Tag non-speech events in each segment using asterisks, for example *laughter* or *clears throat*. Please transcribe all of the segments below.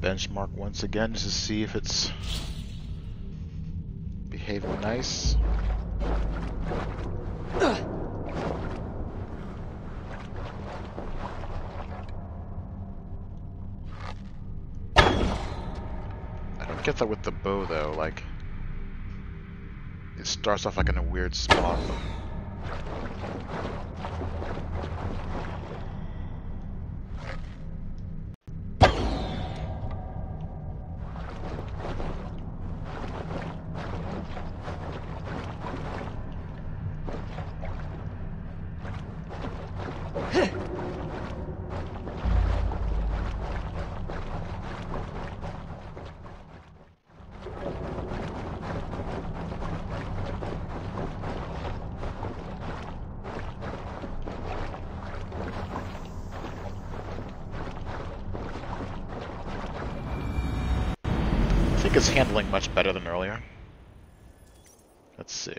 benchmark once again just to see if it's behaving nice. I don't get that with the bow though, like it starts off like in a weird spot. Handling much better than earlier. Let's see.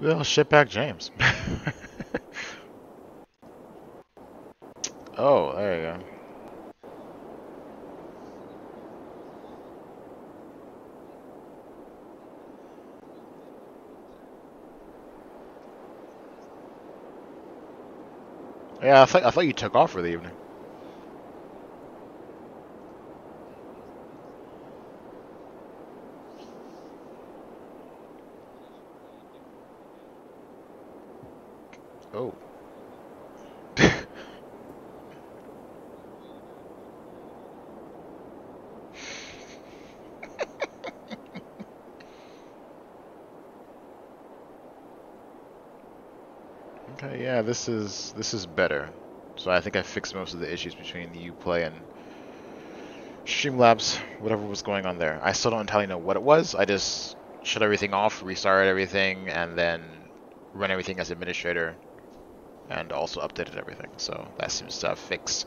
Well, ship back James. *laughs* oh, there you go. Yeah, I thought I thought you took off for the evening. Oh. *laughs* Okay, yeah, this is this is better. So I think I fixed most of the issues between the Uplay and Streamlabs, whatever was going on there. I still don't entirely know what it was. I just shut everything off, restarted everything, and then run everything as administrator, and also updated everything. So that seems to have fixed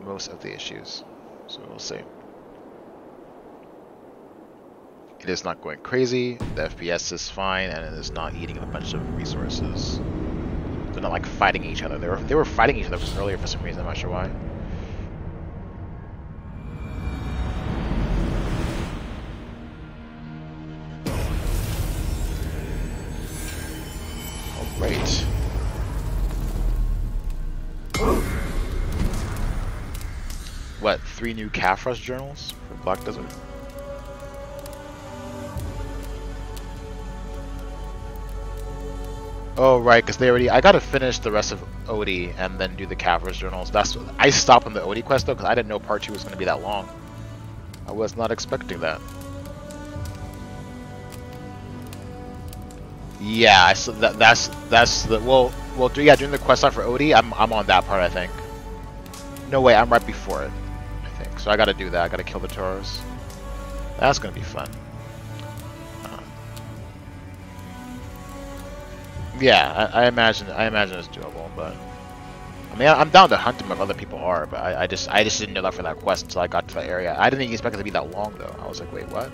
most of the issues. So we'll see. It is not going crazy, the FPS is fine, and it is not eating a bunch of resources. They're not like fighting each other. They were they were fighting each other earlier for some reason. I'm not sure why. What? Three new calf rush journals for Black Desert? Oh right, because they already. I gotta finish the rest of Odie and then do the Cavers journals. That's I stopped on the Odie quest though because I didn't know part two was gonna be that long. I was not expecting that. Yeah, I, so that, that's that's the well well yeah during the quest line for Odie I'm I'm on that part I think. No way, I'm right before it. I think so. I gotta do that. I gotta kill the Tauros. That's gonna be fun. Yeah, I, I, imagine I imagine it's doable, but I mean I'm down to hunt them if other people are, but I, I, just I just didn't know that for that quest until I got to that area. I didn't even expect it to be that long though. I was like, wait, what?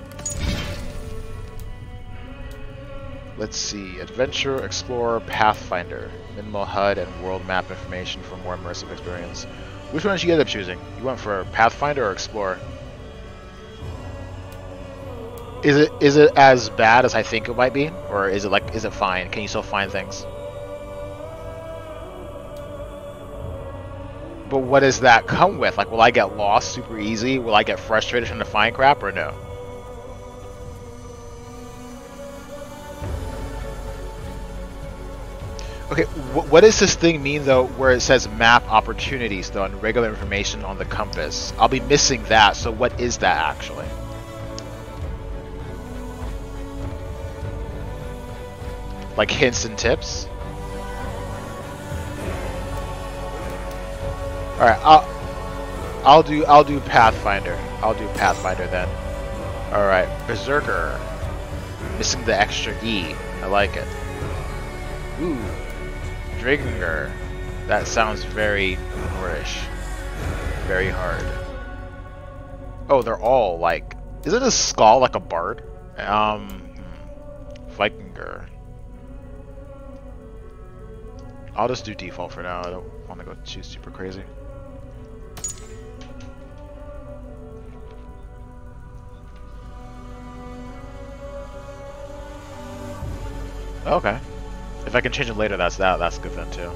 Let's see, Adventure, Explorer, Pathfinder, minimal HUD and world map information for more immersive experience. Which one did you end up choosing? You went for Pathfinder or Explorer? Is it is it as bad as I think it might be, or is it like is it fine? Can you still find things? But what does that come with? Like, will I get lost super easy? Will I get frustrated trying to find crap, or no? Okay, wh what does this thing mean though, where it says map opportunities though, and regular information on the compass? I'll be missing that. So what is that actually? Like hints and tips? Alright, I'll I'll do I'll do Pathfinder. I'll do Pathfinder then. Alright, Berserker. Missing the extra E. I like it. Ooh. Drengr. That sounds very Moorish. Very hard. Oh, they're all like... Isn't a skald like a bard? Um... Hmm. Vikinger. I'll just do default for now. I don't want to go too super crazy. Oh, okay. If I can change it later, that's that. That's good then too.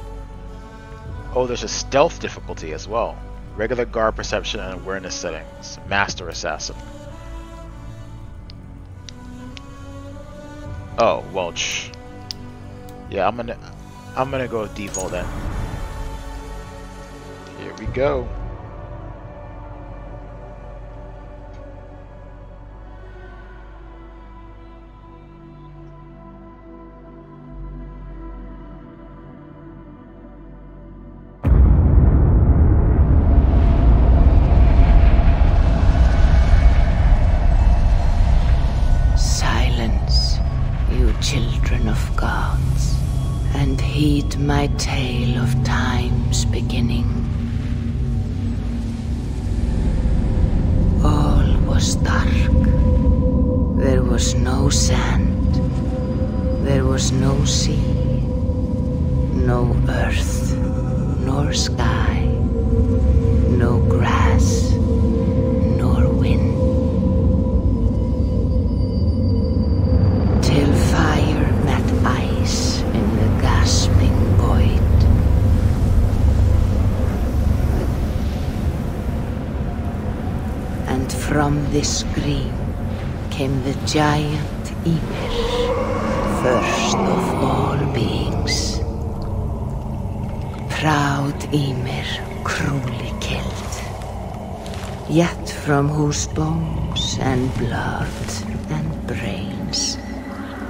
Oh, there's a stealth difficulty as well. Regular guard perception and awareness settings. Master assassin. Oh, Welch. Yeah, I'm gonna I'm gonna go default then. Here we go.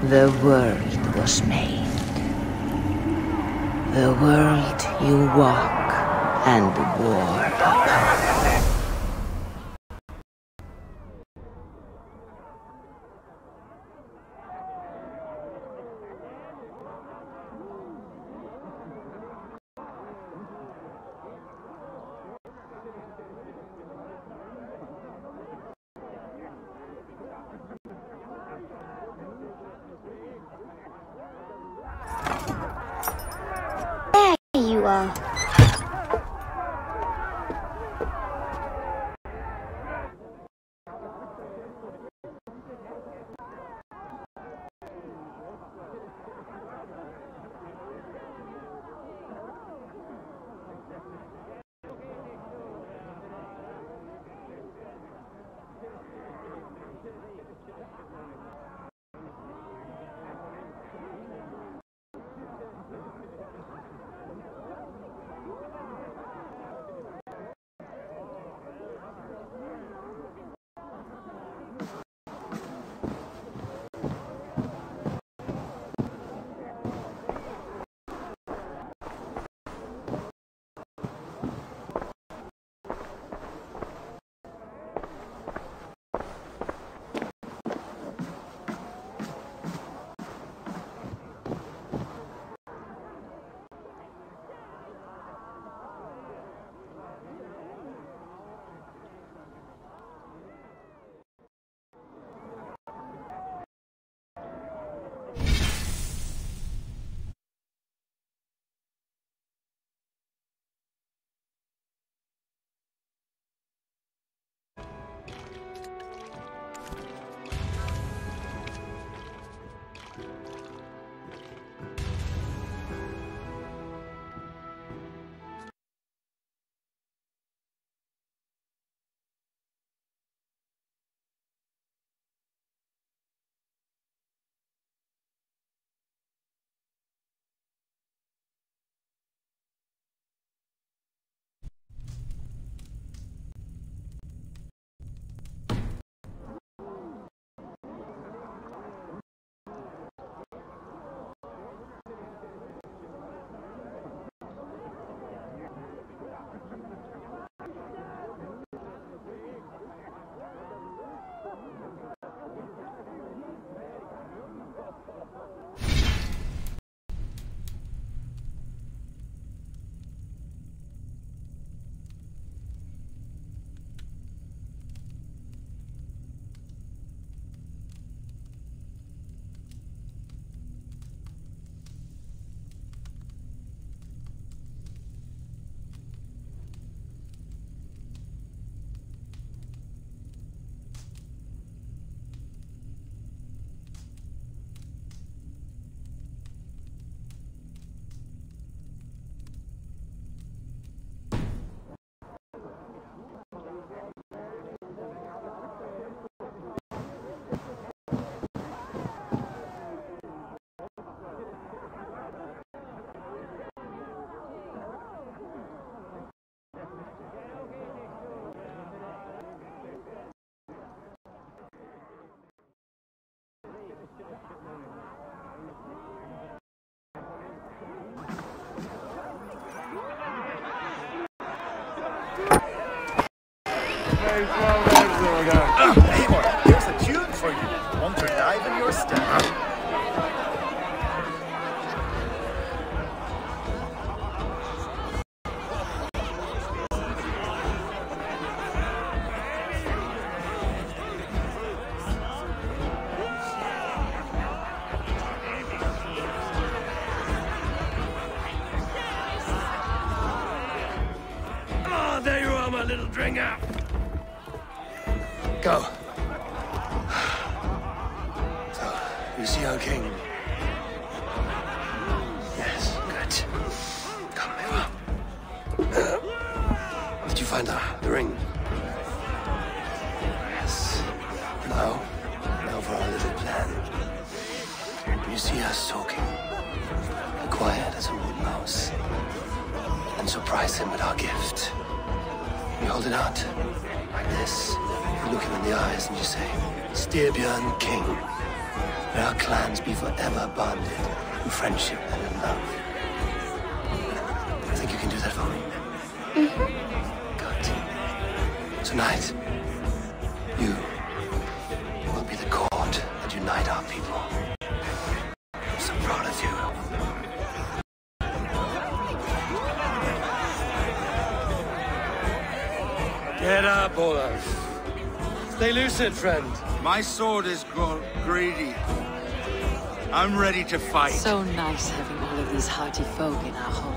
The world was made. The world you walk and war upon. Here's a tune for you. Want to dive in your step? Stay lucid, friend. My sword is grown greedy. I'm ready to fight. So nice having all of these hearty folk in our home.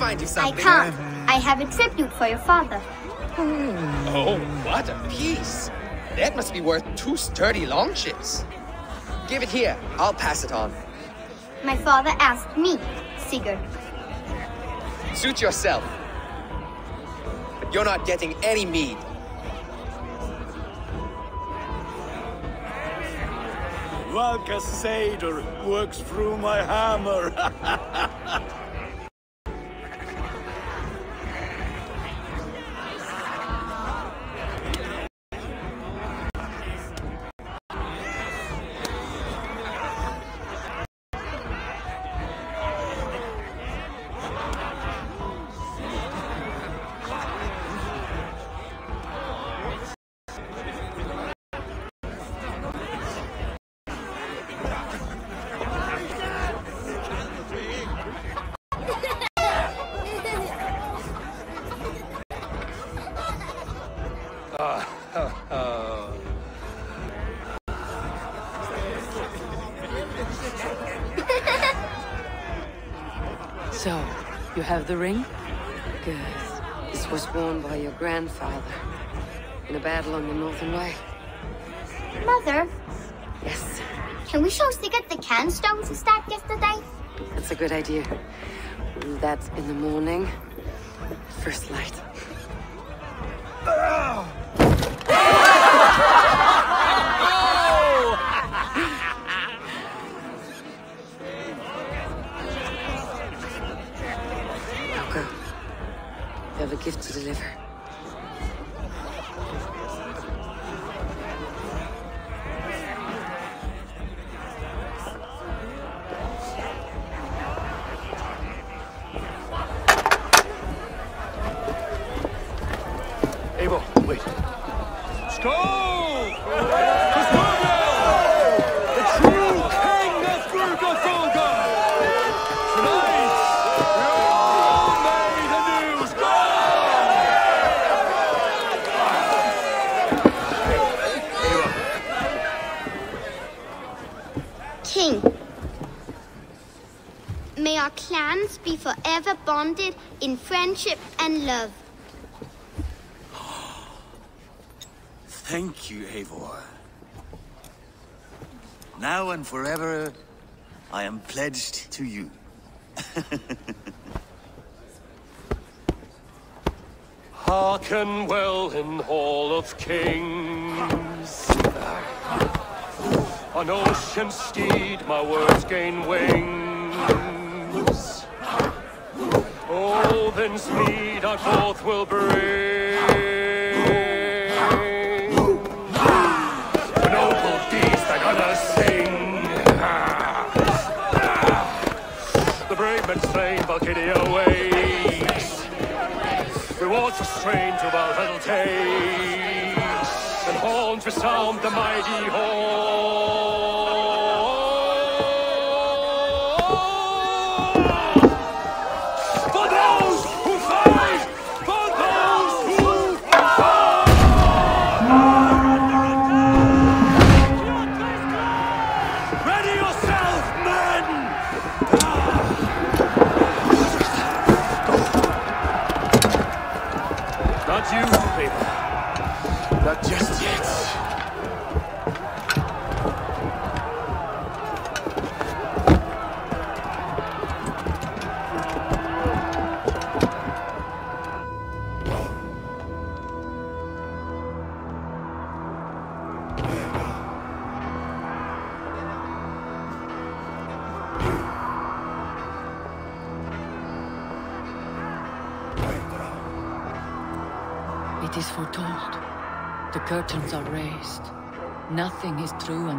Find you I can't. I have a tribute for your father. Hmm. Oh, what a piece. That must be worth two sturdy long ships. Give it here. I'll pass it on. My father asked me, Sigurd. Suit yourself. But you're not getting any mead. Valka Seder works through my hammer. *laughs* have the ring? Good. This was worn by your grandfather in a battle on the Northern Way. Mother, Yes, can we show Sigurd the can stones he stacked yesterday? that's a good idea. That's in the morning. First light. Forever, I am pledged to you. *laughs* Hearken well in Hall of Kings. On ocean steed, my words gain wings. Odin's mead I forth will bring. The noble deeds they're gonna sing. The slain, Valkyria wakes. Rewards are strained to Valhalla takes, and horns resound the mighty horn.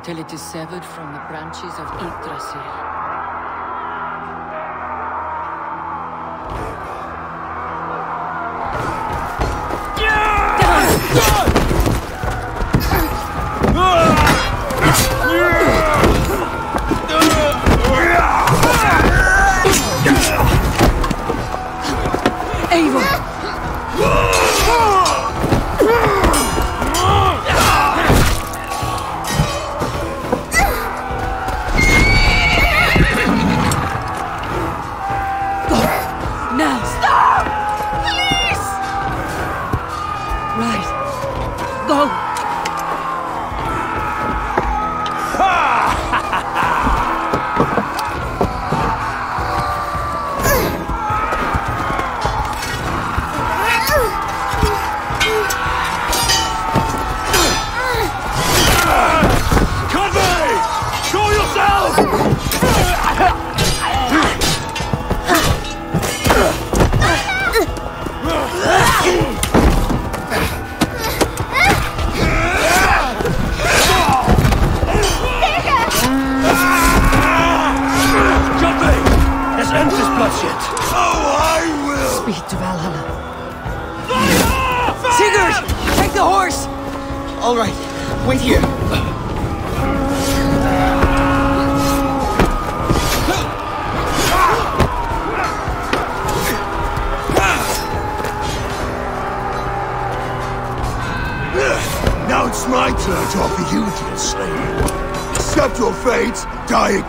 Until it is severed from the branches of Yggdrasil.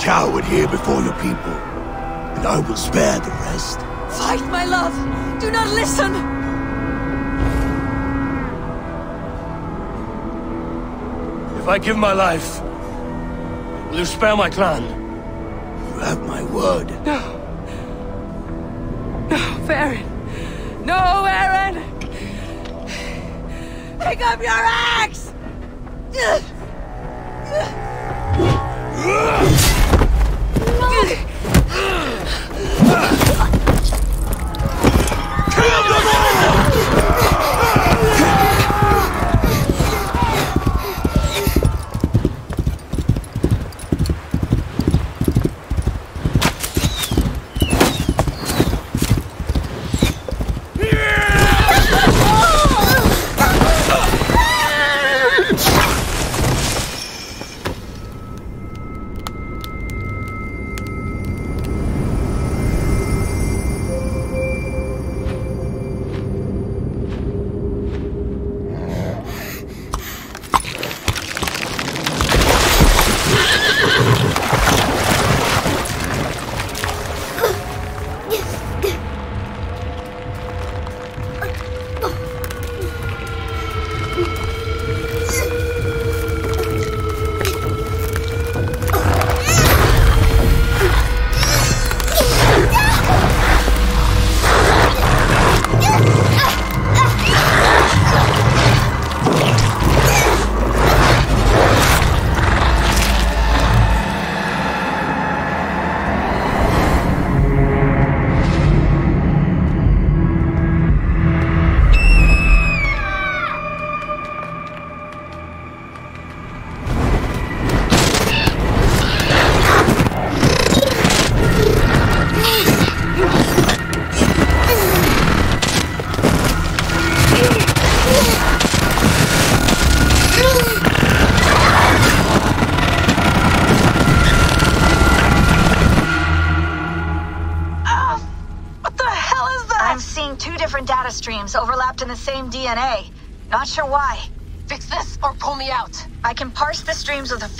Die coward here before your people, and I will spare the rest. Fight, my love! Do not listen! If I give my life, will you spare my clan? You have my word.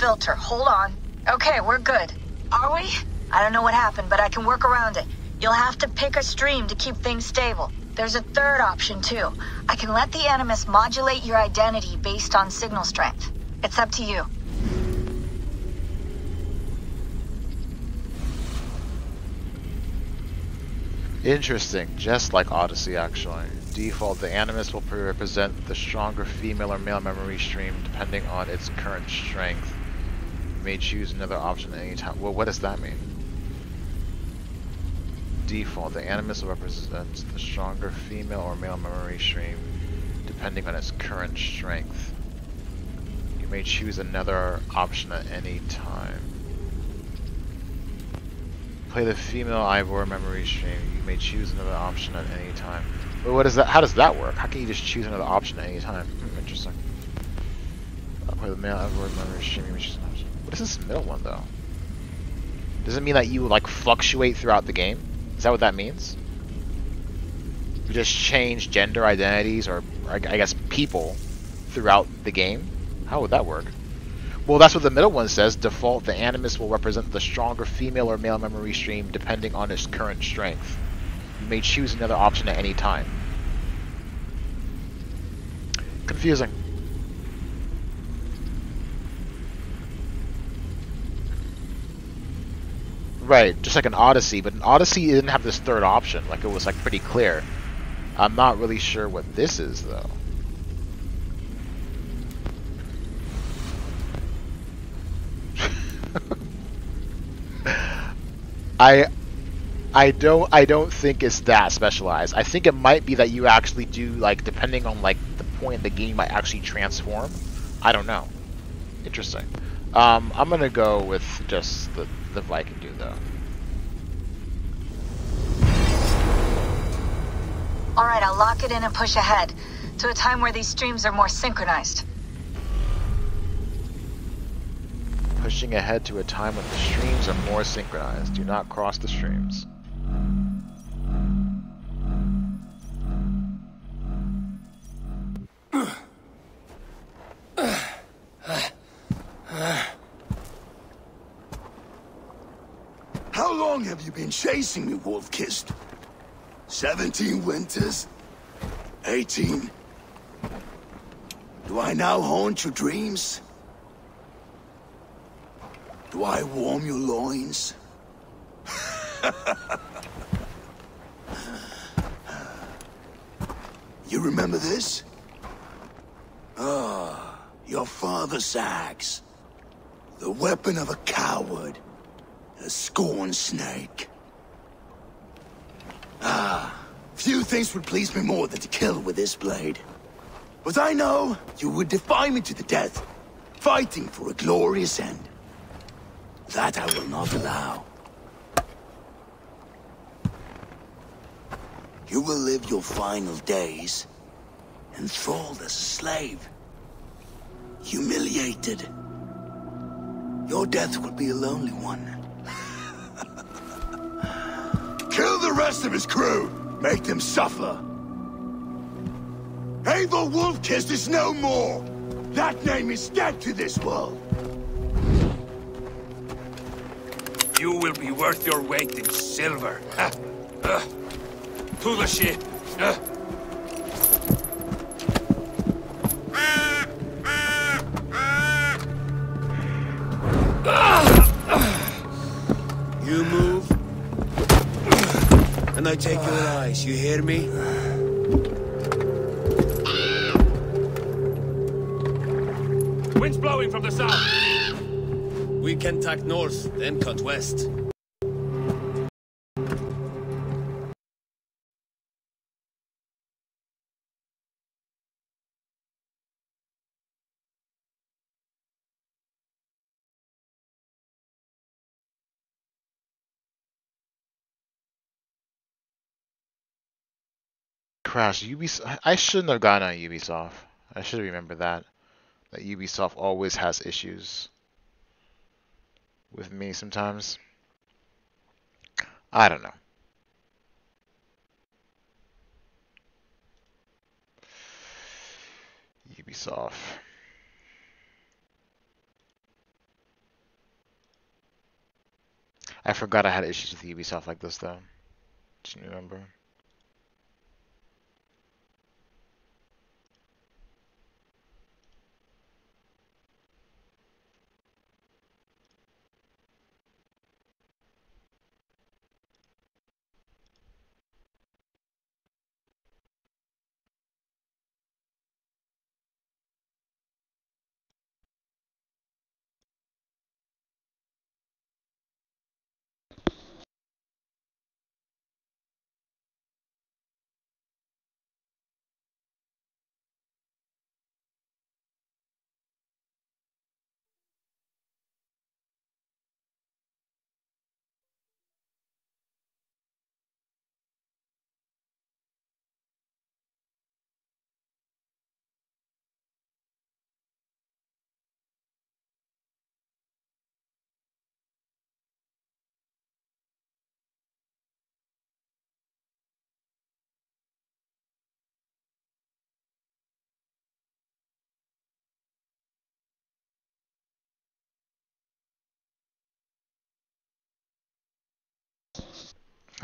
Filter. Hold on. Okay, we're good. Are we? I don't know what happened, but I can work around it. You'll have to pick a stream to keep things stable. There's a third option, too. I can let the Animus modulate your identity based on signal strength. It's up to you. Interesting, just like Odyssey actually. Default, the Animus will represent the stronger female or male memory stream depending on its current strength. May choose another option at any time. Well, what does that mean? Default, the Animus represents the stronger female or male memory stream depending on its current strength. You may choose another option at any time. Play the female Eivor memory stream. You may choose another option at any time. But what is that? How does that work? How can you just choose another option at any time? Hmm, interesting. I'll play the male Eivor memory stream. You may choose another option. is this middle one though? Does it mean that you like fluctuate throughout the game? Is that what that means? You just change gender identities or, I guess people throughout the game? How would that work? Well, that's what the middle one says. Default, the Animus will represent the stronger female or male memory stream depending on its current strength. You may choose another option at any time. Confusing. Right, just like an Odyssey, but an Odyssey didn't have this third option. Like, it was, like, pretty clear. I'm not really sure what this is, though. *laughs* I I don't I don't think it's that specialized. I think it might be that you actually do like depending on like the point in the game might actually transform. I don't know. Interesting. Um, I'm gonna go with just the the Viking do though. All right, I'll lock it in and push ahead to a time where these streams are more synchronized. Pushing ahead to a time when the streams are more synchronized. Do not cross the streams. How long have you been chasing me, Wolf-Kissed? Seventeen winters? Eighteen? Do I now haunt your dreams? Do I warm your loins? *laughs* you remember this? Ah, your father's axe. The weapon of a coward. A scorn snake. Ah, few things would please me more than to kill with this blade. But I know you would defy me to the death, fighting for a glorious end. That I will not allow. You will live your final days enthralled as a slave. Humiliated. Your death will be a lonely one. Kill the rest of his crew! Make them suffer! Eivor Wolf-Kissed is no more! That name is dead to this world! You will be worth your weight in silver. Ha. Uh, to the ship. Uh. You move, and I take your eyes. You hear me? Wind's blowing from the south. We can tack north, then cut west. Crash, Ubisoft. I shouldn't have gone on Ubisoft. I should have remembered that. That Ubisoft always has issues with me sometimes. I don't know. Ubisoft. I forgot I had issues with Ubisoft like this though. Just remember.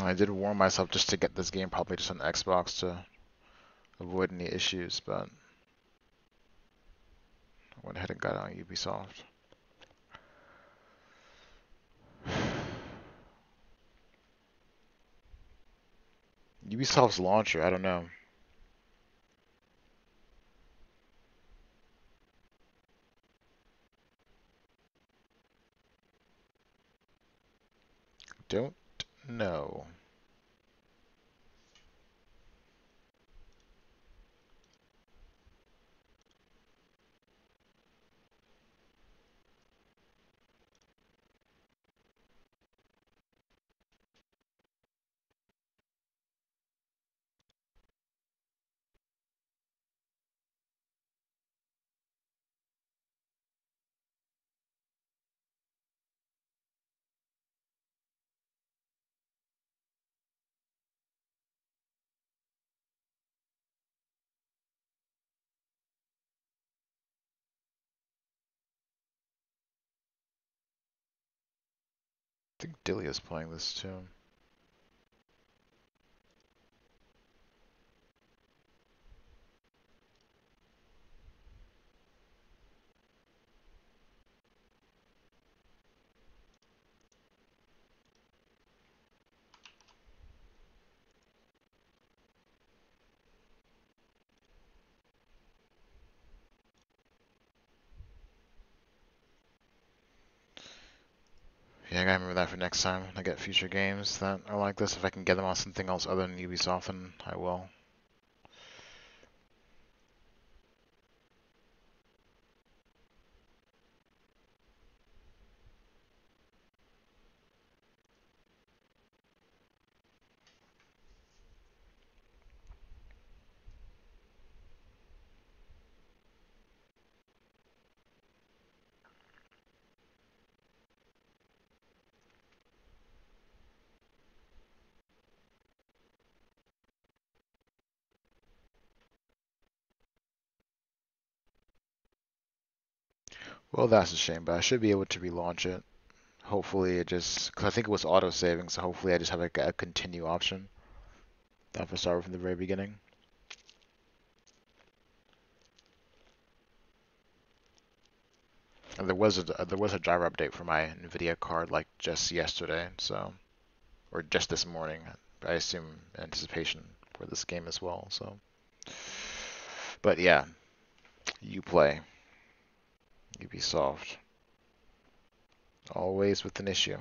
I did warn myself just to get this game probably just on Xbox to avoid any issues, but I went ahead and got on Ubisoft. *sighs* Ubisoft's launcher, I don't know. Don't know. Think Dillia's playing this too. Yeah, I gotta remember that for next time I get future games that are like this. If I can get them on something else other than Ubisoft, then I will. Well, that's a shame, but I should be able to relaunch it. Hopefully it just, because I think it was auto-saving, so hopefully I just have like a continue option. If I start from the very beginning. And there was a there was a driver update for my Nvidia card like just yesterday, so or just this morning. I assume anticipation for this game as well. So, but yeah, Uplay. Ubisoft. Always with an issue.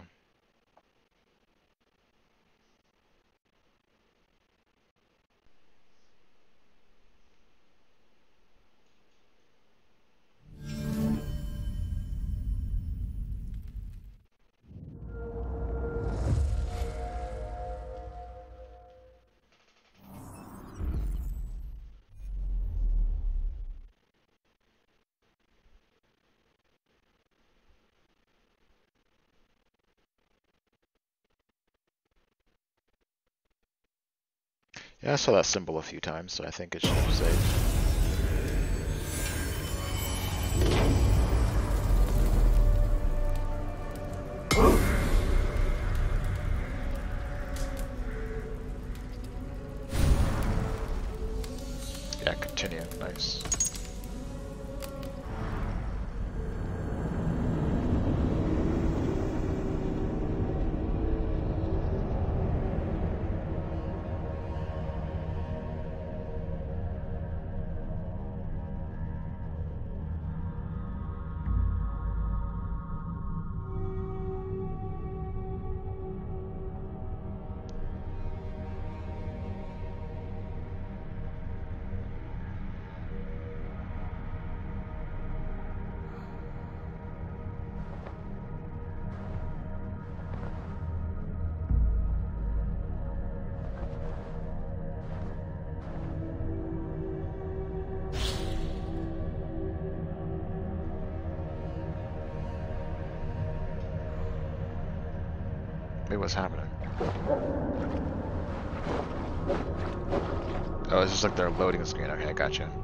Yeah, I saw that symbol a few times, so I think it should save. Just like they're loading the screen. Okay, gotcha.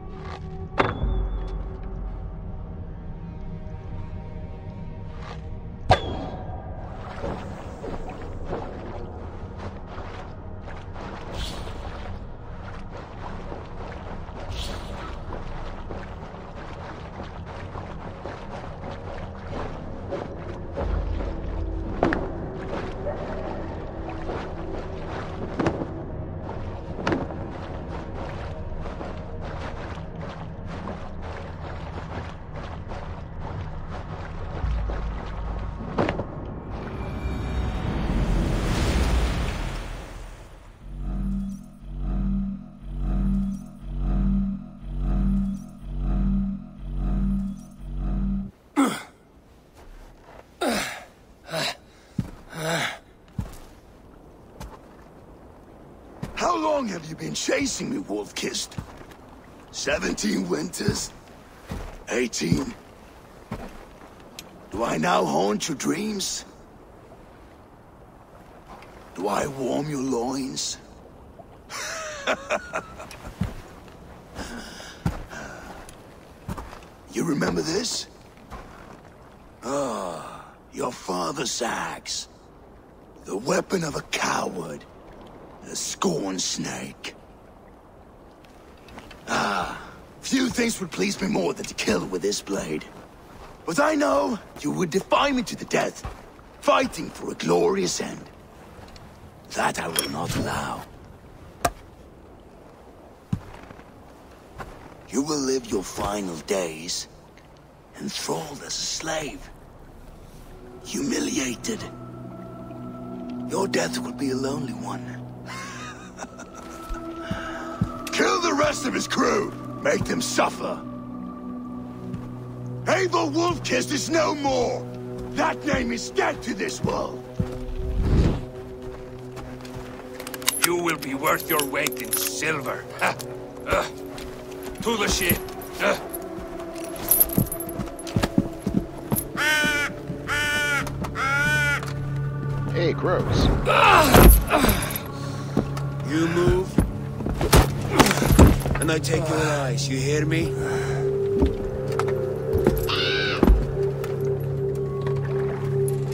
Have you been chasing me, Wolf-Kissed? Seventeen winters? Eighteen? Do I now haunt your dreams? Do I warm your loins? *laughs* you remember this? Ah, your father's axe. The weapon of a coward. A scorn snake. Ah, few things would please me more than to kill with this blade. But I know you would defy me to the death, fighting for a glorious end. That I will not allow. You will live your final days enthralled as a slave, humiliated. Your death will be a lonely one. Rest of his crew! Make them suffer! Eivor Wolf-Kissed is no more! That name is dead to this world! You will be worth your weight in silver. Ha. Uh, to the ship. Uh. Hey, crows. You move, and I take your eyes. You hear me?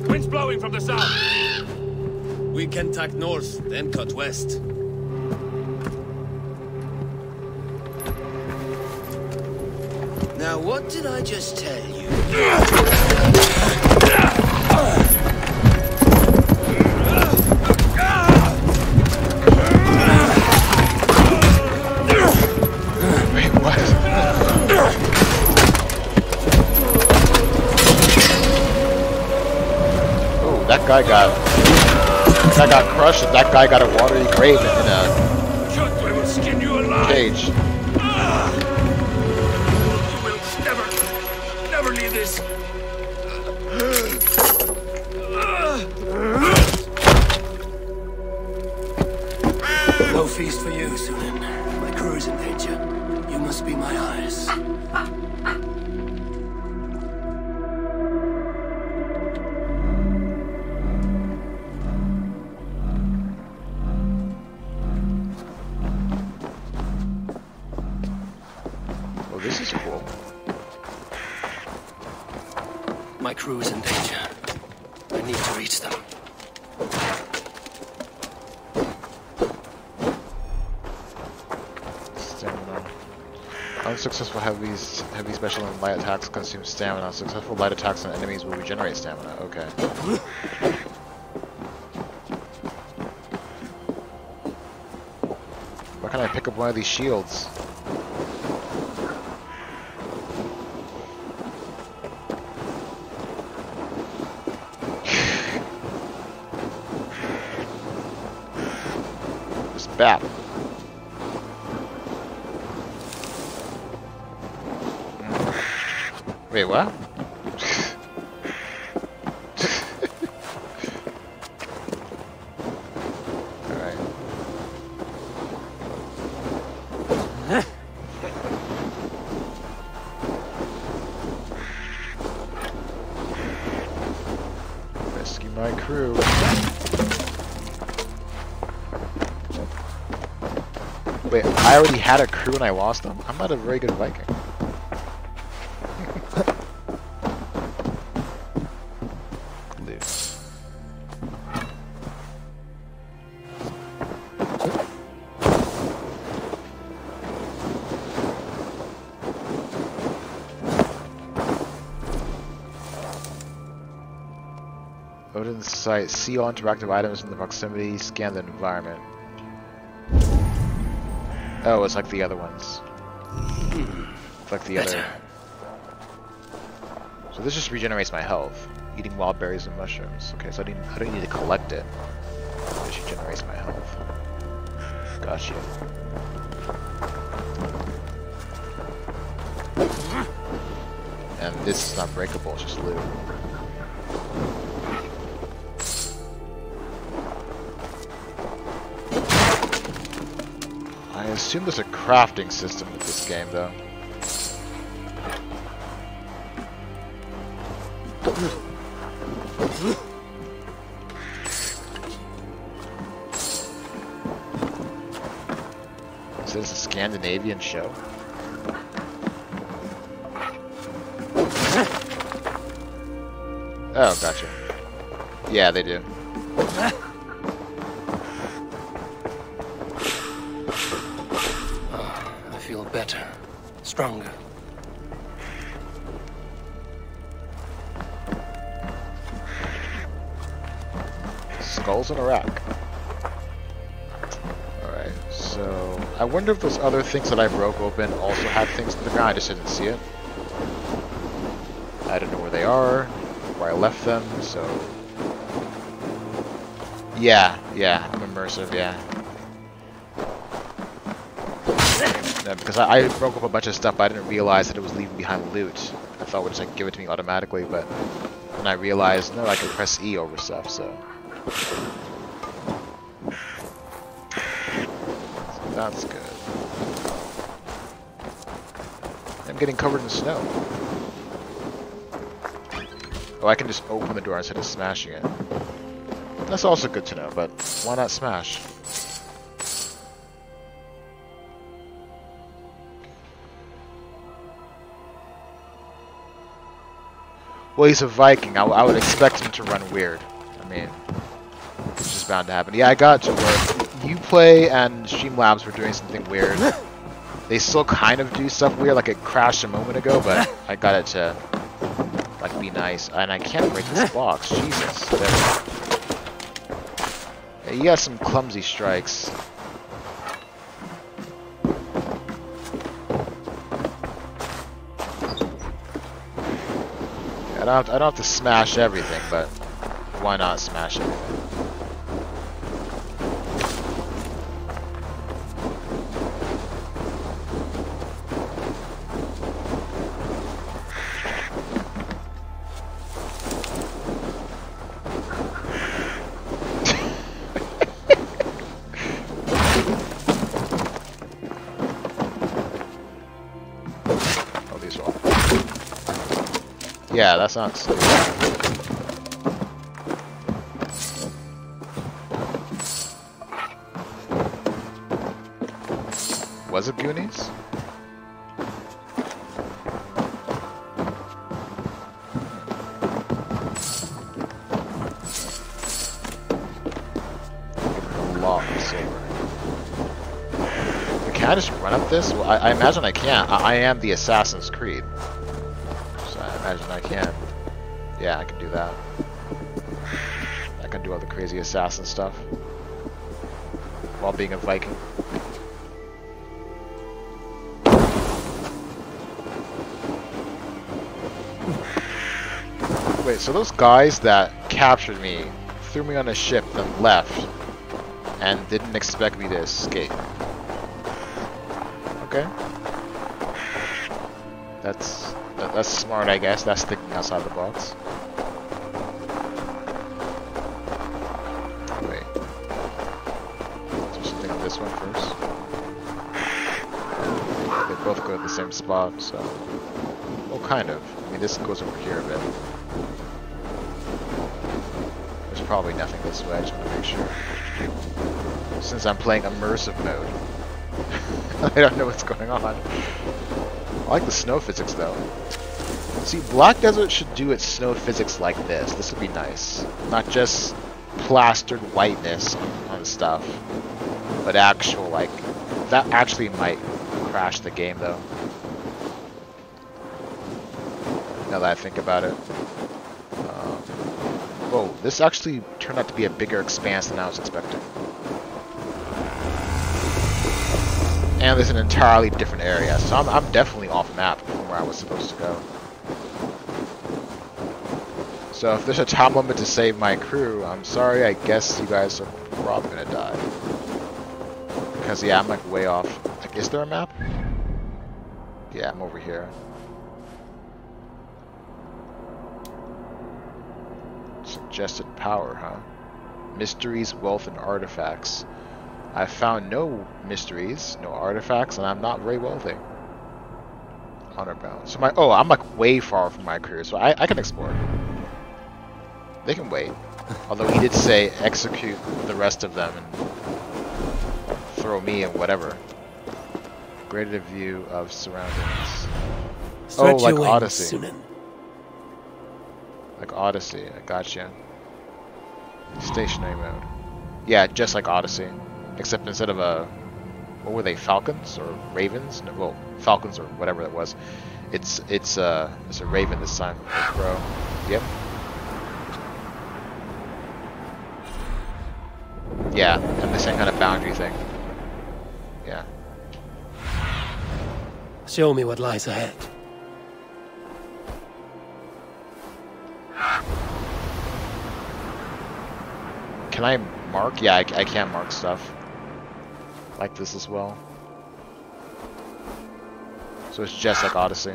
Wind's blowing from the south. We can tack north, then cut west. Now, what did I just tell you? Guy got that guy got crushed. and That guy got a watery grave in a cage. Heavy heavy special and light attacks consume stamina. Successful light attacks on enemies will regenerate stamina. Okay. Why can't I pick up one of these shields? Already had a crew and I lost them? I'm not a very good Viking. Odin's Sight. See all interactive items in the proximity. Scan the environment. Oh, it's like the other ones. It's like the other. So this just regenerates my health. Eating wild berries and mushrooms. Okay, so I didn't. I don't need to collect it. It just regenerates my health. Gotcha. And this is not breakable. It's just loot. Assume there's a crafting system with this game, though. Is this a Scandinavian show? Oh, gotcha. Yeah, they do. Wonder if those other things that I broke open also had things in the ground, I just didn't see it. I don't know where they are, where I left them, so... Yeah, yeah, I'm immersive, yeah. Yeah, because I, I broke up a bunch of stuff, but I didn't realize that it was leaving behind loot. I thought it would just like give it to me automatically, but then I realized, no, I can press E over stuff, so... So that's good. Getting covered in snow. Oh, I can just open the door instead of smashing it. That's also good to know, but why not smash? Well, he's a Viking. I, I would expect him to run weird. I mean, it's just bound to happen. Yeah, I got to where you play and Streamlabs were doing something weird. *laughs* They still kind of do stuff weird, like it crashed a moment ago, but *laughs* I got it to like be nice. And I can't break this *laughs* box. Jesus. There. Yeah, you got some clumsy strikes. I don't, have to, I don't have to smash everything, but why not smash everything? That's not. bad. Was it Goonies? A lot of silver. Can I just run up this? Well, I, I imagine I can't. I, I am the Assassin's Creed. So I imagine I can. Yeah, I can do that. I can do all the crazy assassin stuff. While being a Viking. Wait, so those guys that captured me, threw me on a ship, then left, and didn't expect me to escape. Okay. That's that, that's smart, I guess. That's thinking outside the box. Wait. Just think of this one first. They both go to the same spot, so. Well, kind of. I mean, this goes over here a bit. There's probably nothing this way, I just want to make sure. Since I'm playing immersive mode. *laughs* I don't know what's going on. I like the snow physics though. See, Black Desert should do its snow physics like this. This would be nice. Not just plastered whiteness on stuff, but actual, like, that actually might crash the game though. Now that I think about it. Um, whoa, this actually turned out to be a bigger expanse than I was expecting. And there's an entirely different area, so I'm, I'm definitely off map from where I was supposed to go. So if there's a time limit to save my crew, I'm sorry, I guess you guys are probably gonna die. Because yeah, I'm like way off. Like, is there a map? Yeah, I'm over here. Suggested power, huh? Mysteries, wealth, and artifacts. I found no mysteries, no artifacts, and I'm not very wealthy. Bound. So my oh, I'm like way far from my career, so I, I can explore. They can wait. Although he did say execute the rest of them and throw me in whatever. Greater view of surroundings. Stretch oh, like wings, Odyssey. Like Odyssey, I gotcha. Stationary mode. Yeah, just like Odyssey. Except instead of a... What were they, falcons or ravens? No, well, falcons or whatever it was. It's it's uh it's a raven this time, bro. Yep. Yeah, and the same kind of boundary thing. Yeah. Show me what lies ahead. Can I mark? Yeah, I, I can mark stuff. Like this as well. So it's just like Odyssey.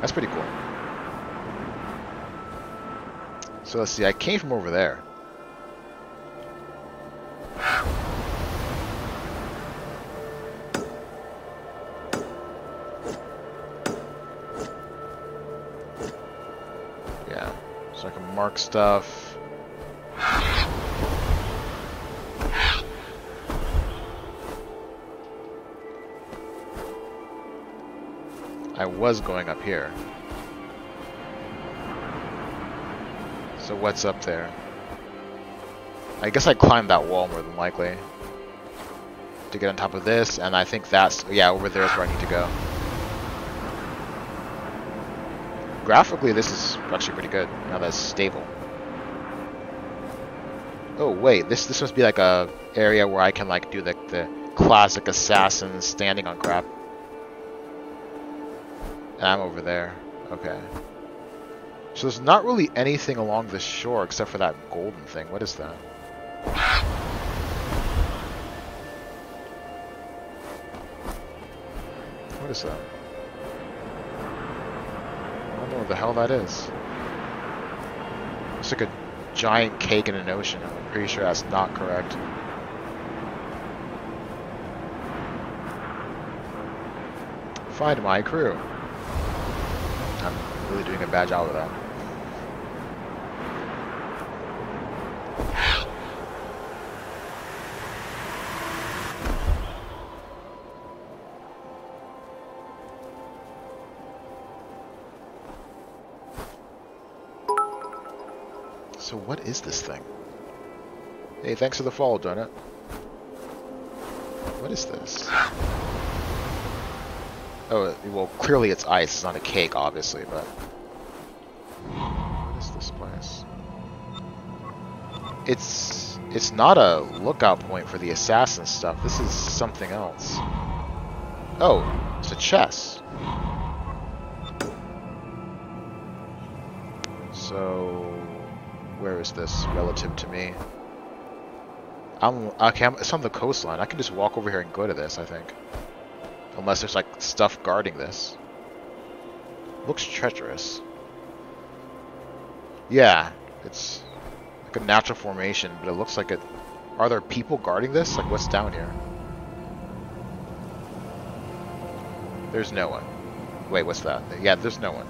That's pretty cool. So let's see, I came from over there. Yeah, so I can mark stuff. I was going up here. So what's up there? I guess I climbed that wall more than likely. To get on top of this, and I think that's... Yeah, over there is where I need to go. Graphically, this is actually pretty good. Now that's stable. Oh, wait. This this must be like a area where I can like do the, the classic assassin standing on crap. I'm over there. Okay. So there's not really anything along the shore except for that golden thing. What is that? What is that? I don't know what the hell that is. It's like a giant cake in an ocean. I'm pretty sure that's not correct. Find my crew. Really doing a bad job of that. So what is this thing? Hey, thanks for the follow, Donut. What is this? Oh, well, clearly it's ice. It's not a cake, obviously, but... What is this place? It's... It's not a lookout point for the assassin stuff. This is something else. Oh, it's a chest. So... Where is this relative to me? I'm okay. I'm, it's on the coastline. I can just walk over here and go to this. I think, unless there's like stuff guarding this. Looks treacherous. Yeah, it's like a natural formation, but it looks like it. Are there people guarding this? Like, what's down here? There's no one. Wait, what's that? Yeah, there's no one.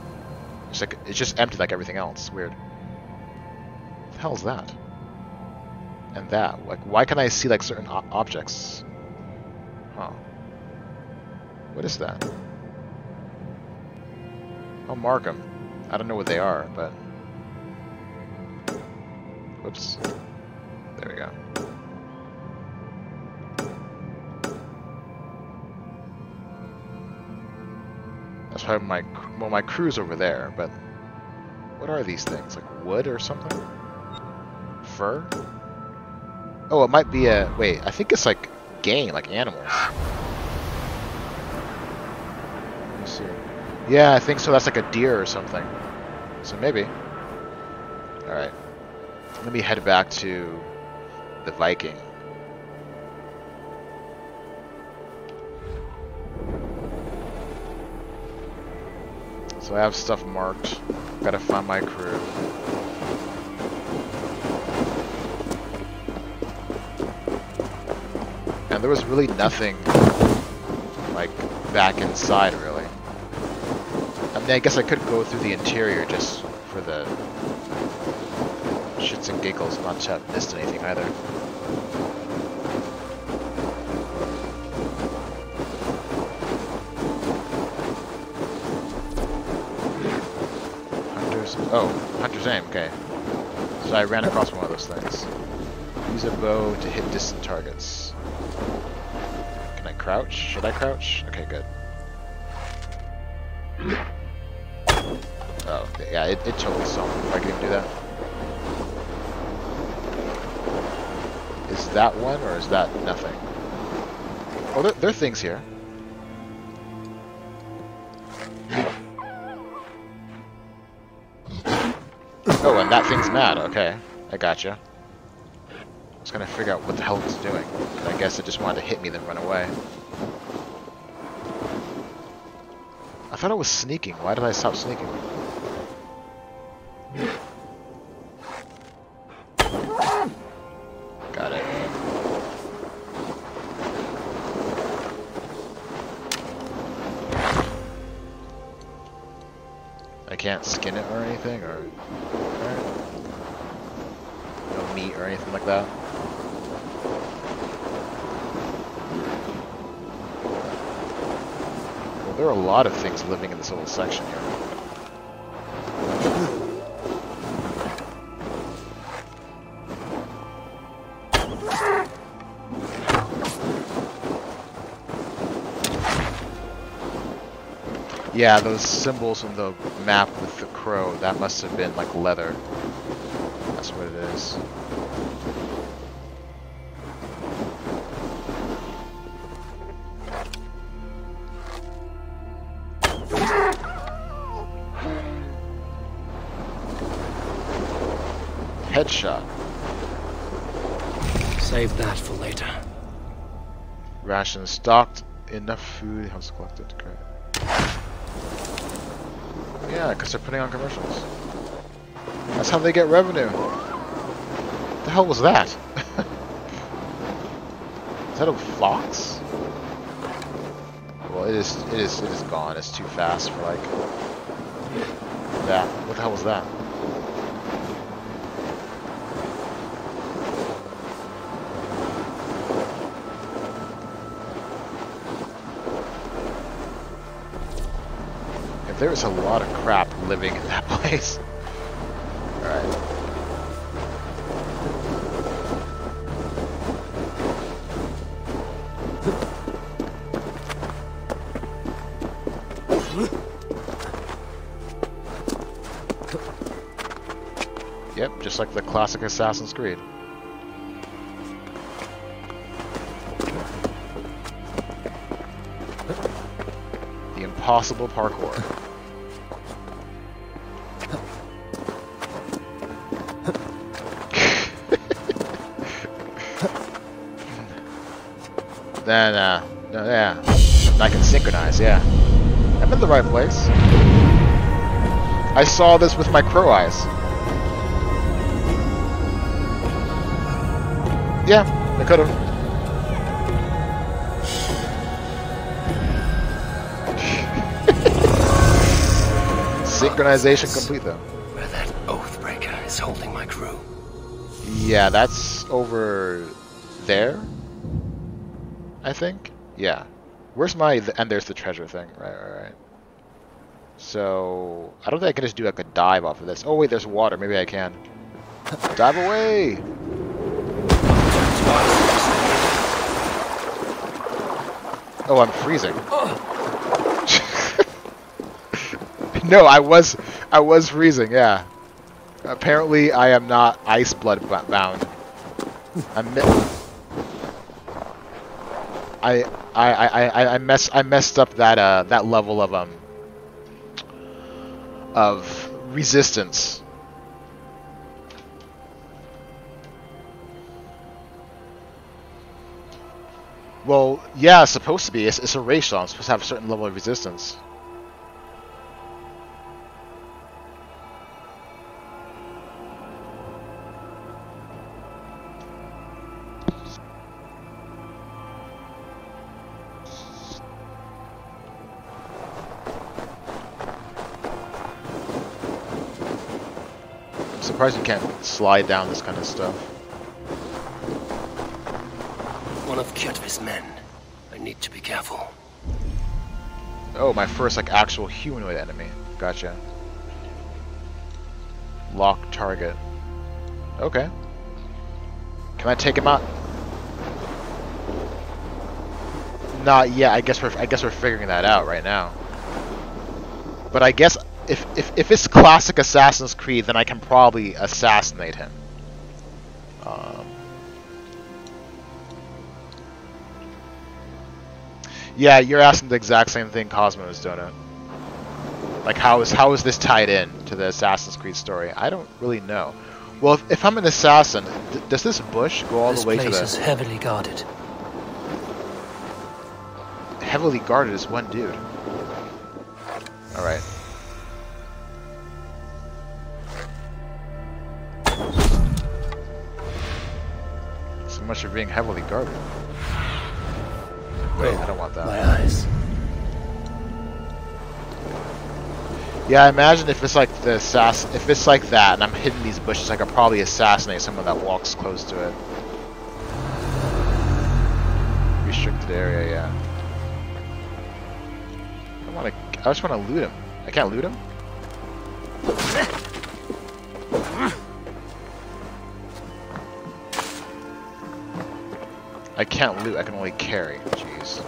It's like it's just empty like everything else. Weird. What the hell is that? And that. Like, why can I see like certain objects? Huh. What is that? I'll mark them. I don't know what they are, but. Whoops. There we go. That's why my well my crew's over there, but what are these things? Like wood or something? Fur? Oh, it might be a wait. I think it's like game, like animals. See. Yeah, I think so. That's like a deer or something. So maybe. All right. Let me head back to the Viking. So I have stuff marked. Gotta find my crew. And there was really nothing like back inside really. I guess I could go through the interior just for the shits and giggles not to have missed anything either. Hunter's... Oh, Hunter's Aim, okay. So I ran across one of those things. Use a bow to hit distant targets. Can I crouch? Should I crouch? Okay, good. Yeah, it, it totally me if I could even do that. Is that one, or is that nothing? Oh, there, there are things here. Oh, and that thing's mad. Okay, I gotcha. I was gonna figure out what the hell it's doing. But I guess it just wanted to hit me, then run away. I thought I was sneaking. Why did I stop sneaking? Got it. I can't skin it or anything, or no meat or anything like that. Well, there are a lot of things living in this little section here. Yeah, those symbols on the map with the crow, that must have been like leather. That's what it is. Headshot. Save that for later. Rations stocked. Enough food. House collected. Great. Yeah, because they're putting on commercials. That's how they get revenue. What the hell was that? *laughs* is that a fox? Well, it is. It is. It is gone. It's too fast for like that. What the hell was that? If There's a lot of crap living in that *laughs* place. Alright. Yep, just like the classic Assassin's Creed. The impossible parkour. *laughs* Then, uh, yeah. I can synchronize, yeah. I'm in the right place. I saw this with my crow eyes. Yeah, I could have. *laughs* Synchronization complete though. Where that Oathbreaker is holding my crew. Yeah, that's over there. I think. Yeah. Where's my and there's the treasure thing. Right, right, right. So I don't think I can just do like a dive off of this. Oh wait, there's water. Maybe I can. *laughs* dive away. Oh, I'm freezing. *laughs* no, I was, I was freezing. Yeah. Apparently, I am not ice blood bound. *laughs* I'm. I, I, I, I mess, I messed up that, uh, that level of um, of resistance. Well, yeah, it's supposed to be. It's, it's a racial. I'm supposed to have a certain level of resistance. Surprised you can't slide down this kind of stuff. One of Kjotve's men. I need to be careful. Oh, my first like actual humanoid enemy. Gotcha. Lock target. Okay. Can I take him out? Not yet. I guess we're I guess we're figuring that out right now. But I guess if if if it's classic Assassin's Creed, then I can probably assassinate him. Um, Yeah, you're asking the exact same thing Cosmo is doing it. Like, how is how is this tied in to the Assassin's Creed story? I don't really know. Well, if, if I'm an assassin, does this bush go all this the way to the place the is heavily guarded. heavily guarded is one dude? All much for being heavily guarded. Wait, I don't want that. My eyes. Yeah, I imagine if it's like the assass if it's like that and I'm hidden these bushes, I could probably assassinate someone that walks close to it. Restricted area, yeah. I want to. I just want to loot him. I can't loot him. I can't loot. I can only carry. Jeez.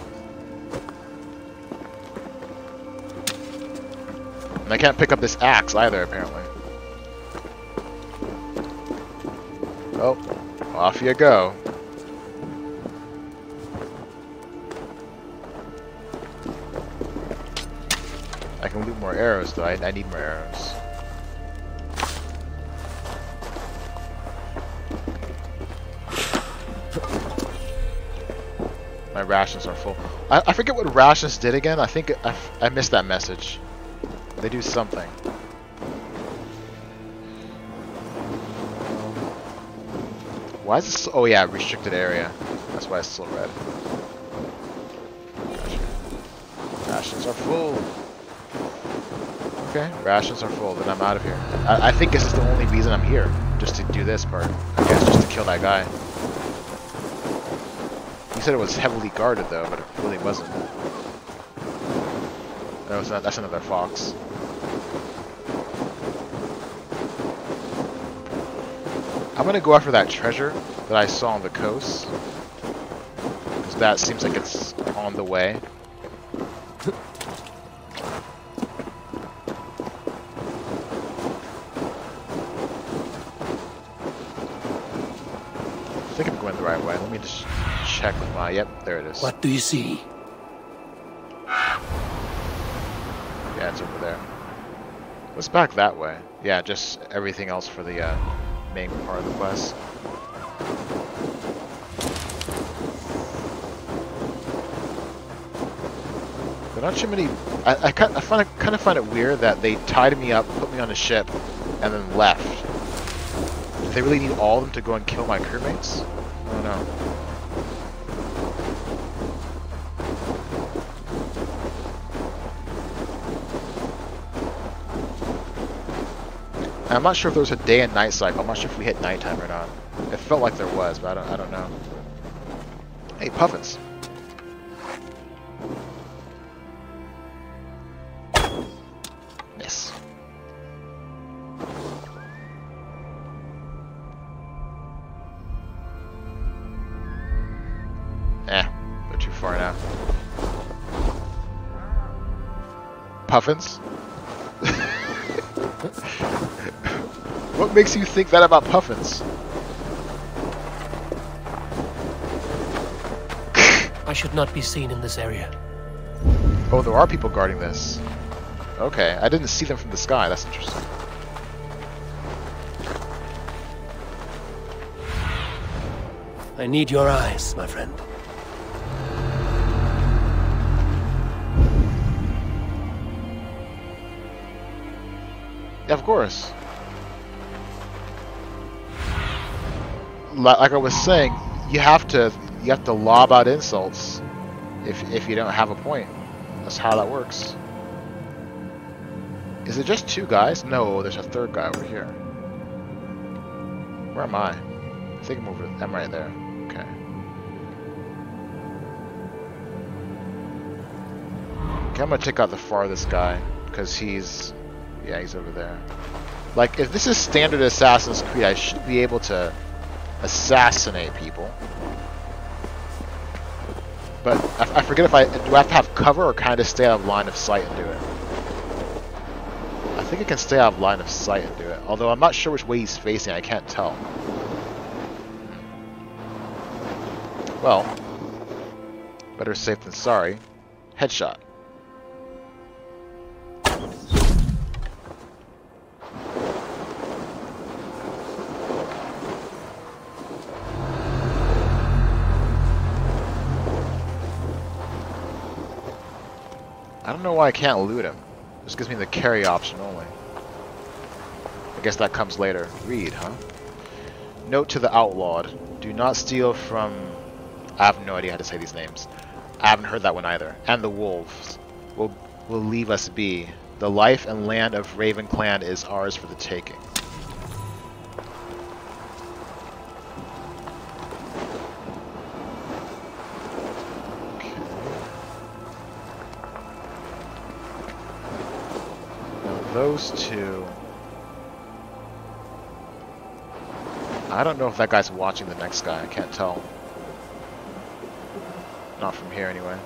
And I can't pick up this axe either, apparently. Oh, off you go. I can loot more arrows, though. I, I need more arrows. Rations are full. I, I forget what rations did again. I think I, I missed that message. They do something. Why is this? Oh yeah, restricted area. That's why it's still red. Rations are full. Okay, rations are full. Then I'm out of here. I, I think this is the only reason I'm here, just to do this part. I guess just to kill that guy. You said it was heavily guarded though, but it really wasn't. No, it's not, that's another fox. I'm gonna go after that treasure that I saw on the coast. Because that seems like it's on the way. Check with my. Yep, there it is. What do you see? Yeah, it's over there. What's back that way? Yeah, just everything else for the uh, main part of the quest. There are not too many. I, I, kind- I find it, kind of find it weird that they tied me up, put me on a ship, and then left. Do they really need all of them to go and kill my crewmates? I don't know. I'm not sure if there was a day and night cycle. I'm not sure if we hit nighttime or not. It felt like there was, but I don't, I don't know. Hey, Puffins. Miss. Eh, they're too far now. Puffins? What makes you think that about Puffins? I should not be seen in this area. Oh, there are people guarding this. Okay, I didn't see them from the sky. That's interesting. I need your eyes, my friend. Yeah, of course. Like I was saying, you have to you have to lob out insults if if you don't have a point. That's how that works. Is it just two guys? No, there's a third guy over here. Where am I? I think I'm over. I'm right there. Okay. Okay, I'm gonna take out the farthest guy because he's yeah, he's over there. Like, if this is standard Assassin's Creed, I should be able to assassinate people. But I, I forget if I do I have to have cover or kind of stay out of line of sight and do it. I think I can stay out of line of sight and do it. Although I'm not sure which way he's facing, I can't tell. Hmm. Well, better safe than sorry. Headshot. Don't know why I can't loot him. This gives me the carry option only. I guess that comes later. Read, huh? Note to the outlawed. Do not steal from... I have no idea how to say these names. I haven't heard that one either. And the wolves will, will leave us be. The life and land of Raven Clan is ours for the taking. Those two... I don't know if that guy's watching the next guy. I can't tell. Not from here, anyway.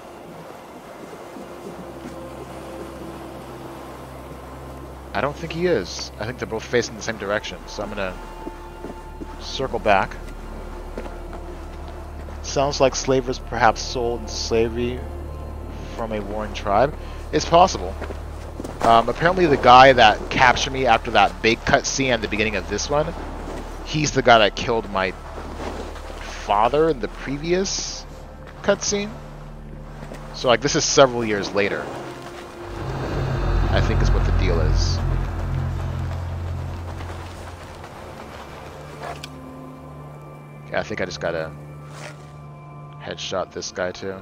I don't think he is. I think they're both facing the same direction, so I'm gonna circle back. Sounds like slavers perhaps sold slavery from a warring tribe. It's possible. Um, apparently the guy that captured me after that big cutscene at the beginning of this one, he's the guy that killed my father in the previous cutscene. So like this is several years later. I think is what the deal is. Okay, I think I just gotta headshot this guy too.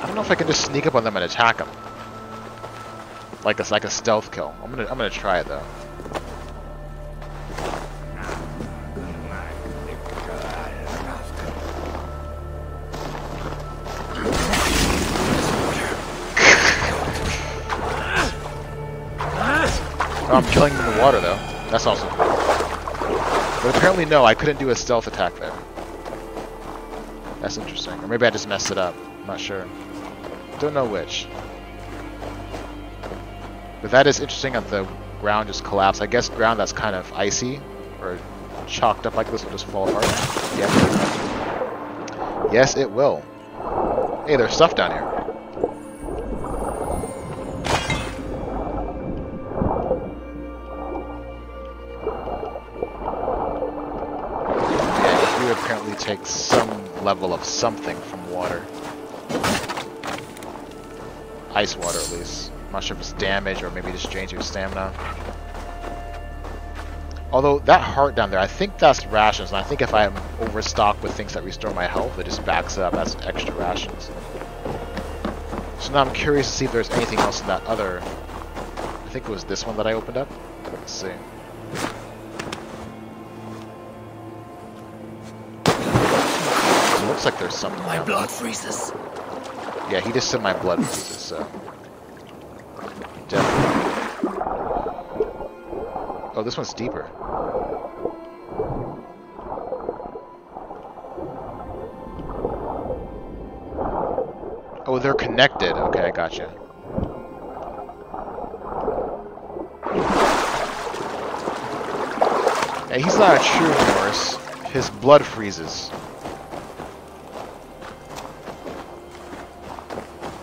I don't know if I can just sneak up on them and attack them. Like a like a stealth kill. I'm gonna I'm gonna try it though. *laughs* I'm killing them in the water though. That's cool. But apparently no, I couldn't do a stealth attack there. That's interesting. Or maybe I just messed it up. I'm not sure. Don't know which. But that is interesting that the ground just collapsed. I guess ground that's kind of icy or chalked up like this will just fall apart. Yes. It will. Hey, there's stuff down here. And you apparently take some level of something from water. Ice water, at least. I'm not sure if it's damage or maybe just drains your stamina. Although, that heart down there, I think that's rations, and I think if I'm overstocked with things that restore my health, it just backs up. That's extra rations. So now I'm curious to see if there's anything else in that other... I think it was this one that I opened up. Let's see. It looks like there's something My blood there. freezes. Yeah, he just said my blood freezes, so... Definitely. Oh, this one's deeper. Oh, they're connected. Okay, I gotcha. Yeah, he's not a true Norse. His blood freezes.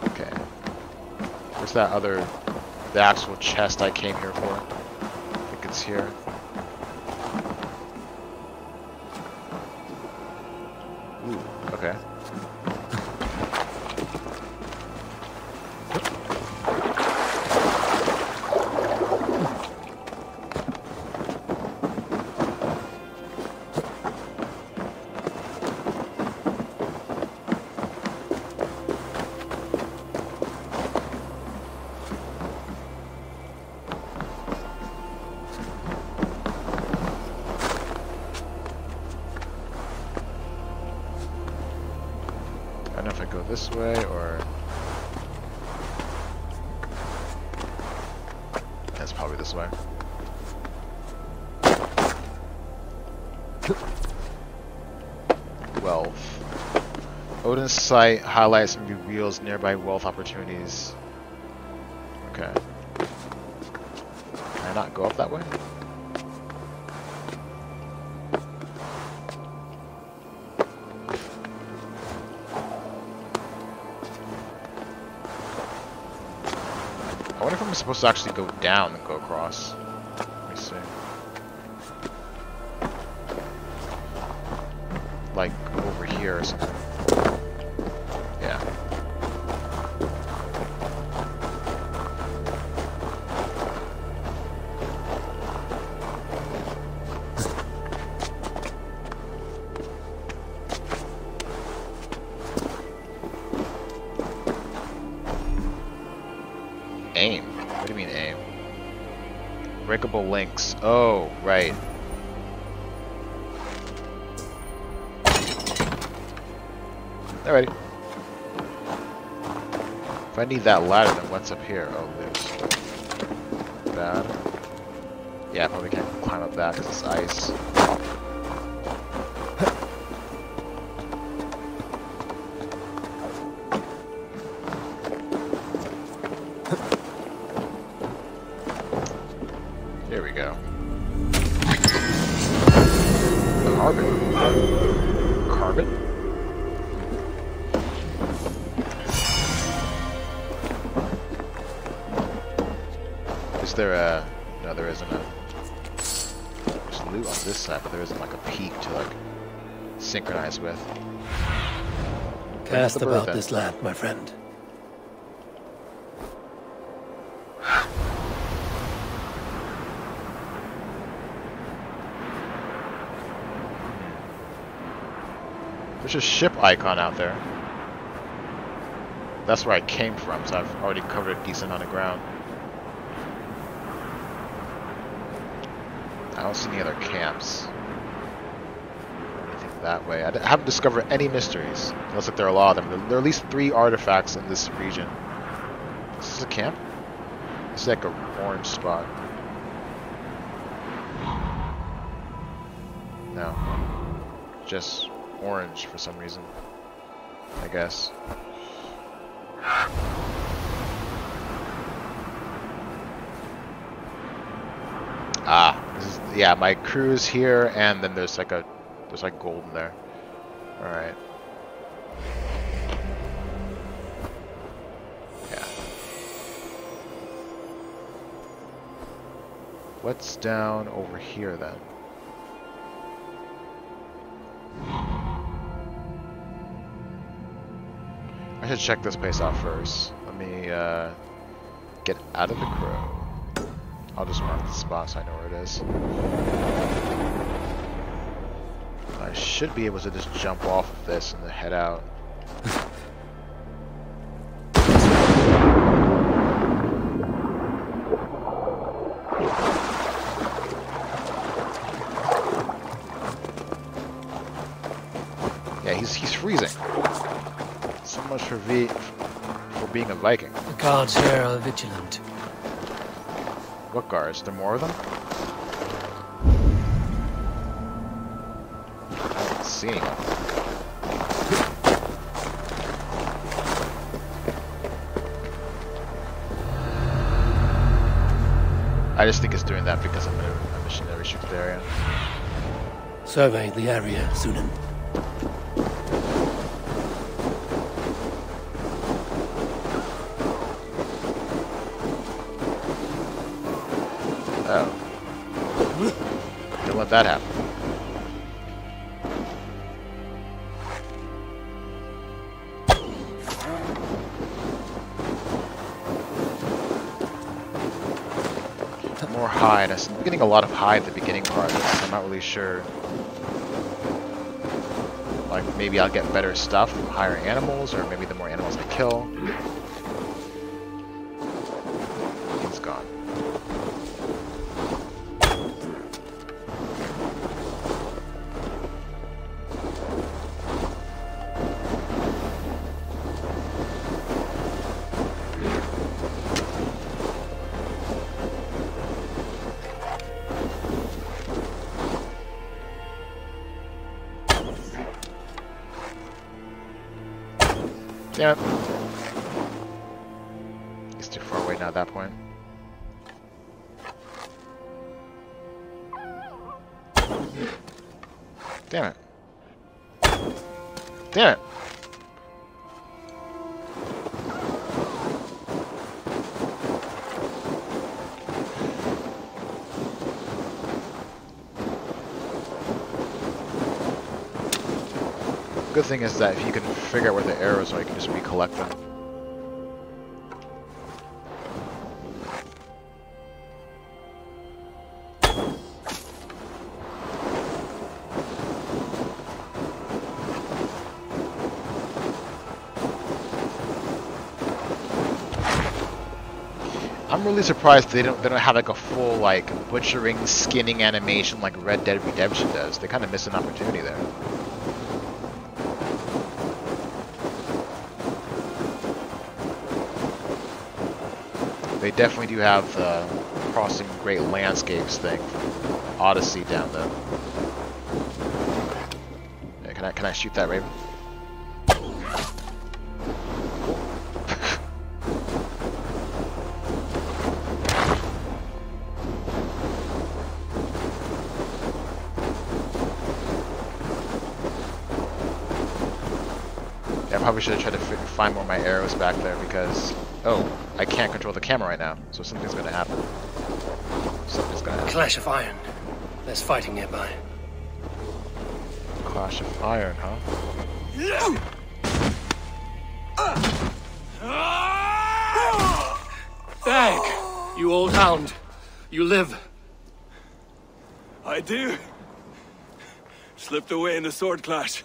Okay. Where's that other... The actual chest I came here for? I think it's here. Ooh, okay. Wealth. Odin's Sight highlights and reveals nearby wealth opportunities. Okay. Can I not go up that way? I wonder if I'm supposed to actually go down and go across. Over I need that ladder, then what's up here? Oh, there's that. Yeah, probably can't climb up that because it's ice. There a... No, there isn't a... There's loot on this side, but there isn't like a peak to like synchronize with. Cast about then. this land, my friend. There's a ship icon out there. That's where I came from, so I've already covered a decent amount of ground. Don't see any other camps. Anything that way. I haven't discovered any mysteries. Looks like there are a lot of them. There- are at least three artifacts in this region. This is this a camp? This is like a orange spot. No. Just orange for some reason. I guess. Ah, this is, yeah, my crew's here, and then there's like a, there's like gold in there. All right. Yeah. What's down over here then? I should check this place out first. Let me uh, get out of the crow. I'll just mark the spot so I know I should be able to just jump off of this and then head out. *laughs* yeah, he's he's freezing. So much for v for being a Viking. The guards here are vigilant. What guards? There more of them? I don't see any. I just think it's doing that because I'm in a missionary restricted area. Survey the area, Sýnin. Oh. Don't let that happen. A lot of high at the beginning part. I'm not really sure. Like, maybe I'll get better stuff from higher animals, or maybe the more animals I kill. Thing is that if you can figure out where the arrows are, you can just recollect them. I'm really surprised they don't they don't have like a full like butchering skinning animation like Red Dead Redemption does. They kind of miss an opportunity there. They definitely do have the crossing great landscapes thing from Odyssey down there. Yeah, can I can I shoot that raven? *laughs* I probably should have tried to fi find more of my arrows back there because, oh, I can't control the camera right now, so something's gonna happen. Something's gonna happen. Clash of iron. There's fighting nearby. Clash of Iron, huh? Dag! You old hound. You live. I do. Slipped away in the sword clash.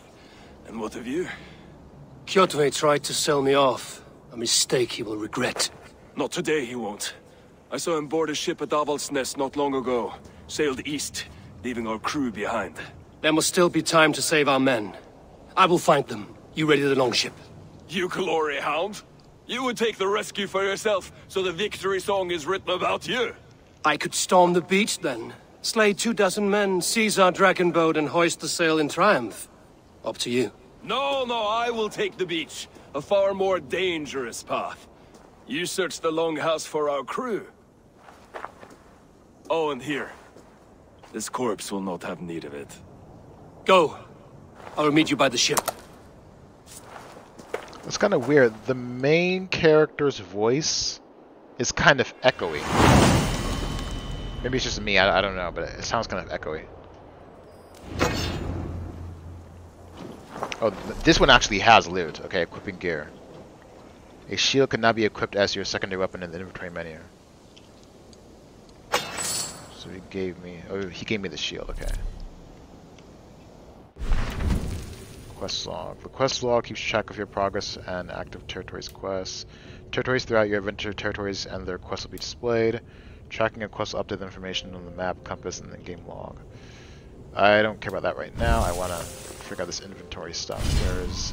And what of you? Kjotve tried to sell me off. A mistake he will regret. Not today, he won't. I saw him board a ship at Avaldsnes not long ago. Sailed east, leaving our crew behind. There must still be time to save our men. I will find them. You ready the longship? You glory hound? You would take the rescue for yourself, so the victory song is written about you. I could storm the beach then. Slay two dozen men, seize our dragon boat, and hoist the sail in triumph. Up to you. No, no, I will take the beach. A far more dangerous path. You search the longhouse for our crew. Oh, and here. This corpse will not have need of it. Go. I will meet you by the ship. It's kind of weird. The main character's voice is kind of echoey. Maybe it's just me, I, I don't know, but it sounds kind of echoey. Oh, th this one actually has lived. Okay, equipping gear. A shield cannot be equipped as your secondary weapon in the inventory menu. So he gave me... Oh, he gave me the shield, okay. Quest log. The quest log keeps track of your progress and active territories quests. Territories throughout your adventure territories and their quests will be displayed. Tracking a quest will update information on the map, compass, and the game log. I don't care about that right now. I want to figure out this inventory stuff. There's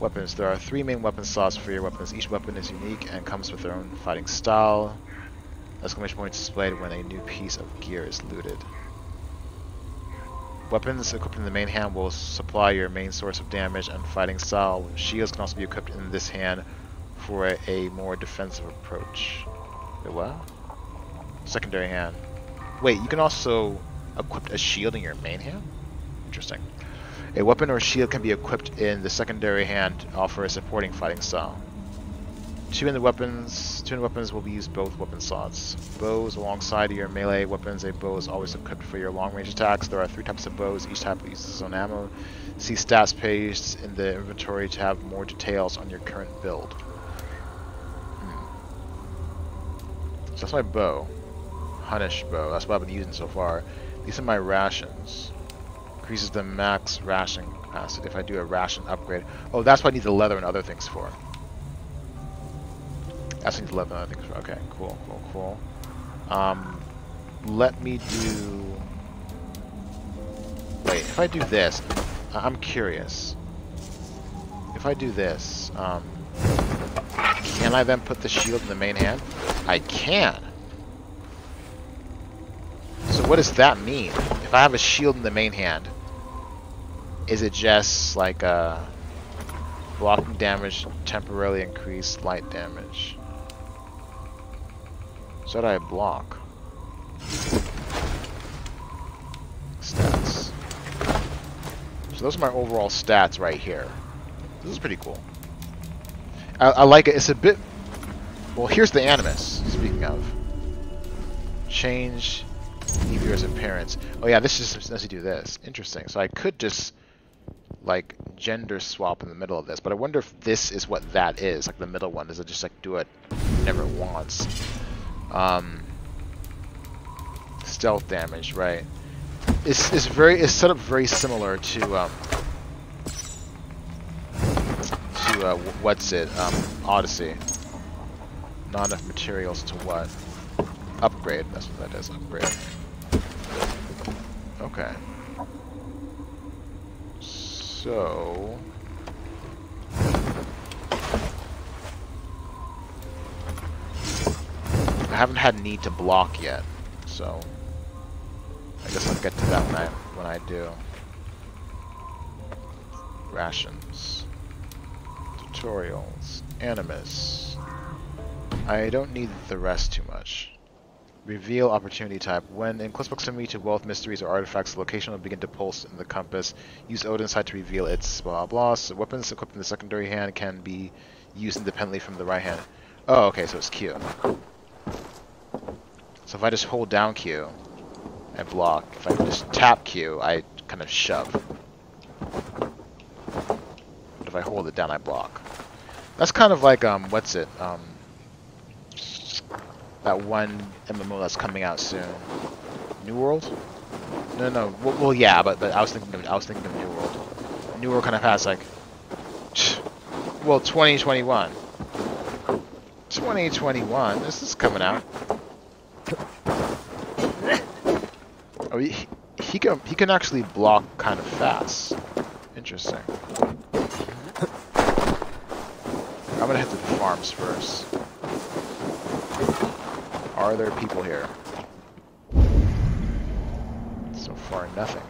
Weapons. There are three main weapon slots for your weapons. Each weapon is unique and comes with their own fighting style. Exclamation points displayed when a new piece of gear is looted. Weapons equipped in the main hand will supply your main source of damage and fighting style. Shields can also be equipped in this hand for a, a more defensive approach. Wait, what? Secondary hand. Wait, you can also equip a shield in your main hand? Interesting. A weapon or shield can be equipped in the secondary hand, offer a supporting fighting style. Two in the weapons, two in weapons will be used both weapon slots. Bows alongside your melee weapons, a bow is always equipped for your long range attacks. There are three types of bows, each type uses its own ammo. See stats page in the inventory to have more details on your current build. So that's my bow. Hunnish bow, that's what I've been using so far. These are my rations increases the max ration capacity if I do a ration upgrade. Oh, that's what I need the leather and other things for. That's what I need the leather and other things for. Okay, cool, cool, cool. Um, let me do... Wait, if I do this, I'm curious. If I do this, um, can I then put the shield in the main hand? I can. So what does that mean? If I have a shield in the main hand, is it just like a uh, blocking damage temporarily increase light damage? So that I block. Stats. So those are my overall stats right here. This is pretty cool. I, I like it. It's a bit... Well, here's the Animus, speaking of. Change Eivor's appearance. Oh yeah, this just lets you do this. Interesting. So I could just like gender swap in the middle of this, but I wonder if this is what that is, like the middle one. Does it just like do it whenever it wants? Um, stealth damage, right? It's, it's very it's set up very similar to um, to uh, what's it um, Odyssey. Not enough materials to what? Upgrade. That's what that is. Upgrade. Okay. So... I haven't had need to block yet, so I guess I'll get to that when I when I do. Rations. Tutorials. Animus. I don't need the rest too much. Reveal opportunity type. When in close proximity to wealth, mysteries, or artifacts, the location will begin to pulse in the compass. Use Odin's sight to reveal its blah blah. So weapons equipped in the secondary hand can be used independently from the right hand. Oh, okay, so it's Q. So if I just hold down Q, I block. If I just tap Q, I kind of shove. But if I hold it down, I block. That's kind of like, um, what's it? Um, that one MMO that's coming out soon. New World? No, no. Well, well yeah, but, but I was thinking of I was thinking of New World. New World kind of has like, *sighs* well, 2021. 2021. This is coming out. Oh, he, he can he can actually block kind of fast. Interesting. I'm gonna head to the farms first. Are there people here? So far, nothing.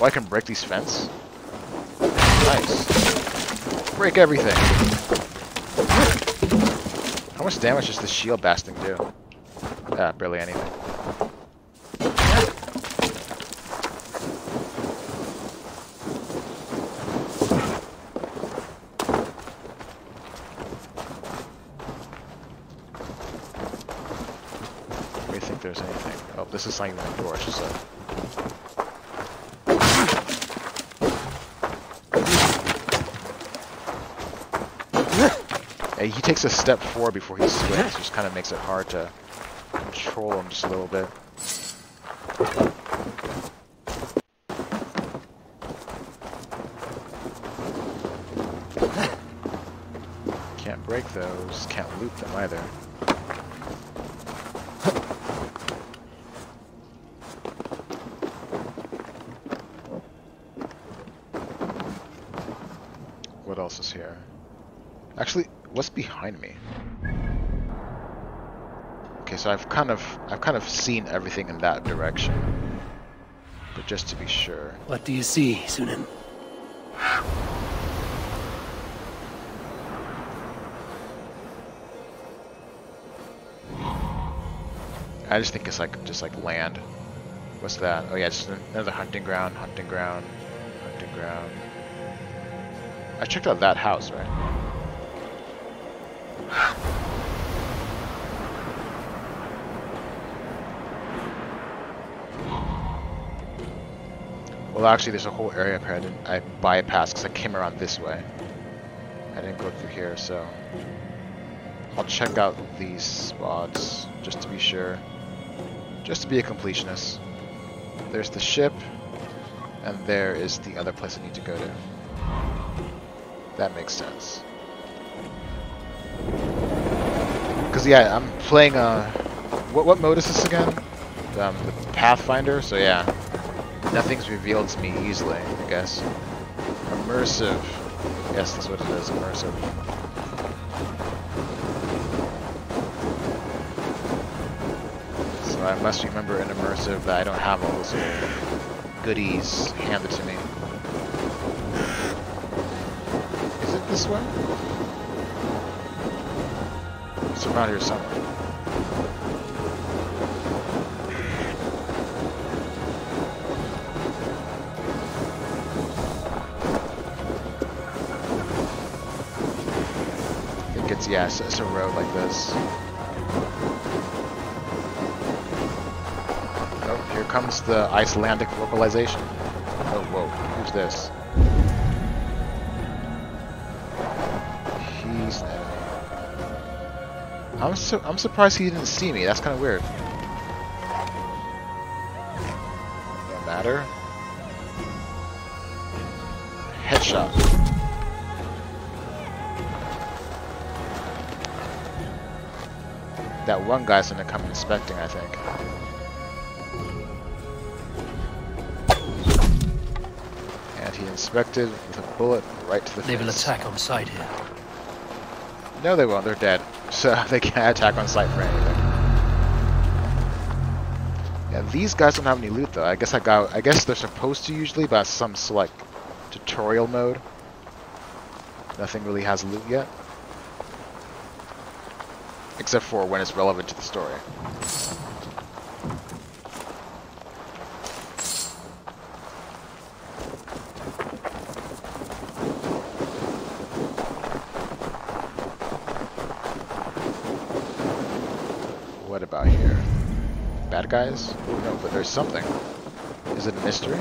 Oh, I can break these fence? Nice. Break everything. How much damage does the shield basting do? Ah, barely anything. This is something that door, so. Hey, he takes a step forward before he swings, which kind of makes it hard to control him just a little bit. Can't break those, can't loop them either. else is here? Actually, what's behind me? Okay, so I've kind of I've kind of seen everything in that direction. But just to be sure. What do you see, Sýnin? I just think it's like just like land. What's that? Oh yeah, just another hunting ground, hunting ground, hunting ground. I checked out that house, right? Well, actually, there's a whole area up here I, didn't, I bypassed because I came around this way. I didn't go through here, so I'll check out these spots just to be sure. Just to be a completionist. There's the ship, and there is the other place I need to go to. That makes sense. Because, yeah, I'm playing, uh, what, what mode is this again? Um, the Pathfinder, so yeah. Nothing's revealed to me easily, I guess. Immersive. Yes, that's what it is, immersive. So I must remember in immersive that I don't have all those goodies handed to me. Is it this way? It's around here somewhere. Yeah, it's, a road like this. Oh, here comes the Icelandic localization. Oh, whoa, who's this? He's. I'm su I'm surprised he didn't see me. That's kind of weird. One guy's gonna come inspecting, I think. And he inspected with a bullet right to the They will attack on sight here. No, they won't. They're dead. *laughs* So they can't attack on sight for anything. Yeah, these guys don't have any loot though. I guess I got. I guess they're supposed to usually, but some select tutorial mode. Nothing really has loot yet, except for when it's relevant to the story. What about here? Bad guys? No, but there's something. Is it a mystery?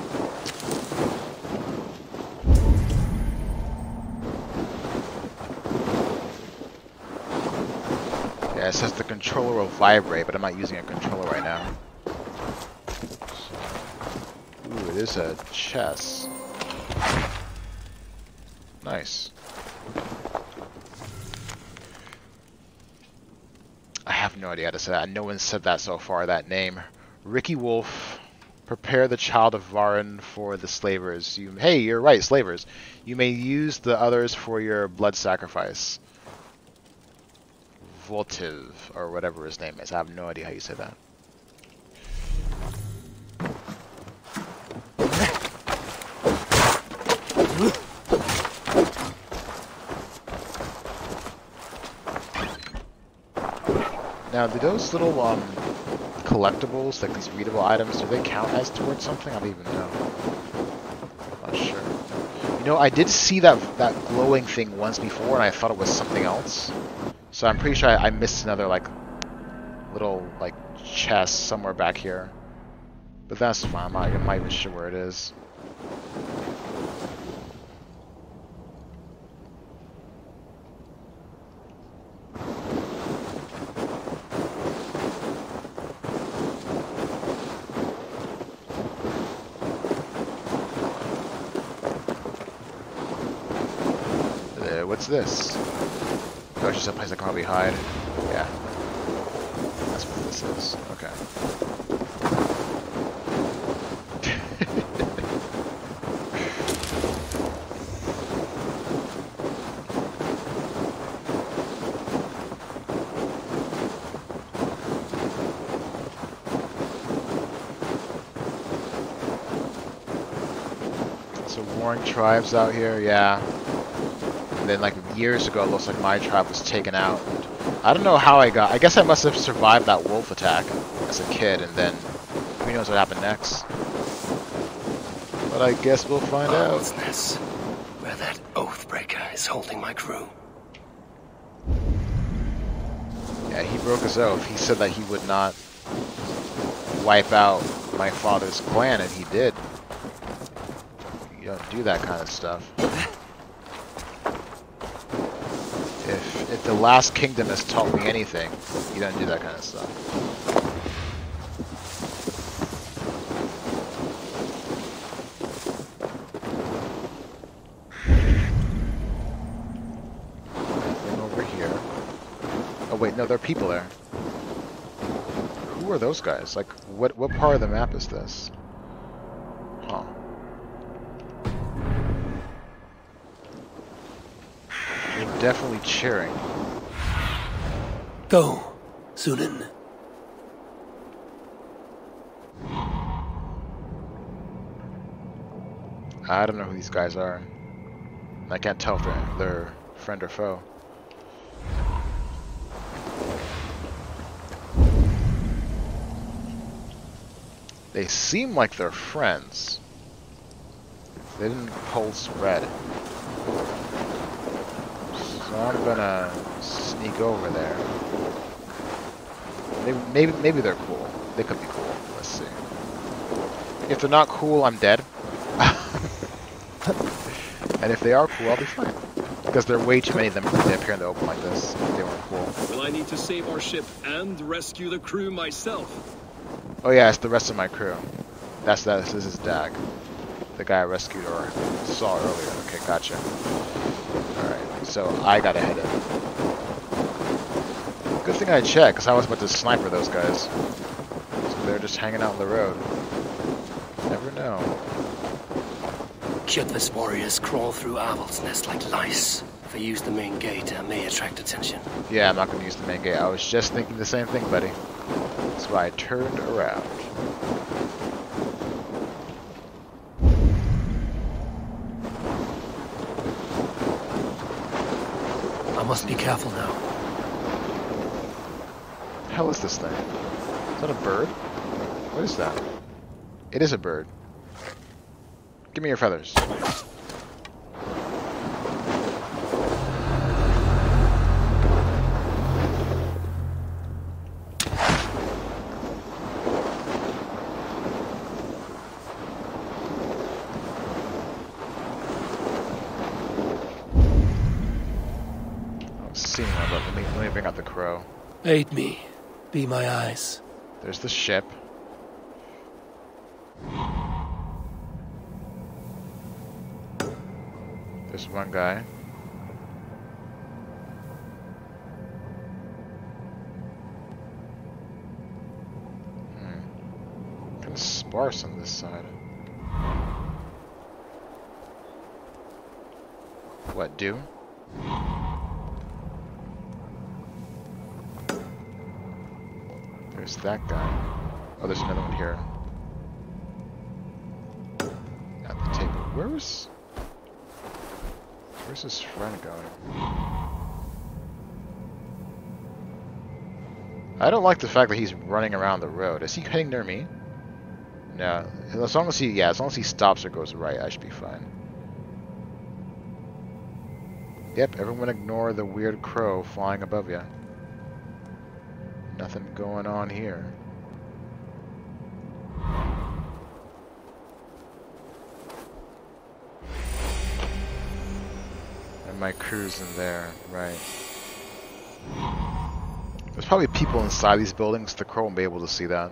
It says the controller will vibrate, but I'm not using a controller right now. Ooh, it is a chest. Nice. I have no idea how to say that. No one said that so far, that name. Rikiwulf, prepare the child of Varin for the slavers. You, hey, you're right, slavers. You may use the others for your blood sacrifice. Or whatever his name is. I have no idea how you say that. Now, do those little um, collectibles, like these readable items, do they count as towards something? I don't even know. I'm Not sure. You know, I did see that that glowing thing once before, and I thought it was something else. So I'm pretty sure I, I missed another like little like chest somewhere back here. But that's fine. I'm not, I'm not even sure where it is. Uh, what's this? just a place I can probably hide. Yeah. That's what this is. Okay. *laughs* So warring tribes out here, yeah. And then like years ago, it looks like my tribe was taken out. I don't know how I got. I guess I must have survived that wolf attack as a kid, and then who knows what happened next. But I guess we'll find out. Nest, where that Oathbreaker is holding my crew. Yeah, he broke his oath. He said that he would not wipe out my father's clan, and he did. You don't do that kind of stuff. If if the last kingdom has taught me anything, you don't do that kind of stuff. Nothing over here. Oh wait, no, there are people there. Who are those guys? Like, what what part of the map is this? Huh. They're definitely cheering. Go, Sýnin. I don't know who these guys are. I can't tell if they're, they're friend or foe. They seem like they're friends. They didn't pull spread. So I'm gonna sneak over there. Maybe, maybe, maybe they're cool. They could be cool. Let's see. If they're not cool, I'm dead. *laughs* and if they are cool, I'll be fine. Because there are way too many of them they appear in the open like this. If they weren't cool. Will I need to save our ship and rescue the crew myself? Oh yeah, it's the rest of my crew. That's that. This is Dag, the guy I rescued or saw earlier. Okay, gotcha. All right, so I gotta head in. Thing I checked, cause I was about to sniper those guys. So they're just hanging out on the road. Never know. Kjotve's warriors crawl through Avaldsnes like lice. If I use the main gate, I may attract attention. Yeah, I'm not gonna use the main gate. I was just thinking the same thing, buddy. That's why I turned around. I must be careful now. Hell is this thing? Is that a bird? What is that? It is a bird. Give me your feathers. Seeing let me, bring out the crow. Me. Be my eyes. There's the ship. There's one guy. Hmm. Kind of sparse on this side. What, do? There's that guy. Oh, there's another one here. At the table. Where's... Where's his friend going? I don't like the fact that he's running around the road. Is he heading near me? No. As long as he, yeah, as long as he stops or goes right, I should be fine. Yep, everyone ignore the weird crow flying above you. Nothing going on here. And my crew's in there, right. There's probably people inside these buildings. The crow won't be able to see that.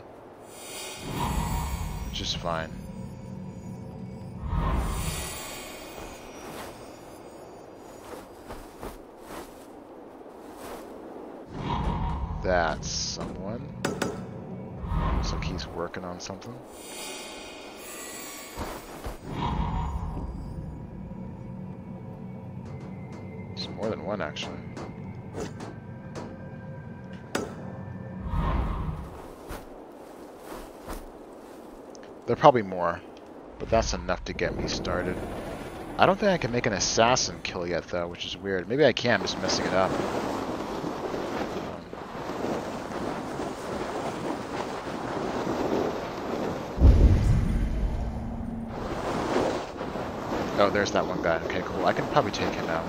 Is fine. That's working on something. There's more than one, actually. There are probably more. But that's enough to get me started. I don't think I can make an assassin kill yet, though, which is weird. Maybe I can, I'm just messing it up. There's that one guy. Okay, cool. I can probably take him out.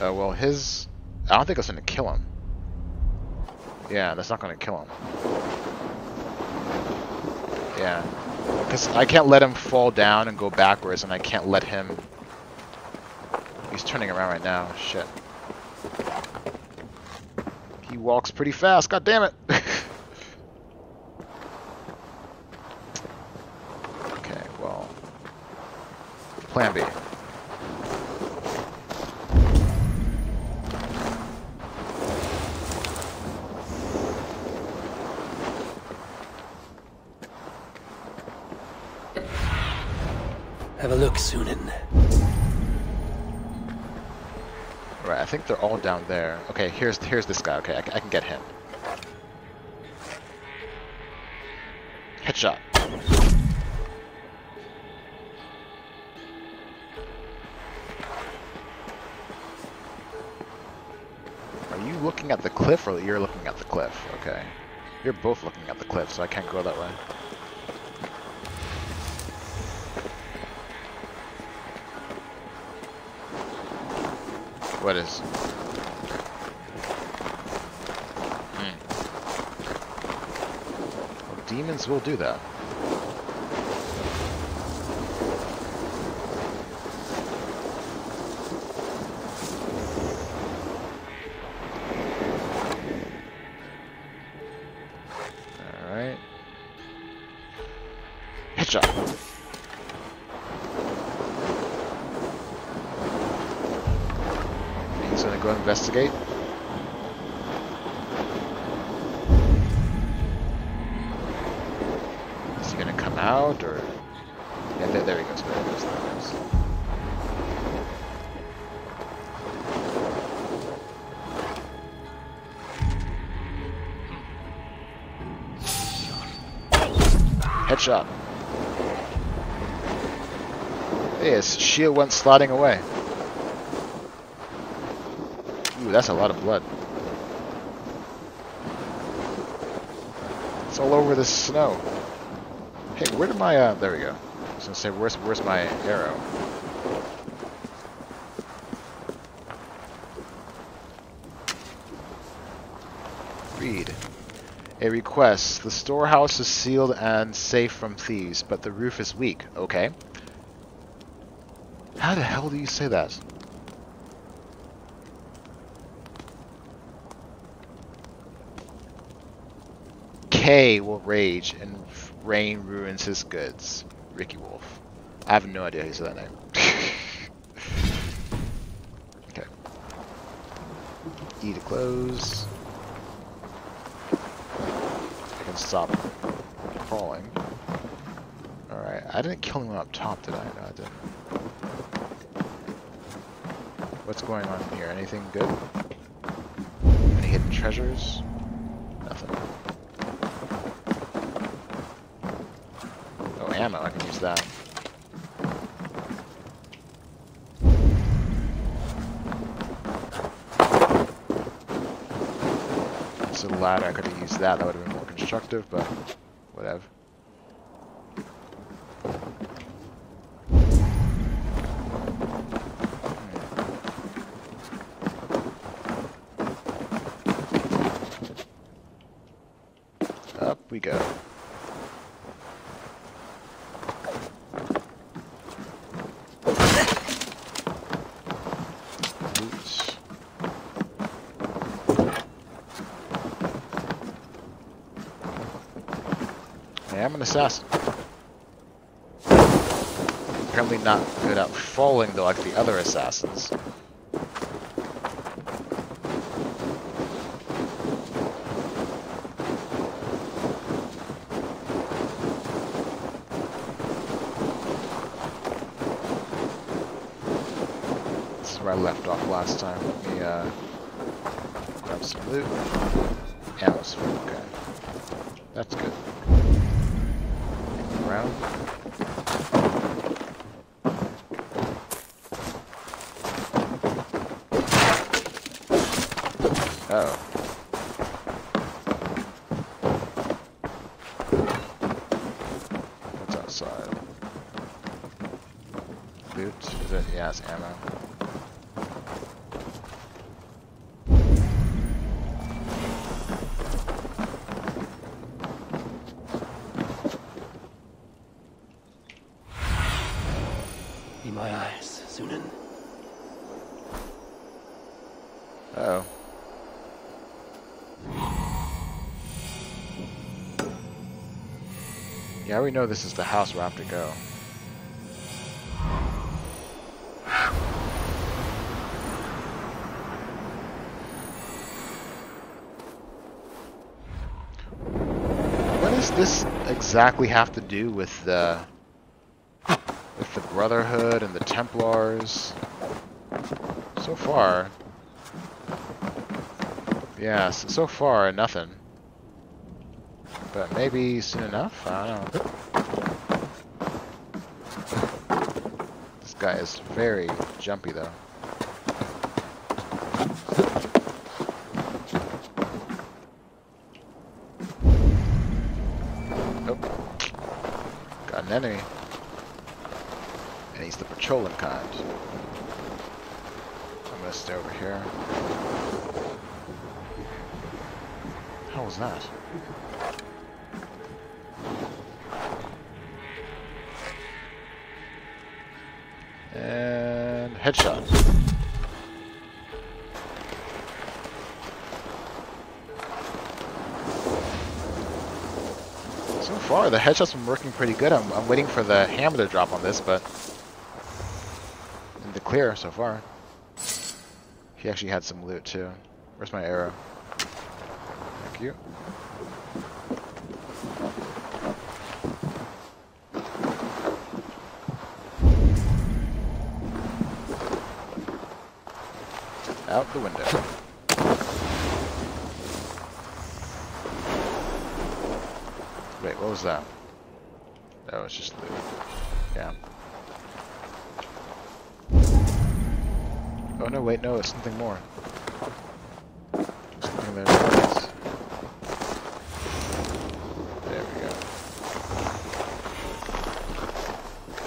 Oh, well, his... I don't think that's going to kill him. Yeah, that's not going to kill him. Yeah. Because I can't let him fall down and go backwards, and I can't let him... He's turning around right now. Shit. He walks pretty fast. God damn it. okay, well... Plan B. Have a look, Sýnin. Right, I think they're all down there. Okay, here's here's this guy. Okay, I, I can get him. Headshot. Looking at the cliff or you're looking at the cliff? Okay. You're both looking at the cliff, so I can't go that way. What is? Hmm. Well, demons will do that. Investigate. Is he gonna come out or? Yeah, there, there he goes. There he goes. There he goes. Headshot. His shield went sliding away. Ooh, that's a lot of blood. It's all over the snow. Hey, where did my, uh, there we go. I was gonna say, where's, where's my arrow? Read. A request. The storehouse is sealed and safe from thieves, but the roof is weak. Okay. How the hell do you say that? K will rage and rain ruins his goods. Rikiwulf. I have no idea who said that name. *laughs* okay. E to close. I can stop crawling. Alright, I didn't kill him up top, did I? No, I didn't. What's going on here? Anything good? Any hidden treasures? Nothing. Oh, ammo, I can use that. A ladder, I could have used that, that would have been more constructive, but whatever. Up we go. Boots. I am an assassin. Apparently not good at falling though like the other assassins. This is where I left off last time. Let me uh, grab some loot. Ammo's full, okay. That's good. Around. Oh. What's outside? Loot? Is it? Yeah, it's ammo. Be my eyes, Sýnin. Uh oh. Yeah, we know this is the house we have to go. What does this exactly have to do with the with the Brotherhood and the Templars? So far, yeah, so, so far nothing. But maybe soon enough? I don't know. Guy is very jumpy though. Oh. Got an enemy. And he's the patrolling kind. I'm gonna stay over here. How was that? Headshot. So far, the headshot's been working pretty good. I'm, I'm waiting for the hammer to drop on this, but in the clear so far. He actually had some loot too. Where's my arrow? Something more. Something there. There we go.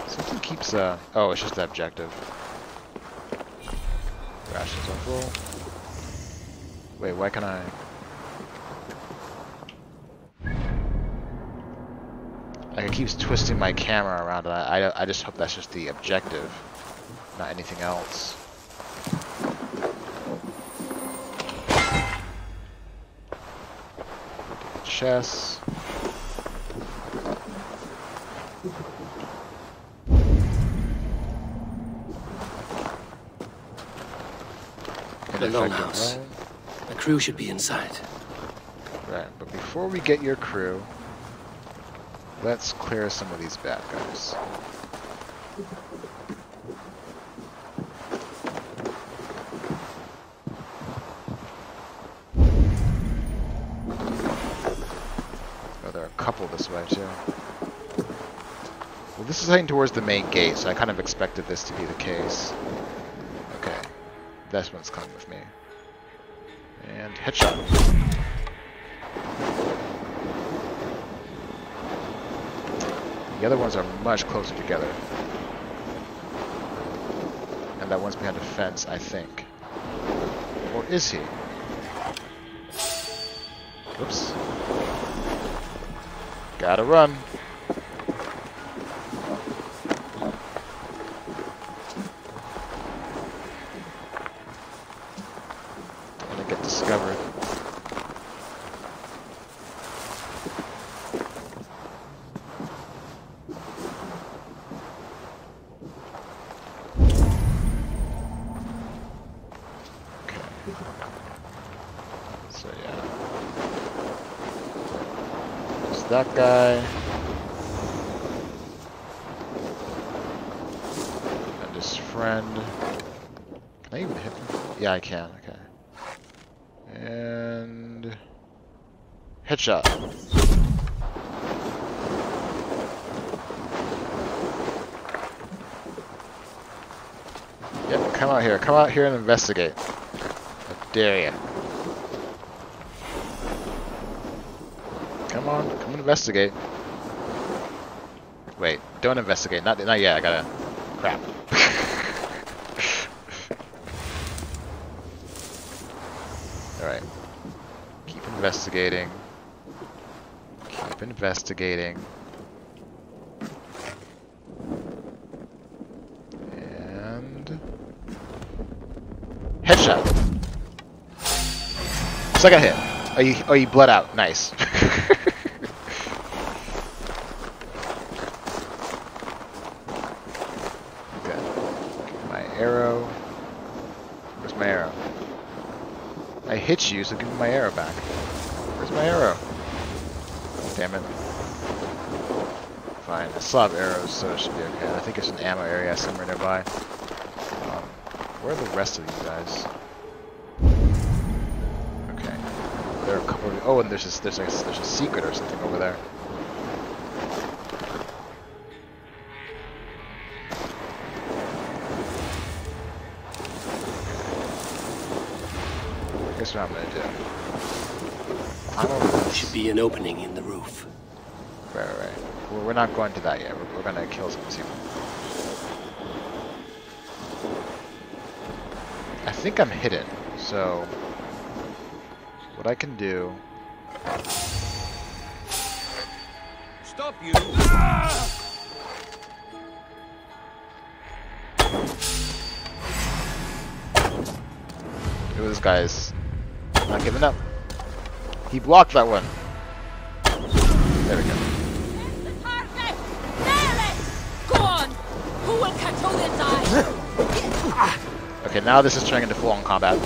Something keeps, uh, oh, it's just the objective. Rations are full. Wait, why can I? Like it keeps twisting my camera around, and I, I, I just hope that's just the objective, not anything else. Chess. The longhouse. The crew should be inside. Right, but before we get your crew, let's clear some of these bad guys. Oh, there are a couple this way too. Well, this is heading towards the main gate, so I kind of expected this to be the case. Okay, this one's coming with me. And headshot. The other ones are much closer together. And that one's behind a fence, I think. Or is he? Oops. Gotta run. Gonna get discovered. So yeah. There's that guy. And his friend. Can I even hit him? Yeah, I can. Okay. And Headshot. Yep, come out here. Come out here and investigate. I dare you. Come on, come investigate. Wait, don't investigate. Not not yet. I gotta. Crap. *laughs* All right. Keep investigating. Investigating. And headshot. Second hit. Oh, you oh you bled out. Nice. *laughs* okay. My arrow. Where's my arrow? I hit you, so give me my arrow back. Where's my arrow? Damn it. Fine. I still have arrows, so it should be okay. I think it's an ammo area somewhere nearby. Um, where are the rest of you guys? Okay. There are a couple of... Oh, and there's a, there's there's a secret or something over there. Here's what I'm gonna do. I'm gonna... Should be an opening in the roof. Right, right, right. Well, we're not going to that yet. We're, we're gonna kill some people. I think I'm hidden, so what I can do. Stop you! It was guys. Not giving up. He blocked that one. Now this is turning into full-on combat.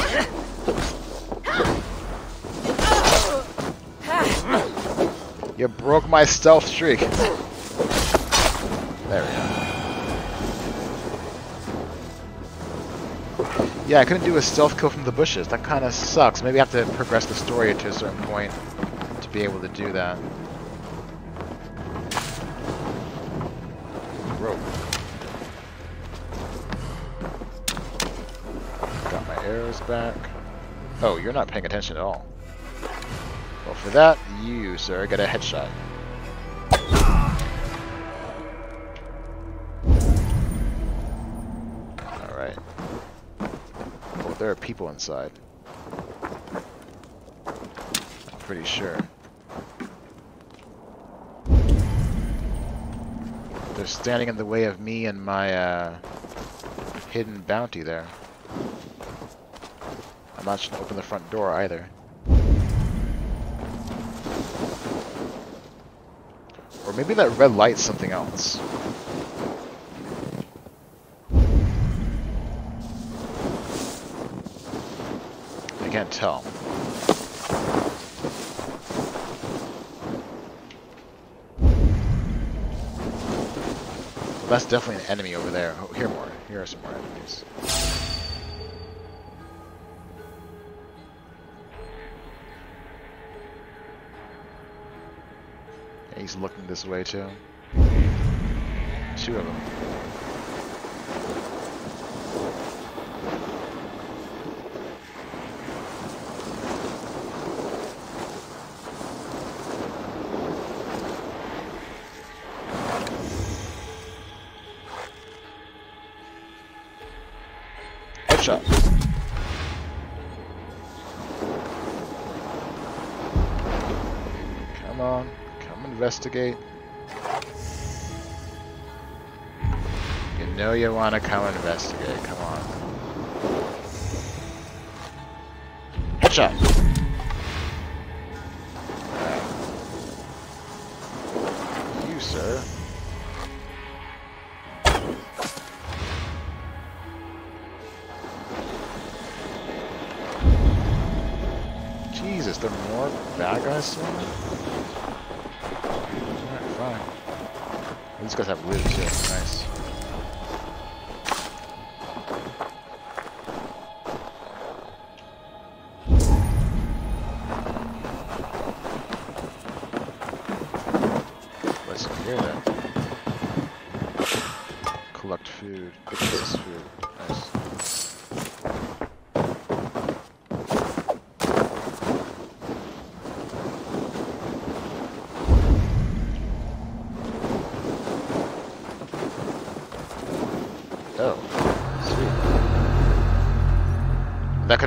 You broke my stealth streak. There we go. Yeah, I couldn't do a stealth kill from the bushes. That kind of sucks. Maybe I have to progress the story to a certain point to be able to do that. Back. Oh, you're not paying attention at all. Well, for that, you, sir, get a headshot. Alright. Oh, there are people inside. I'm pretty sure. They're standing in the way of me and my, uh, hidden bounty there. I'm not just gonna open the front door either. Or maybe that red light's something else. I can't tell. That's definitely an enemy over there. Oh, here more. Here are some more enemies. This way too. Two of them. Investigate. You know you want to come investigate, come on. Headshot!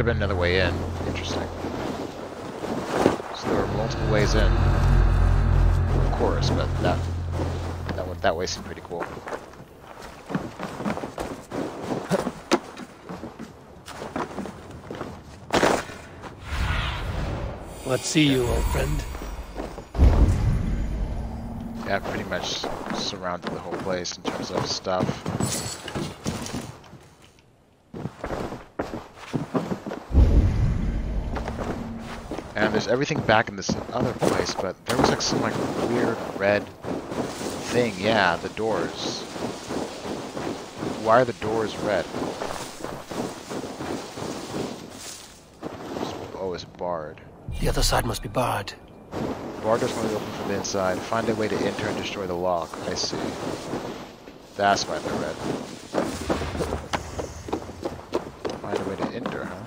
Been another way in. Interesting. So there were multiple ways in. Of course, but that that one that way seemed pretty cool. Let's see you, old friend. Yeah, pretty much surrounded the whole place in terms of stuff. There's everything back in this other place, but there was like some like weird red thing. Yeah, the doors. Why are the doors red? Oh, it's barred. The other side must be barred. Bar doors only open from the inside. Find a way to enter and destroy the lock. I see. That's why they're red. Find a way to enter, huh?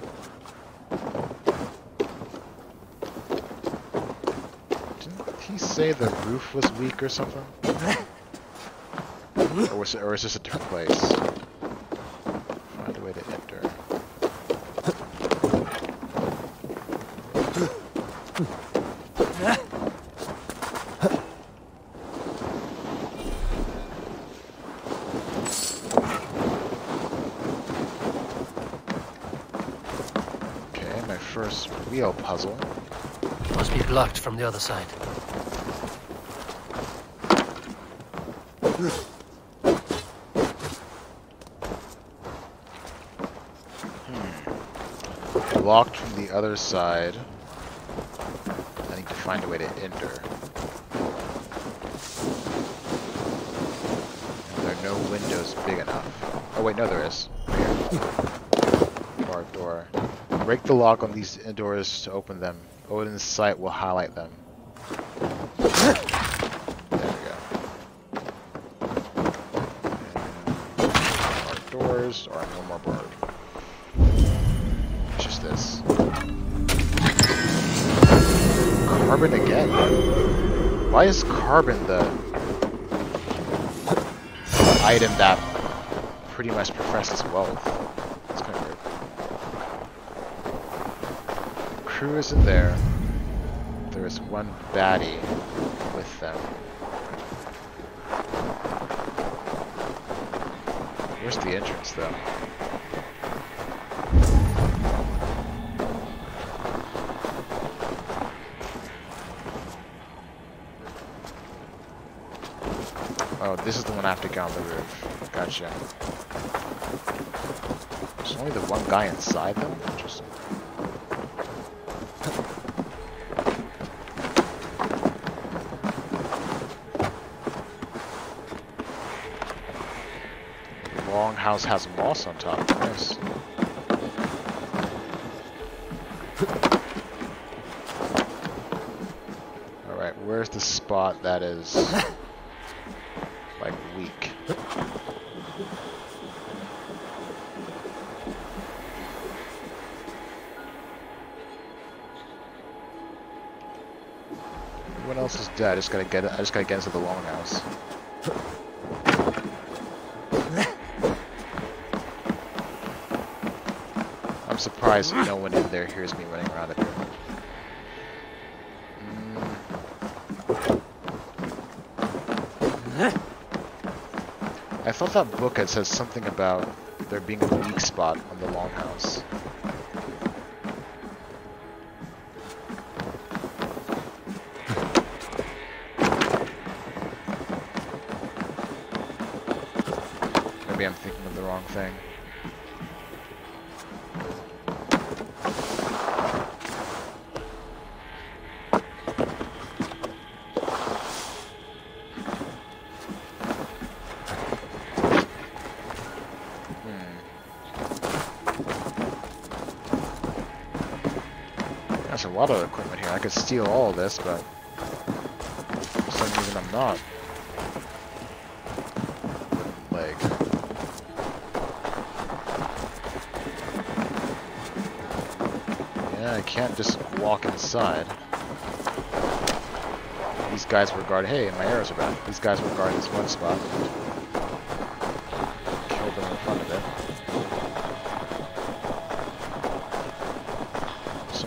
Didn't he say the roof was weak or something? or, was it, or is this a different place? Find a way to enter. Okay, my first real puzzle. Must be blocked from the other side. Locked from the other side. I need to find a way to enter. There are no windows big enough. Oh wait, no there is. Barred door. Break the lock on these doors to open them. Odin's sight will highlight them. Carbon the item that pretty much professes wealth? It's kind of weird. Crew isn't there. There is one baddie with them. Where's the entrance though? This get on the roof. Gotcha. There's only the one guy inside them? Interesting. The long house has moss on top. Nice. Alright, where's the spot that is *laughs* I just gotta get. I just gotta get into the longhouse. I'm surprised no one in there hears me running around it. I thought that book had said something about there being a weak spot on the longhouse. lot of equipment here. I could steal all this, but for some reason I'm not. Yeah, I can't just walk inside. These guys were guard. Hey, my arrows are back. These guys were guarding this one spot.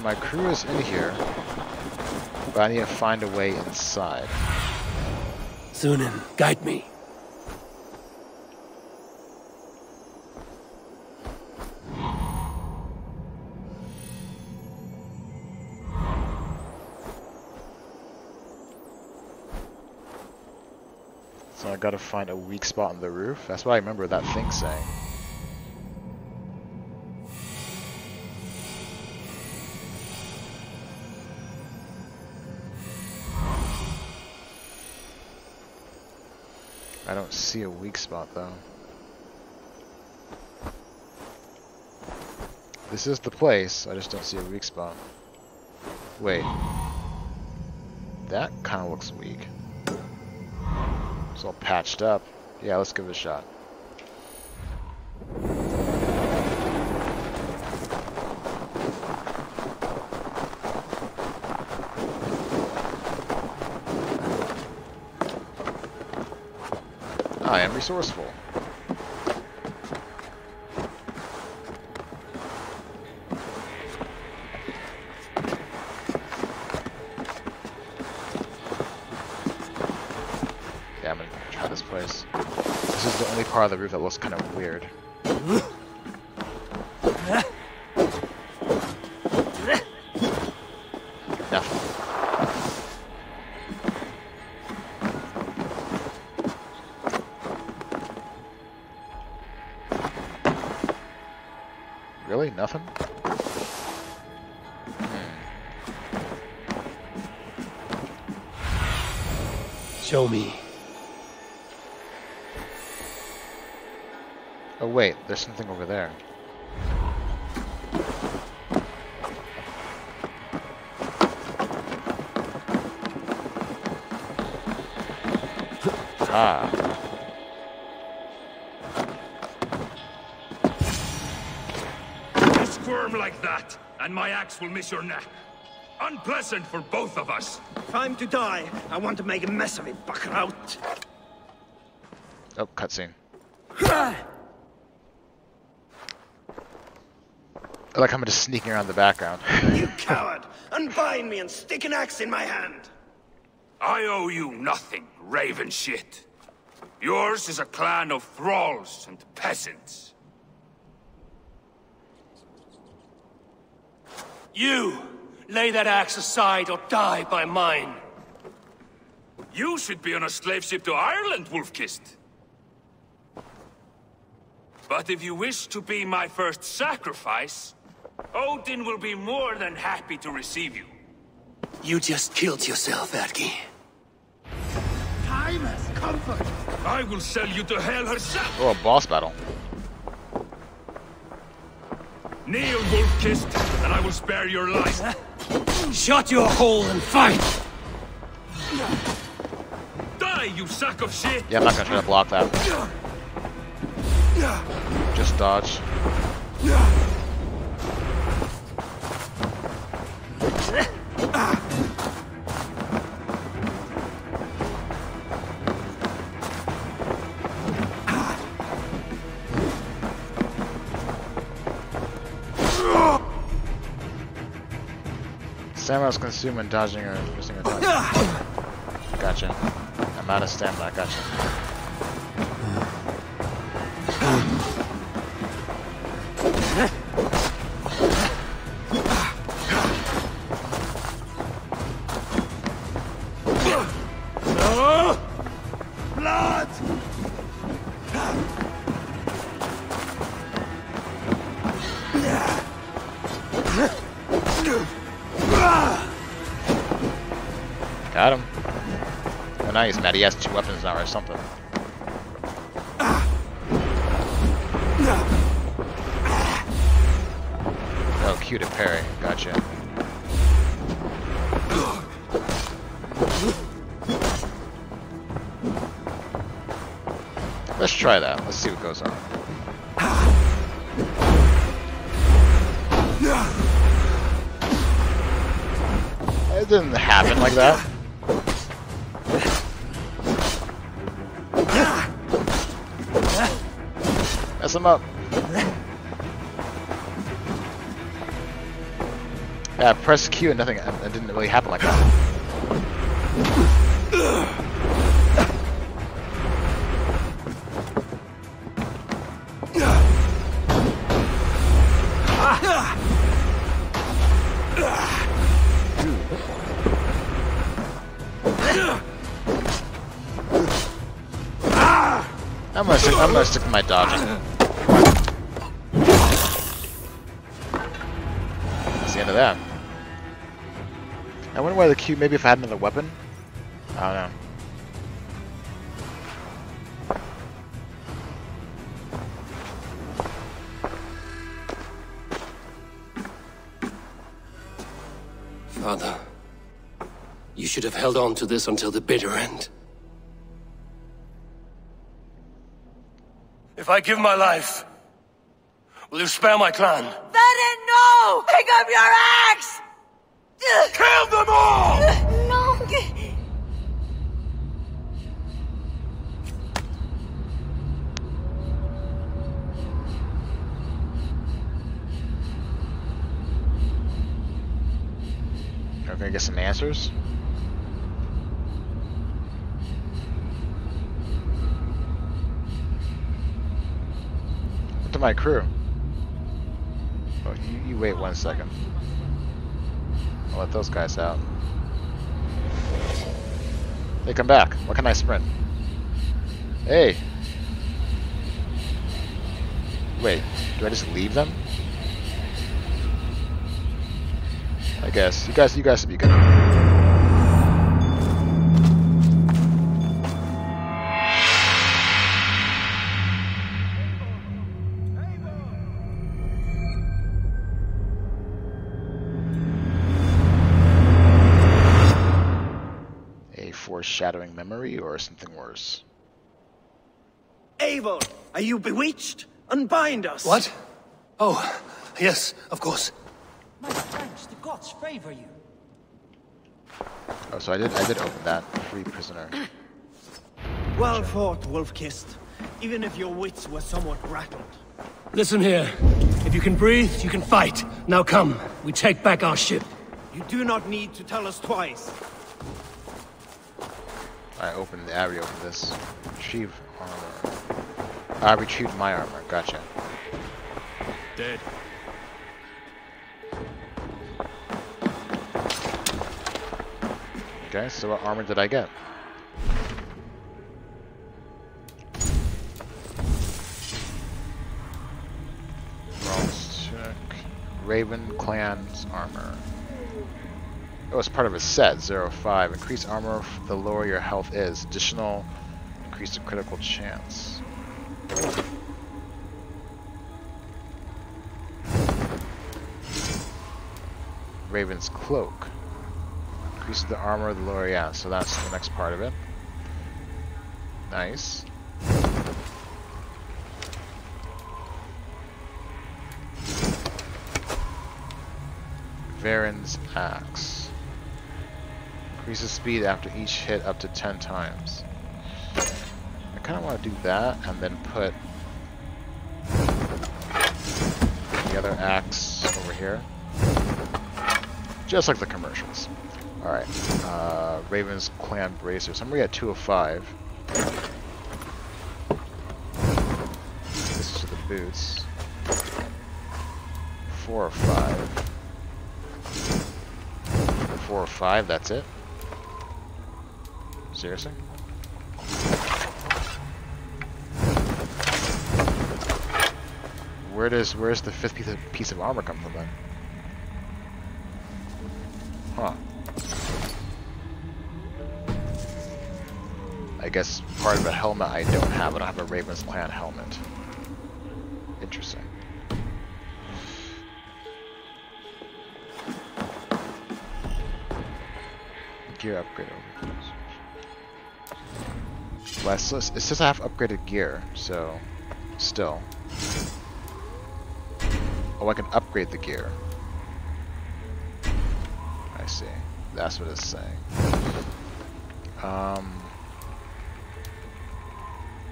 My crew is in here, but I need to find a way inside. Sýnin, guide me. So I gotta find a weak spot on the roof. That's what I remember that thing saying. See a weak spot though. This is the place, I just don't see a weak spot. Wait. That kinda looks weak. It's all patched up. Yeah, let's give it a shot. I am resourceful. Yeah, I'm gonna try this place. This is the only part of the roof that looks kind of weird. Show me. Oh wait, there's something over there. Ah. You squirm like that, and my axe will miss your neck. Unpleasant for both of us. Time to die. I want to make a mess of it, Bakraut. Oh, cutscene. I like how I'm just sneaking around the background. *laughs* you coward! Unbind me and stick an axe in my hand. I owe you nothing, raven shit. Yours is a clan of thralls and peasants. You! Lay that axe aside or die by mine. You should be on a slave ship to Ireland, Wolf-Kissed. But if you wish to be my first sacrifice, Odin will be more than happy to receive you. You just killed yourself, Erki. Time has comfort. I will sell you to hell herself. Oh, a boss battle. Kneel, Wolf-Kissed, and I will spare your life. *laughs* Shut your hole and fight! Die, you sack of shit! Yeah, I'm not gonna try to block that. Just dodge. *laughs* Stamina's consumed when dodging or missing a attack. *laughs* Gotcha. I'm out of stamina, gotcha. He has two weapons now or something. Oh, cute to parry. Gotcha. Let's try that. Let's see what goes on. It didn't happen like that. Mess him up. Yeah, press Q and nothing. Uh, it didn't really happen like that. I'm gonna stick. I'm gonna stick to my dodging. I wonder why the Q. Maybe if I had another weapon. I don't know. Father, you should have held on to this until the bitter end. If I give my life, will you spare my clan? Bennett, no! Pick up your axe! Kill them all! No! Are we gonna get some answers? What to my crew? Oh, you, you wait one second. I'll let those guys out. Hey, come back. What can I sprint? Hey! Wait, do I just leave them? I guess. You guys you guys should be good. Foreshadowing memory or something worse. Eivor, are you bewitched? Unbind us. What? Oh, yes, of course. My friends, the gods favor you. Oh, so I did I did open that. Free prisoner. *clears throat* Well fought, Wolf-Kissed. Even if your wits were somewhat rattled. Listen here. If you can breathe, you can fight. Now come, we take back our ship. You do not need to tell us twice. I opened the I reopened this. Retrieve armor. I retrieved my armor, gotcha. Dead. Okay, so what armor did I get? Bronze. Raven Clan's armor. Oh, it's part of a set, 05. Increase armor the lower your health is. Additional increase the critical chance. Raven's cloak. Increases the armor of the lower, yeah, so that's the next part of it. Nice. Varin's axe. Increases speed after each hit up to 10 times. I kind of want to do that and then put the other axe over here. Just like the commercials. Alright, uh, Raven's Clan Bracers. I'm gonna get 2 of 5. This is the boots. 4 of 5. 4 of 5, that's it? Seriously? Where does where's the fifth piece of, piece of armor come from then? Huh. I guess part of a helmet I don't have. I don't have a Raven's Clan helmet. Interesting. Gear upgrade Well, it says I have upgraded gear, so still. Oh, I can upgrade the gear. I see. That's what it's saying. Um,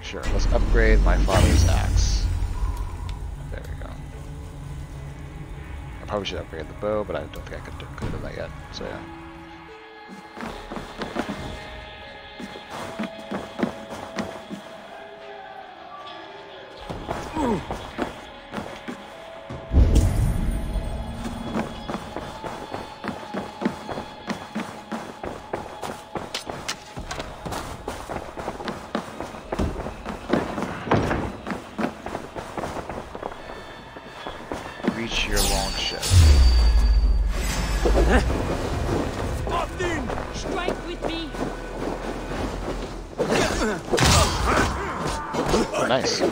sure, let's upgrade my father's axe. There we go. I probably should upgrade the bow, but I don't think I could do, could done that yet. So yeah. Reach nice. The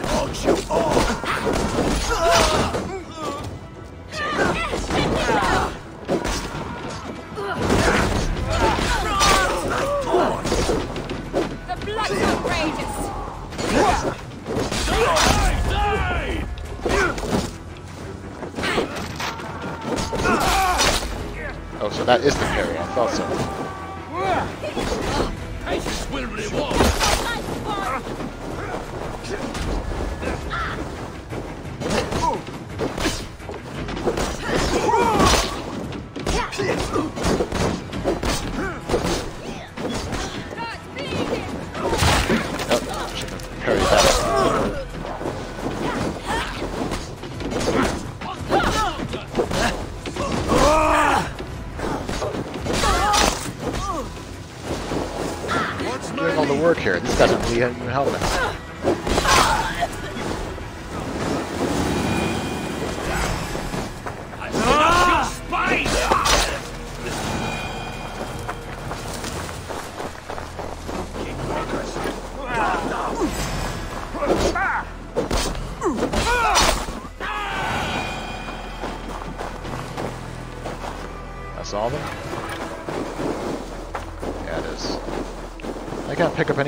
blood rages. Oh, so that is the parry. I thought so.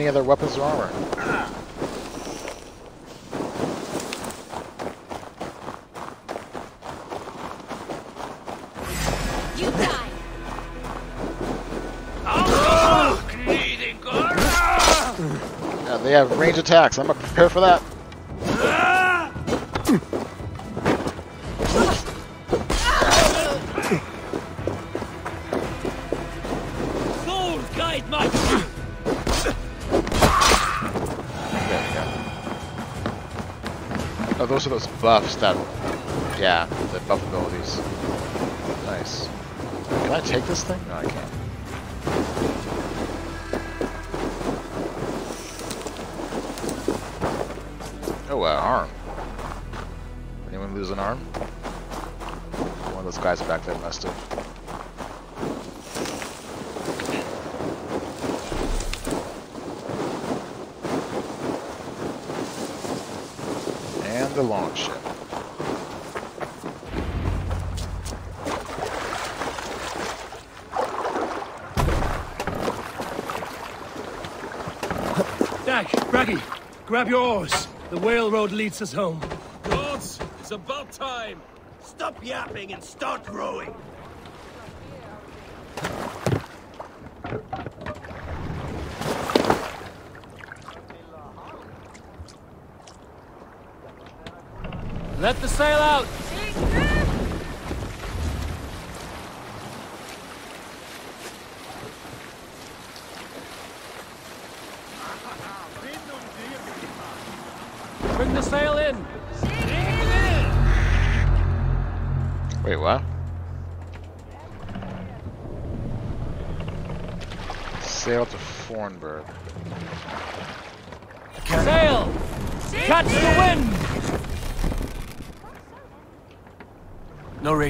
Any other weapons or armor. You die. Yeah, they have range attacks. I'm gonna prepare for that. Those are those buffs that, yeah, the buff abilities. Nice. Can I take this thing? No, I can't. Oh, uh, arm. Anyone lose an arm? One of those guys back there must have. And the long ship. Dag, Braggy, grab your oars. The whale road leads us home. Gods, it's about time. Stop yapping and start rowing.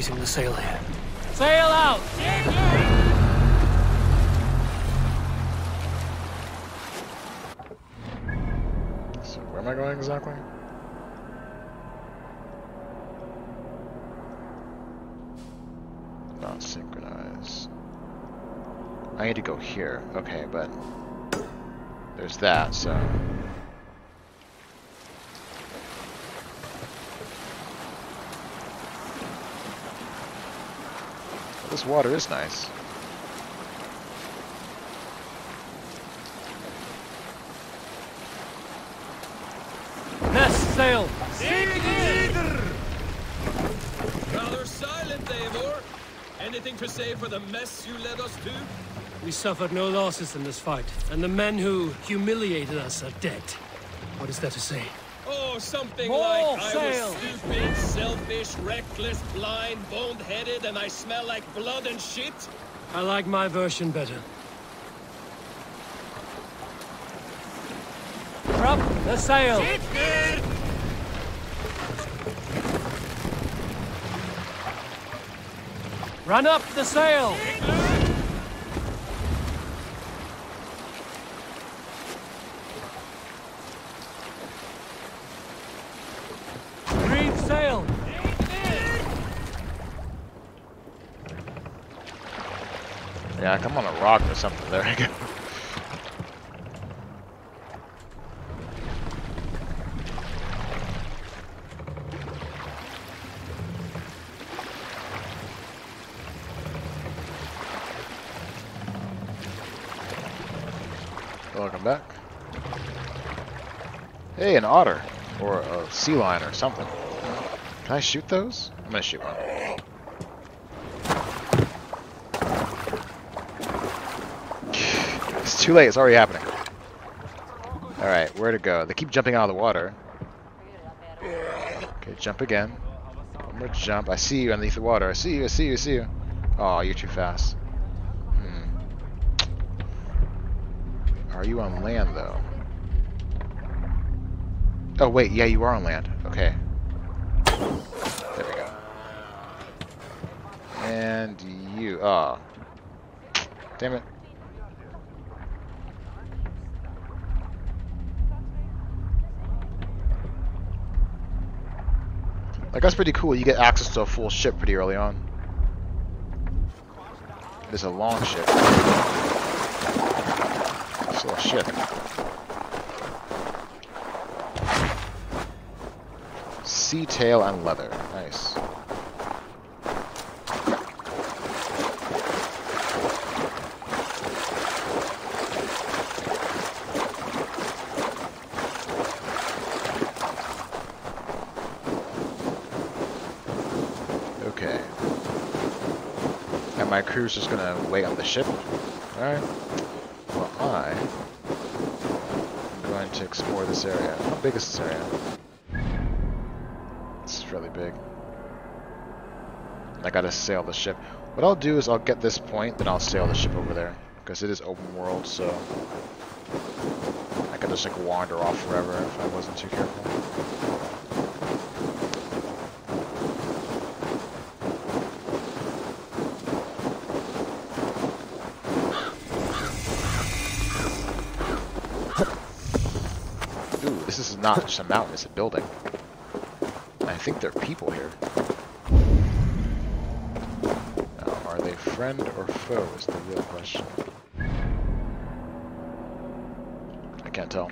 Raising the sail here. Sail out. So where am I going exactly? Not synchronize. I need to go here. Okay, but there's that, so. water is nice. Nest sail! Rather silent, Eivor. Anything to say for the mess you led us to? We suffered no losses in this fight, and the men who humiliated us are dead. What is there to say? Something More like I was stupid, selfish, reckless, blind, bone-headed, and I smell like blood and shit? I like my version better. Drop the sail! Run up the sail! Reef sail! Yeah, come on a rock or something. There you go. Welcome back. Hey, an otter. Or a sea lion or something. Can I shoot those? I'm gonna shoot one. Too late, it's already happening. Alright, where to go? They keep jumping out of the water. Okay, jump again. One more jump. I see you underneath the water. I see you, I see you, I see you. Oh, you're too fast. Hmm. Are you on land, though? Oh, wait, yeah, you are on land. Okay. There we go. And you. Ah. Damn it. Like, that's pretty cool. You get access to a full ship pretty early on. It's a long ship. Still a ship. Sea tail and leather. Nice. Okay. And my crew's just gonna wait on the ship. Alright. Well, I am going to explore this area. How big is this area? It's really big. I gotta sail the ship. What I'll do is I'll get this point, then I'll sail the ship over there. Because it is open world, so... I could just like wander off forever if I wasn't too careful. Not just a mountain, it's a building. I think there are people here. Now, are they friend or foe is the real question. I can't tell.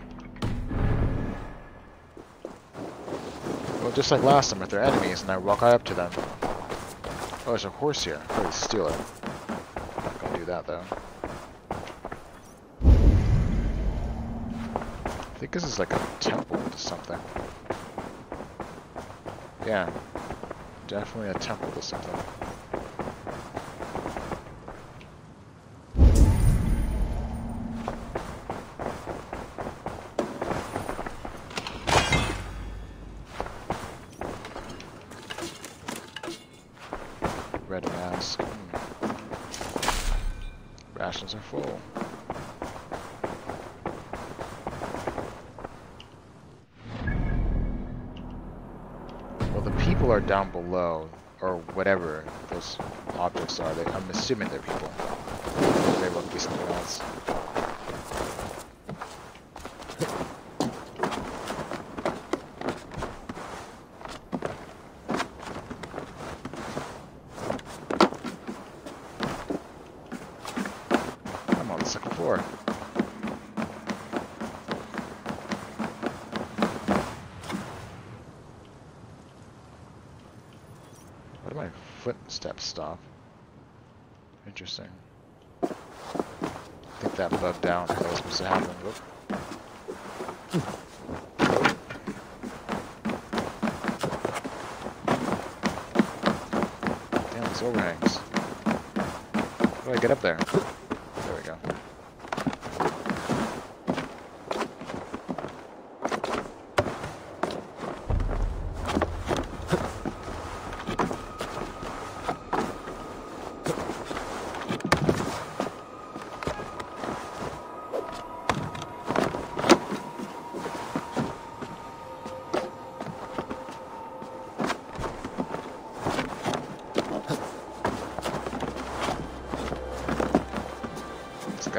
Well, just like last time, if they're enemies and I walk right up to them. Oh, there's a horse here. I'll steal it. Not gonna do that though. I think this is like a temple to something. Yeah. Definitely a temple to something. Red mask. Hmm. Rations are full. Well, the people are down below, or whatever those objects are. They, I'm assuming they're people. They be something else. I'm on the second floor. Why do my footsteps stop? Interesting. I think that bugged down. That was supposed to happen. Whoop. overhangs, overhangs. How do I get up there? There we go.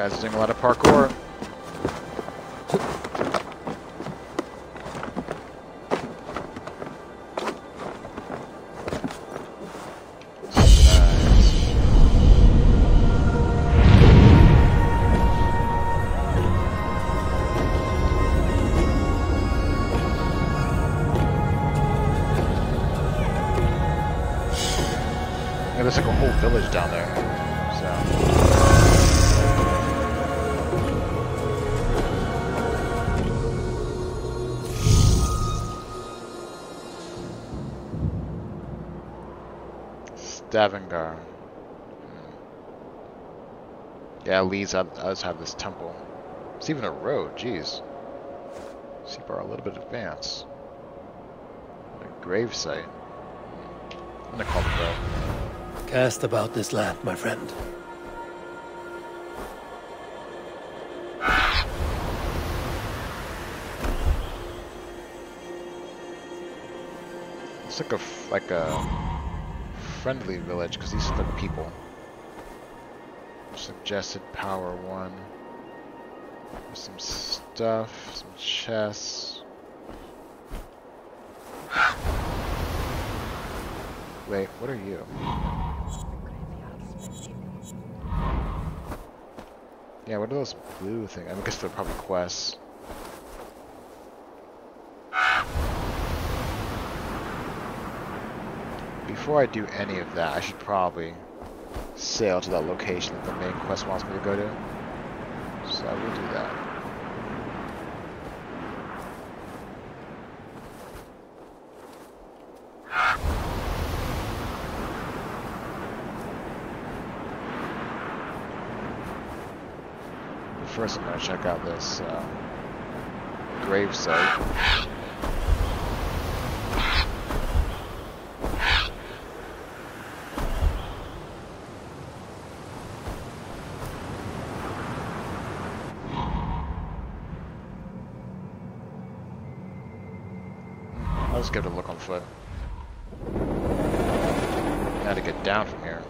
Guy's doing a lot of parkour. Stavanger. Hmm. Yeah, Lee's up, does have this temple. It's even a road, jeez. Seabar a little bit advanced. A grave site. I'm gonna call that. Cast about this land, my friend. It's like a like a friendly village because these are the people. Suggested power one. Some stuff, some chests. Wait, what are you? Yeah, what are those blue things? I guess they're probably quests. Before I do any of that, I should probably sail to that location that the main quest wants me to go to. So I will do that. But first I'm going to check out this uh, grave site. Give it a look on foot. Now to get down from here.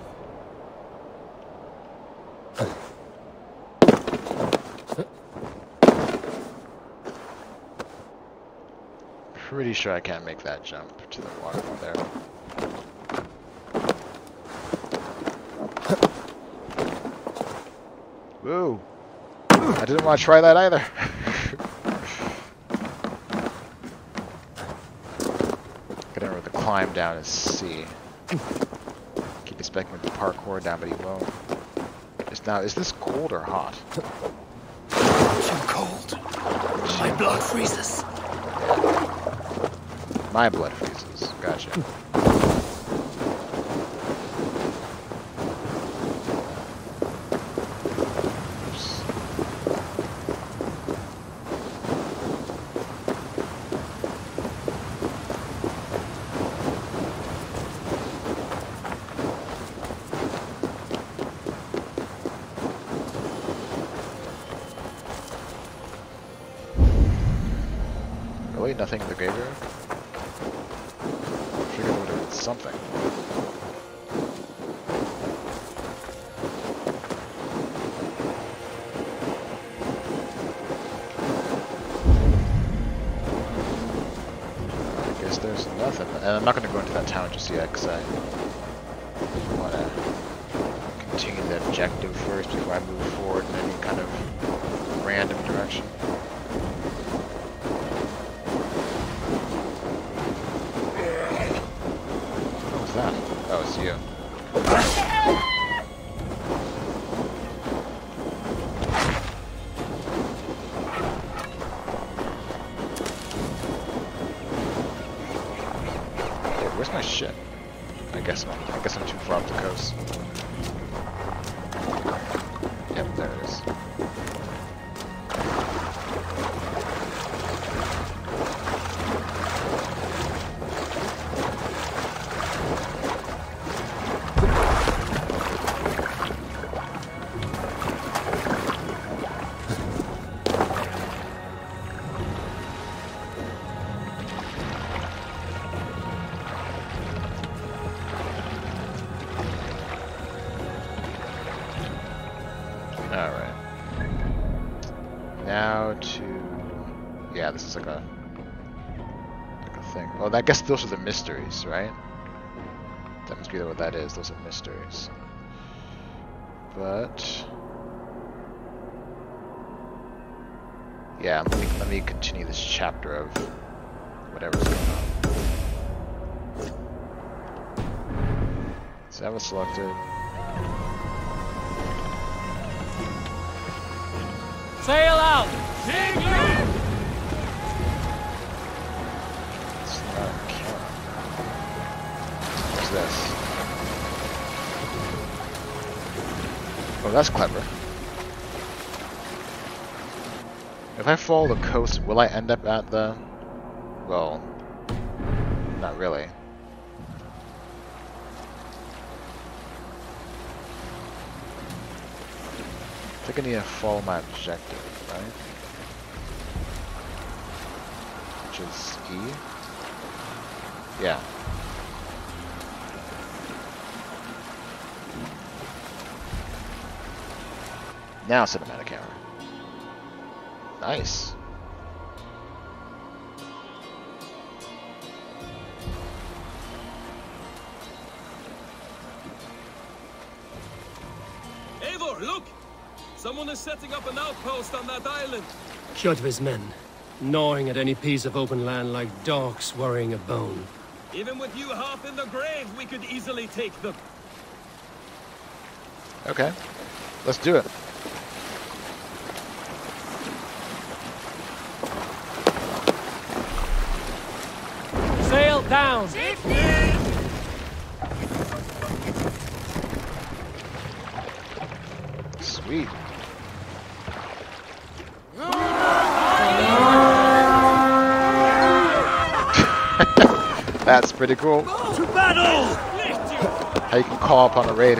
Pretty sure I can't make that jump to the water there. Woo! I didn't want to try that either. *laughs* Gonna remember the climb down is C. Keep expecting to parkour down, but he won't. Just now, is this cold or hot? Too cold. My blood freezes. My blood freezes. Gotcha. Really? Nothing in the graveyard? Figured it would have been something. I guess there's nothing. And I'm not going to go into that town just yet because I guess those are the mysteries, right? That must be what that is. Those are mysteries. But... Yeah, let me, let me continue this chapter of whatever's going on. So that was selected. That's clever. If I follow the coast, will I end up at the... Well, not really. I think I need to follow my objective, right? Which is E? Yeah. Now cinematic camera. Nice. Eivor, look! Someone is setting up an outpost on that island. Kjotve's men, gnawing at any piece of open land like dogs worrying a bone. Even with you half in the grave, we could easily take them. Okay. Let's do it. Sail down! Sweet. Pretty cool. To battle! How you can call upon a raid.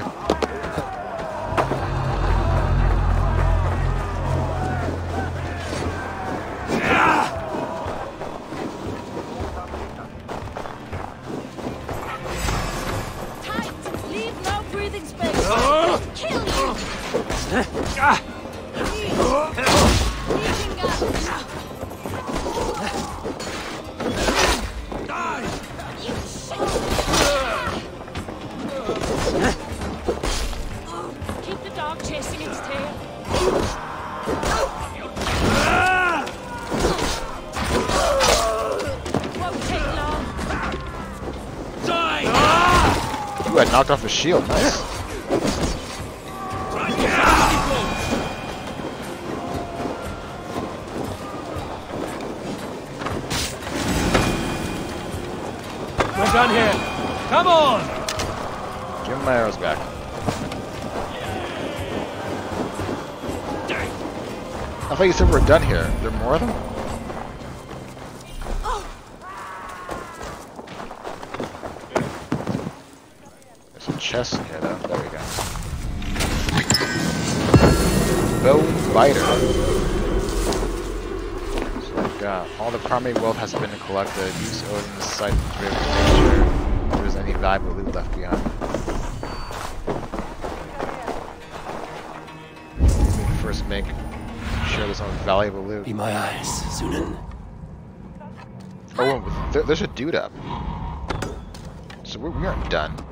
Knocked off his shield. Nice. We're done here. Come on! Give him my arrows back. I thought you said we're done here. There are more of them? Primary wealth has been collected. Use Odin's sight to make sure if there's any valuable loot left behind. First make sure there's no valuable loot. Be my eyes, Sýnin. Oh, there's a dude up. So we aren't done.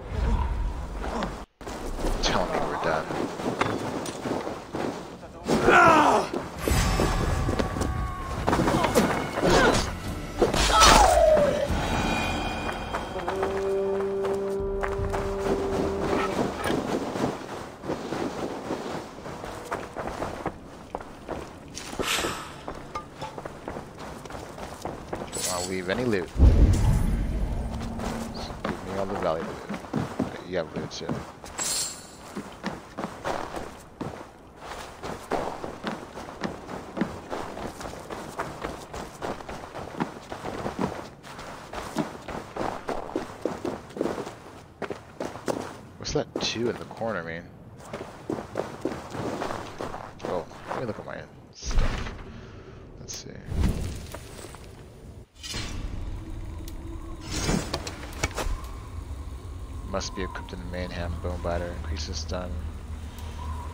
Mayhem Bonebiter. Increases stun.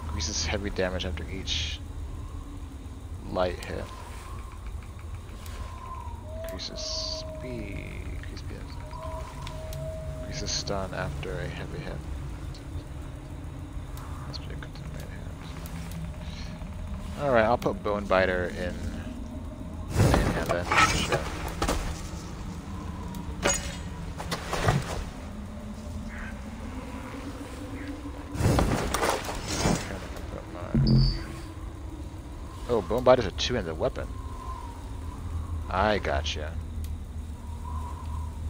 Increases heavy damage after each light hit. Increases speed. Increases speed. Stun after a heavy hit. In. Alright, I'll put Bone Biter in Mayhem then. Sure. Oh, Bonebiter's a two-handed weapon. I gotcha.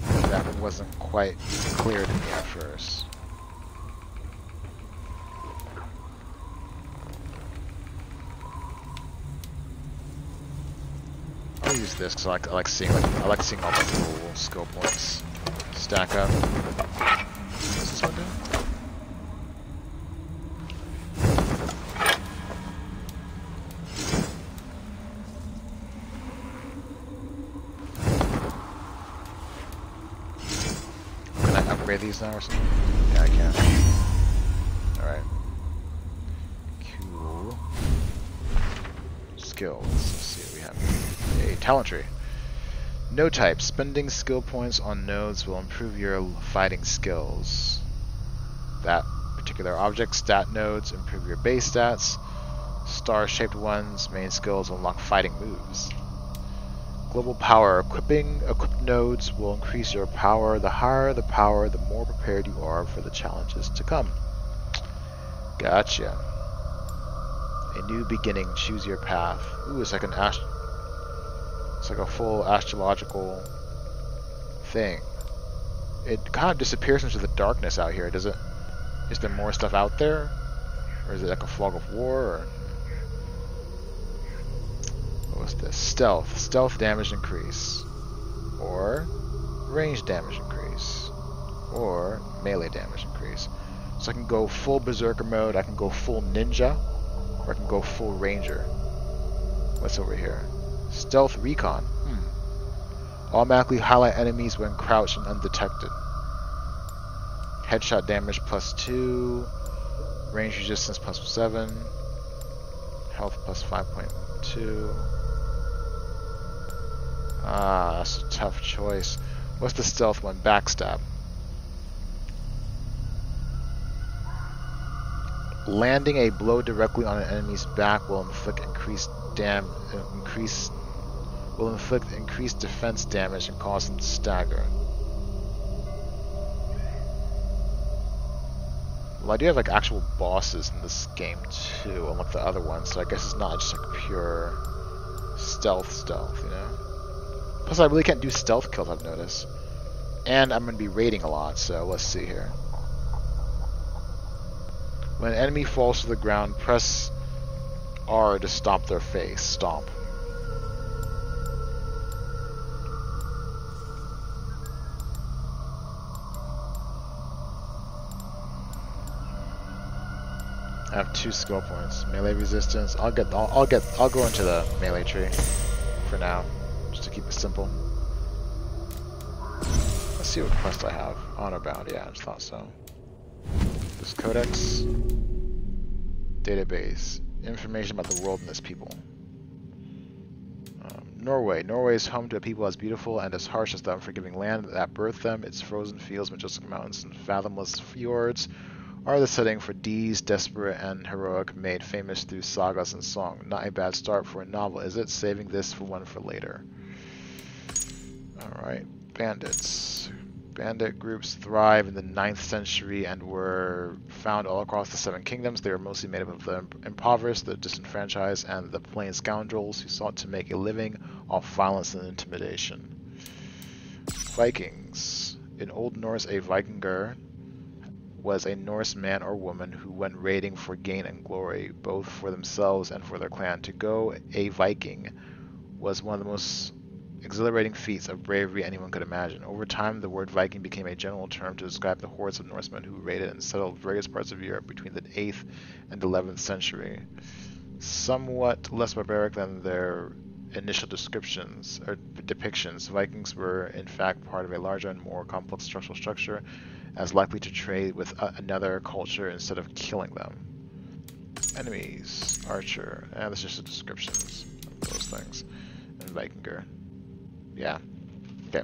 That wasn't quite clear to me at first. I'll use this because I like, I like seeing like I like seeing all the cool skill points stack up. What's this one do? Can Now or something? Yeah, I can. Alright. Cool. Skills. Let's see what we have. A talent tree. No type. Spending skill points on nodes will improve your fighting skills. That particular object stat nodes improve your base stats. Star-shaped ones, main skills unlock fighting moves. Global power. Equipping equipped nodes will increase your power. The higher the power, the more prepared you are for the challenges to come. Gotcha. A new beginning. Choose your path. Ooh, it's like an it's like a full astrological thing. It kind of disappears into the darkness out here, does it? Is there more stuff out there? Or is it like a fog of war? Or... Was this? Stealth. Stealth damage increase. Or range damage increase. Or melee damage increase. So I can go full berserker mode, I can go full ninja, or I can go full ranger. What's over here? Stealth recon. Hmm. Automatically highlight enemies when crouched and undetected. Headshot damage plus 2. Range resistance plus 7. Health plus 5.2. Ah, that's a tough choice. What's the stealth one? Backstab. Landing a blow directly on an enemy's back will inflict increased dam increase will inflict increased defense damage and cause them to stagger. Well, I do have like actual bosses in this game too, unlike the other ones, so I guess it's not just like pure stealth stealth, you know? Plus I really can't do stealth kills, I've noticed. And I'm going to be raiding a lot, so let's see here. When an enemy falls to the ground, press R to stomp their face. Stomp. I have two skill points. Melee resistance. I'll get. I'll, I'll get. I'll go into the melee tree for now, keep it simple. Let's see what quest I have. Honor bound. Yeah, I just thought so. This codex. Database. Information about the world and its people. Um, Norway. Norway is home to a people as beautiful and as harsh as the unforgiving land that birthed them. Its frozen fields, majestic mountains, and fathomless fjords are the setting for deeds desperate and heroic made famous through sagas and song. Not a bad start for a novel, is it? Saving this for one for later. Alright, bandits. Bandit groups thrive in the 9th century and were found all across the Seven Kingdoms. They were mostly made up of the impoverished, the disenfranchised, and the plain scoundrels who sought to make a living off violence and intimidation. Vikings. In Old Norse, a Vikinger was a Norse man or woman who went raiding for gain and glory, both for themselves and for their clan. To go a Viking was one of the most exhilarating feats of bravery anyone could imagine. Over time, the word Viking became a general term to describe the hordes of Norsemen who raided and settled various parts of Europe between the 8th and 11th century. Somewhat less barbaric than their initial descriptions or depictions, Vikings were in fact part of a larger and more complex structural structure, as likely to trade with another culture instead of killing them. Enemies, archer, and that's just the descriptions of those things. And Vikinger. Yeah. Okay.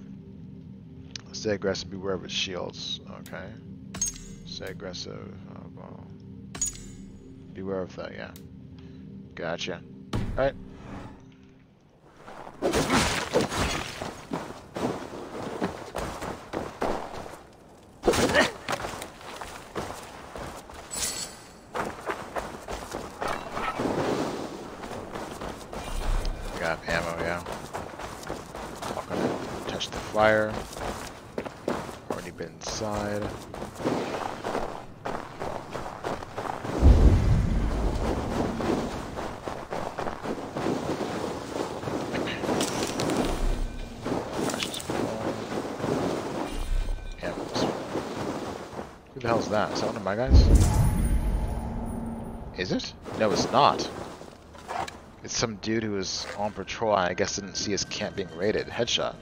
Stay aggressive, beware of its shields. Okay. Stay aggressive. Uh, oh, well. Beware of that, yeah. Gotcha. Alright. *laughs* Got ammo, yeah. Not gonna touch the fire. Already been inside. Crashes fall. Ammo's full. Who the hell's that? Is that one of my guys? Is it? No, it's not. It's some dude who was on patrol and I guess didn't see his camp being raided. Headshot.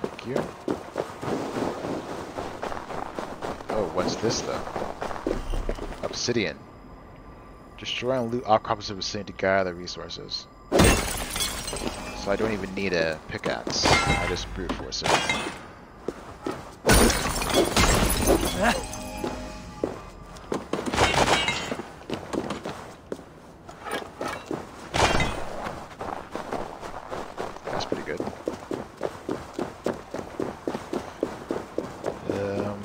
Thank you. Oh, what's this though? Obsidian. Destroy and loot all copies of obsidian to gather resources. I don't even need a pickaxe. I just brute force it. That's pretty good. Um,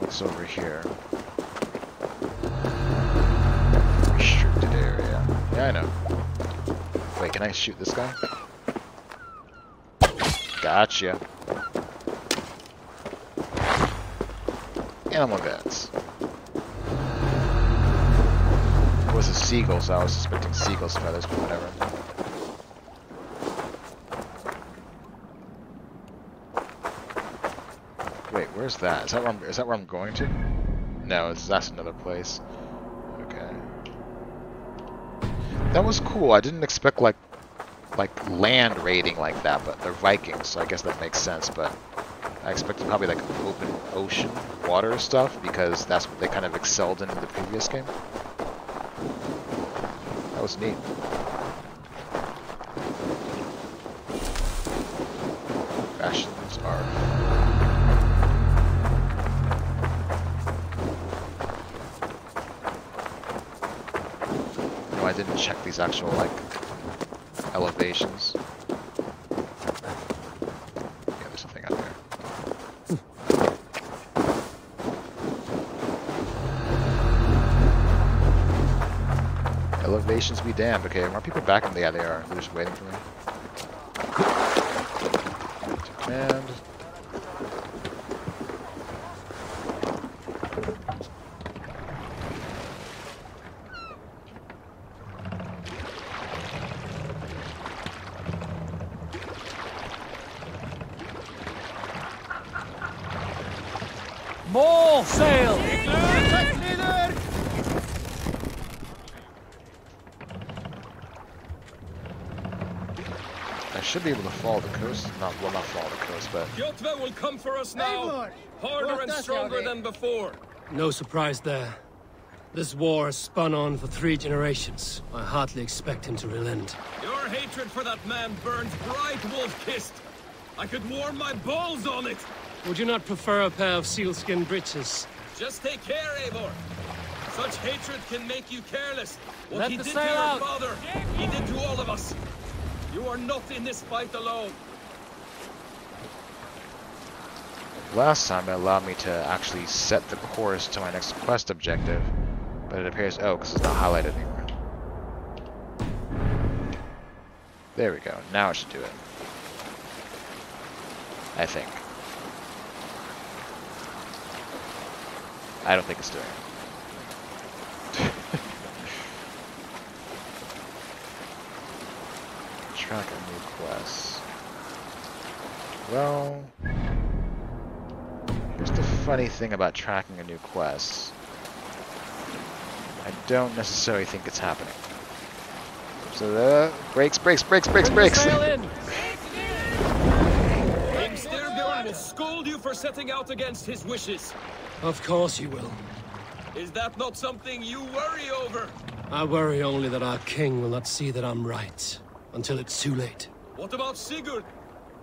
what's over here? Restricted area. Yeah, I know. Wait, can I shoot this guy? Gotcha. Animal guts. It was a seagull, so I was suspecting seagull's feathers, but whatever. Wait, where's that? Is that where I'm, is that where I'm going to? No, it's, that's another place. Okay. That was cool. I didn't expect like like land raiding like that, but they're Vikings, so I guess that makes sense. But I expected probably like open ocean water stuff because that's what they kind of excelled in in the previous game. That was neat. Rations are. I didn't check these actual like damned. Okay, are people back yeah they are. They're just waiting for me. Command. More sail! I should be able to follow the coast. Not well, not follow the coast, but Kjotve will come for us now, harder and than before. No surprise there. This war has spun on for three generations. I hardly expect him to relent. Your hatred for that man burns bright wolf-kissed. I could warm my balls on it. Would you not prefer a pair of sealskin breeches? Just take care, Eivor. Such hatred can make you careless. What Let he did to your out. father, he did to all of us. You are not in this fight alone. Last time it allowed me to actually set the course to my next quest objective, but it appears oh, because it's not highlighted anymore. There we go. Now it should do it. I think. I don't think it's doing it. *laughs* Track a new quest. Well, here's the funny thing about tracking a new quest. I don't necessarily think it's happening. So the brakes, brakes, brakes, brakes, brakes. King Styrbjorn will scold you for setting out against his wishes. Of course you will. Is that not something you worry over? I worry only that our king will not see that I'm right. Until it's too late. What about Sigurd?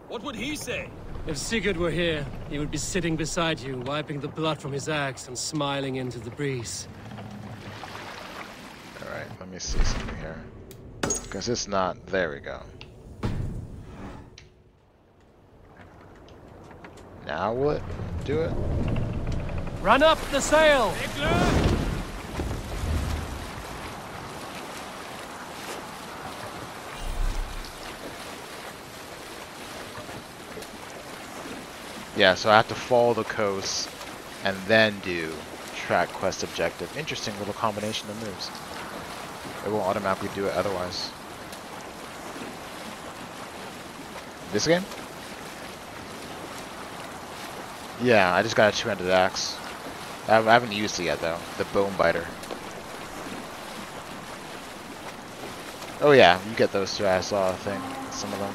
What would he say? If Sigurd were here, he would be sitting beside you, wiping the blood from his axe and smiling into the breeze. Alright, let me see something here. Because it's not... There we go. Now will it do it? Run up the sail! Yeah, so I have to follow the coast and then do track quest objective. Interesting little combination of moves. It won't automatically do it otherwise. This game? Yeah, I just got a two-handed axe. I haven't used it yet though. The bone biter. Oh yeah, you get those two. I saw a thing. Some of them.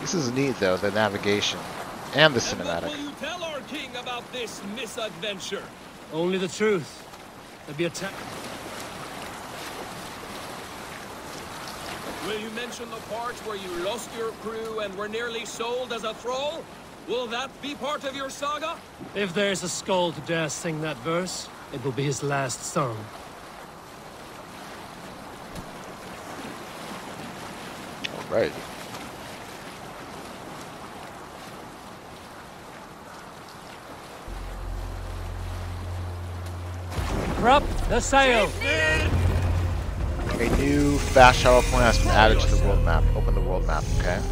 This is neat though. The navigation and the cinematic. Will you tell our king about this misadventure? Only the truth. There'll be a ta- Will you mention the part where you lost your crew and were nearly sold as a thrall? Will that be part of your saga? If there's a skald to dare sing that verse, it will be his last song. Alright. Up the sail! A new fast travel point has been added to the world map. Open the world map, okay?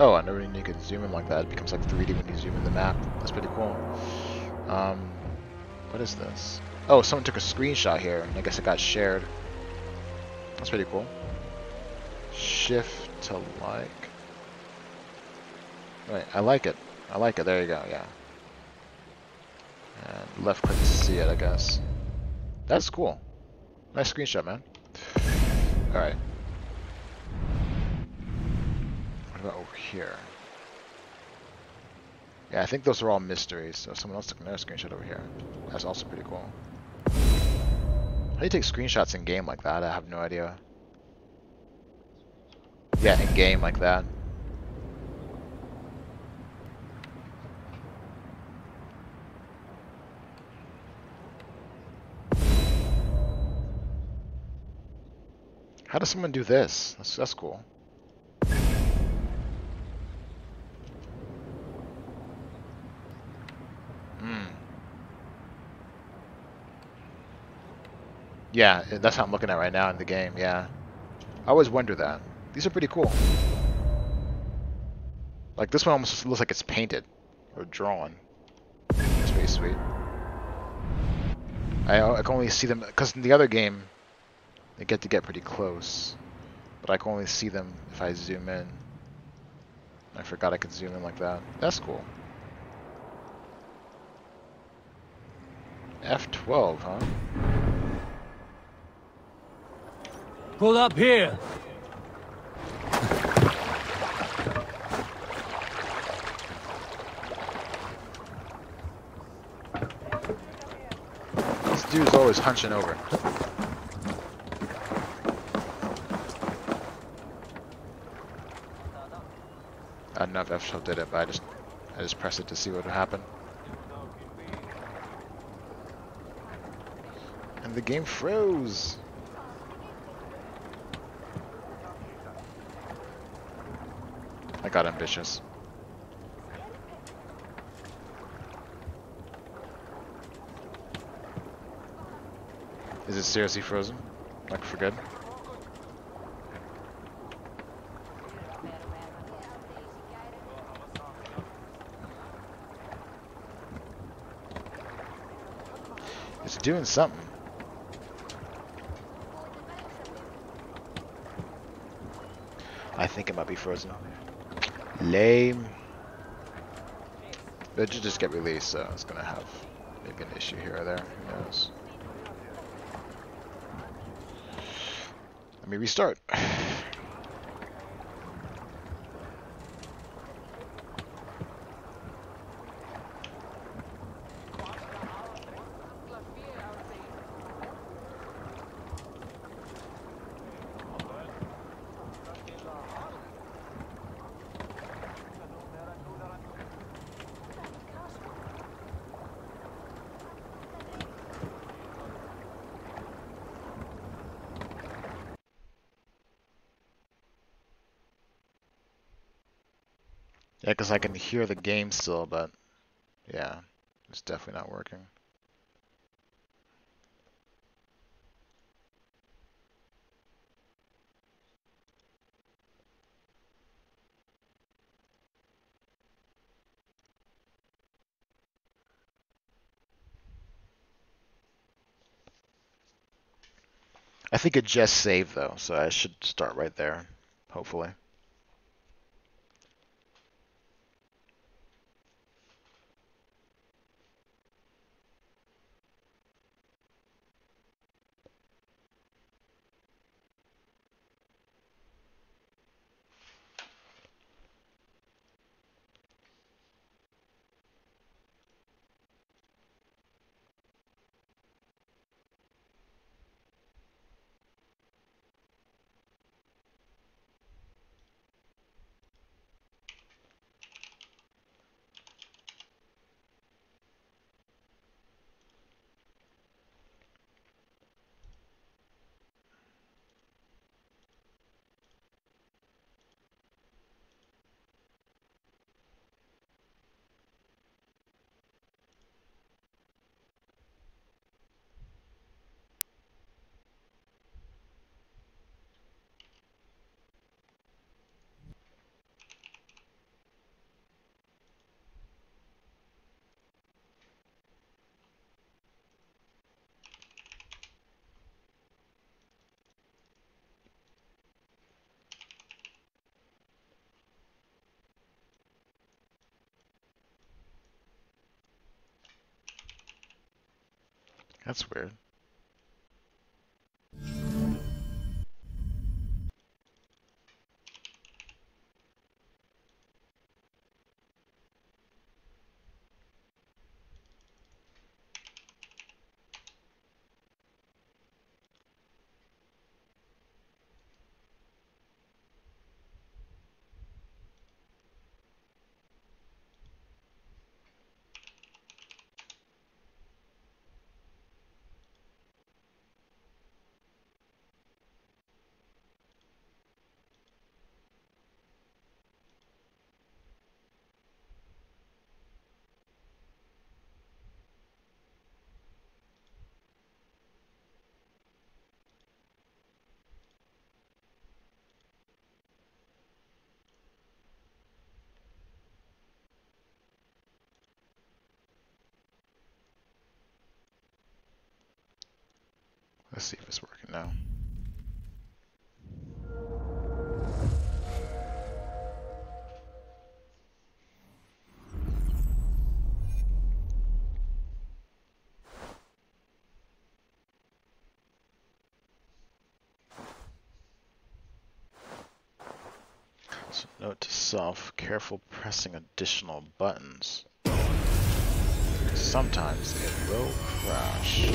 Oh, I never knew you could zoom in like that. It becomes like 3D when you zoom in the map. That's pretty cool. Um, what is this? Oh, someone took a screenshot here. I guess it got shared. That's pretty cool. Shift to like. Wait, I like it. I like it. There you go. Yeah. And left click to see it, I guess. That's cool. Nice screenshot, man. Alright. What about over here? Yeah, I think those are all mysteries, so someone else took another screenshot over here. That's also pretty cool. How do you take screenshots in game like that? I have no idea. Yeah, in game like that. How does someone do this? That's, that's cool. Hmm. Yeah, that's what I'm looking at right now in the game, yeah. I always wonder that. These are pretty cool. Like this one almost looks like it's painted or drawn. That's pretty sweet. I, I can only see them because in the other game they get to get pretty close, but I can only see them if I zoom in. I forgot I could zoom in like that. That's cool. F12, huh? Pull up here! This dude's always hunching over. I don't know if F12 did it, but I just I just pressed it to see what would happen. And the game froze. I got ambitious. Is it seriously frozen? Like for good? Doing something. I think it might be frozen. Lame. It should just get released, so it's gonna have maybe an issue here or there. Who knows? Let me restart. Yeah, because I can hear the game still, but yeah, it's definitely not working. I think it just saved though, so I should start right there, hopefully. That's weird. Let's see if it's working now. So note to self, careful pressing additional buttons. Sometimes it will crash.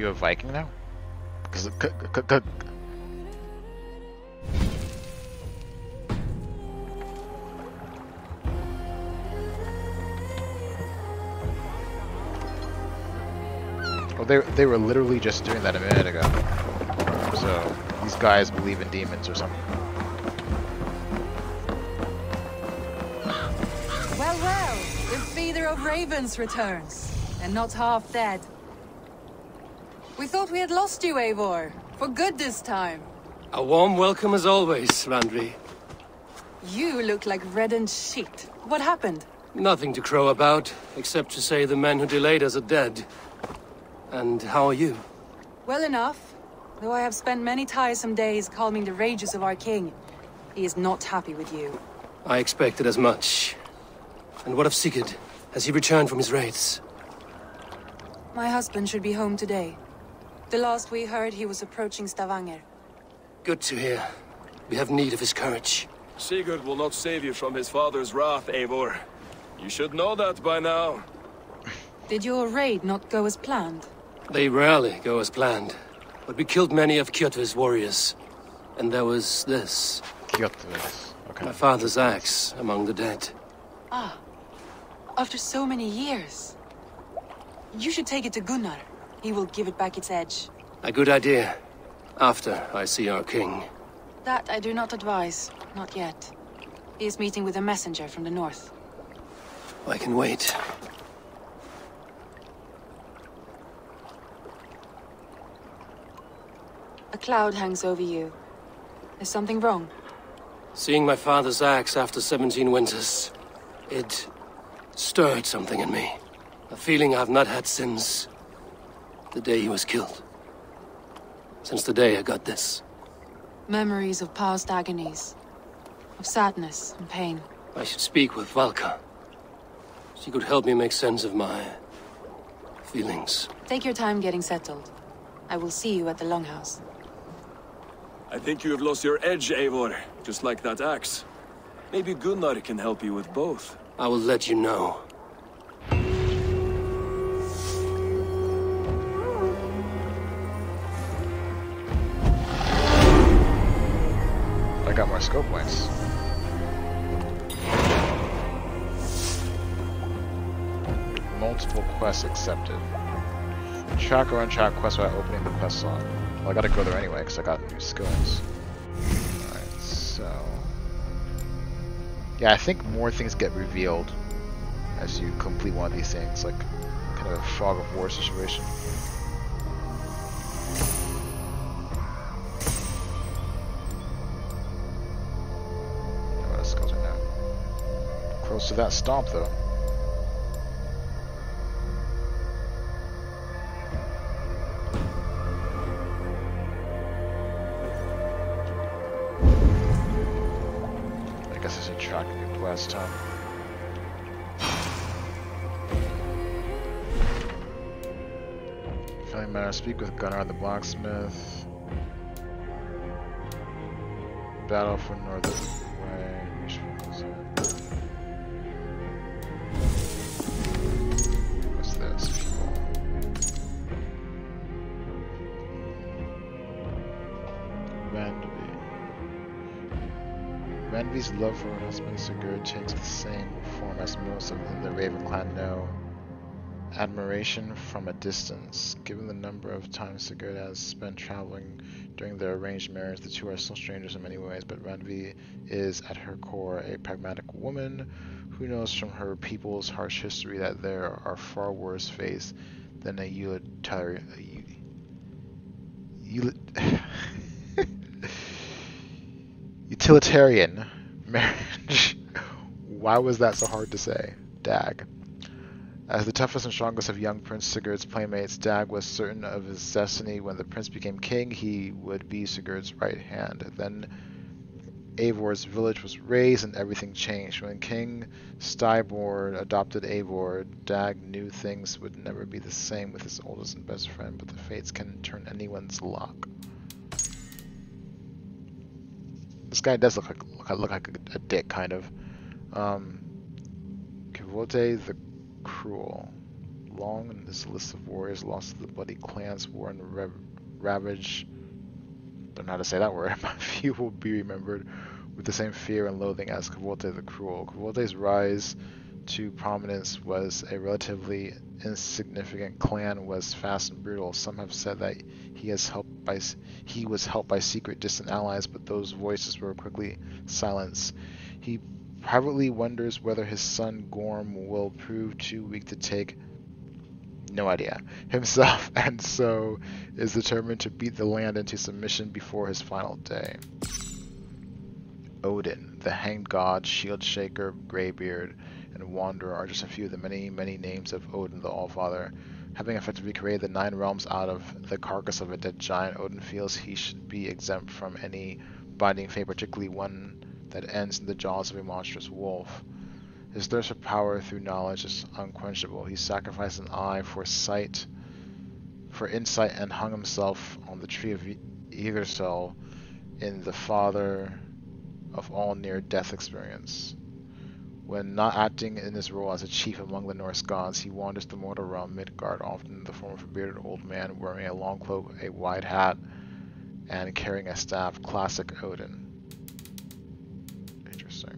You a Viking now? Because c- c- c- Well, they they were literally just doing that a minute ago. So these guys believe in demons or something. Well, well, the feeder of ravens returns, and not half dead. We thought we had lost you, Eivor, for good this time. A warm welcome as always, Randvi. You look like reddened sheet. What happened? Nothing to crow about, except to say the men who delayed us are dead. And how are you? Well enough, though I have spent many tiresome days calming the rages of our king. He is not happy with you. I expected as much. And what of Sigurd? Has he returned from his raids? My husband should be home today. The last we heard, he was approaching Stavanger. Good to hear. We have need of his courage. Sigurd will not save you from his father's wrath, Eivor. You should know that by now. Did your raid not go as planned? They rarely go as planned. But we killed many of Kjotve's warriors. And there was this. Kjotve's. Okay. My father's axe among the dead. Ah. After so many years. You should take it to Gunnar. He will give it back its edge. A good idea. After I see our king. That I do not advise. Not yet. He is meeting with a messenger from the north. I can wait. A cloud hangs over you. Is something wrong? Seeing my father's axe after 17 winters, it stirred something in me. A feeling I've not had since the day he was killed. Since the day I got this. Memories of past agonies. Of sadness and pain. I should speak with Valka. She could help me make sense of my... feelings. Take your time getting settled. I will see you at the Longhouse. I think you have lost your edge, Eivor, just like that axe. Maybe Gunnar can help you with both. I will let you know. I got more scope points. Multiple quests accepted. Track or untrack quest without opening the quest log. Well, I gotta go there anyway because I got new skills. Alright, so... Yeah, I think more things get revealed as you complete one of these things, like kind of a fog of war situation. Close to that stomp though. I guess I should track new quest, huh? Family matter, speak with Gunnar the blacksmith. Battle for Northern Randvi's love for her husband Sigurd takes the same form as most of the Raven clan know. Admiration from a distance. Given the number of times Sigurd has spent traveling during their arranged marriage, the two are still strangers in many ways, but Randvi is at her core a pragmatic woman who knows from her people's harsh history that there are far worse fates than a *laughs* utilitarian marriage. *laughs* Why was that so hard to say? Dag. As the toughest and strongest of young Prince Sigurd's playmates, Dag was certain of his destiny. When the prince became king, he would be Sigurd's right hand. Then Eivor's village was razed and everything changed. When King Styrbjorn adopted Eivor, Dag knew things would never be the same with his oldest and best friend, but the fates can turn anyone's luck. This guy does look like look, like a, a dick, kind of. Um, Kvote the Cruel. long in this list of warriors lost to the bloody clans war and rav ravage. Don't know how to say that word. *laughs* but few will be remembered with the same fear and loathing as Kavolte the Cruel. Kavolte's rise to prominence was a relatively insignificant clan was fast and brutal. Some have said that he has helped by he was helped by secret distant allies, but those voices were quickly silenced. He privately wonders whether his son Gorm will prove too weak to take no idea himself *laughs* and so is determined to beat the land into submission before his final day. Odin, the hanged god, shield shaker, Greybeard, and wanderer are just a few of the many, many names of Odin the Allfather. Having effectively created the nine realms out of the carcass of a dead giant, Odin feels he should be exempt from any binding fate, particularly one that ends in the jaws of a monstrous wolf. His thirst for power through knowledge is unquenchable. He sacrificed an eye for sight, for insight, and hung himself on the tree of Yggdrasil in the father of all near-death experience. When not acting in his role as a chief among the Norse gods, he wanders the mortal realm Midgard, often in the form of a bearded old man wearing a long cloak, a wide hat, and carrying a staff. Classic Odin. Interesting.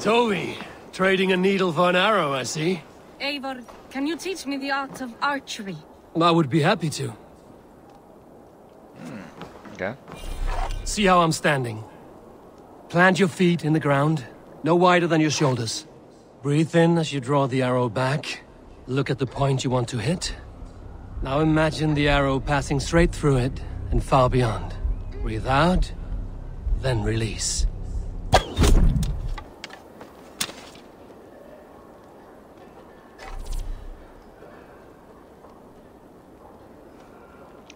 Toby, trading a needle for an arrow, I see. Eivor, can you teach me the art of archery? I would be happy to. Hmm, okay. See how I'm standing. Plant your feet in the ground, no wider than your shoulders. Breathe in as you draw the arrow back. Look at the point you want to hit. Now imagine the arrow passing straight through it and far beyond. Breathe out, then release.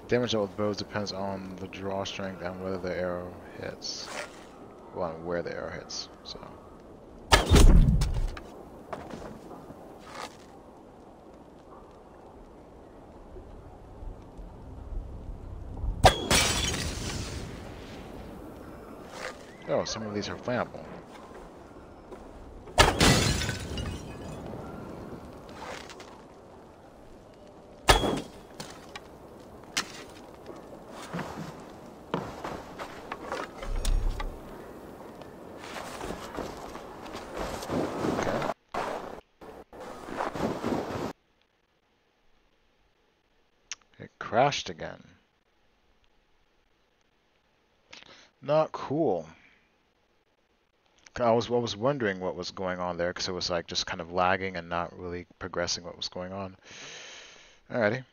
Damage dealt with bows depends on the draw strength and whether the arrow hits. Well, and where the arrow hits, so. Oh, some of these are flammable. It crashed again. Not cool. I was I was wondering what was going on there because it was like just kind of lagging and not really progressing what was going on. Alrighty.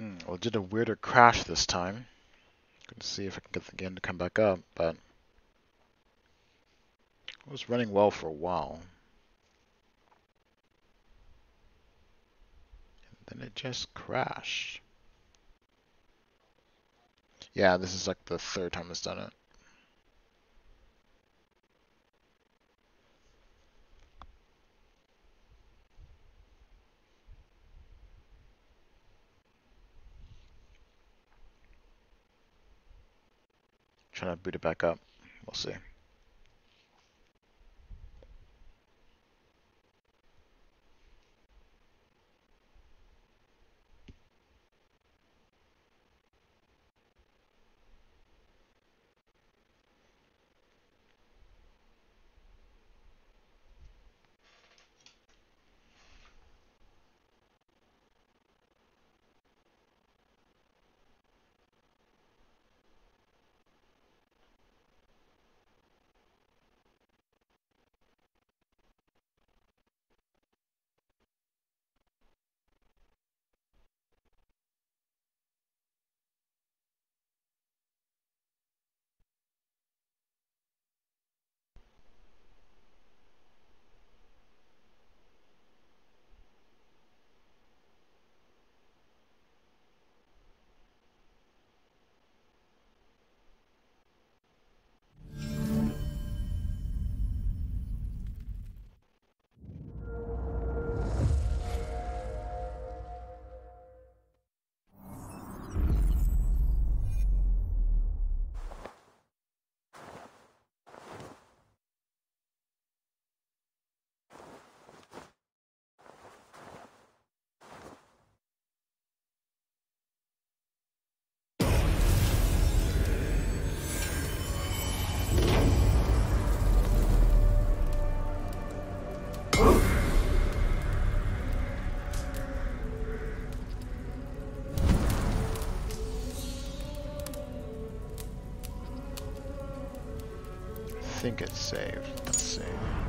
Hmm, well, it did a weirder crash this time. Gonna see if I can get the game to come back up, but it was running well for a while. And then it just crashed. Yeah, this is like the third time it's done it. Trying to boot it back up. We'll see. Think it's saved. Let's see.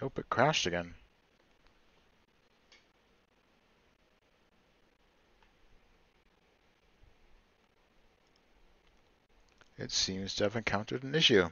Nope, it crashed again. It seems to have encountered an issue.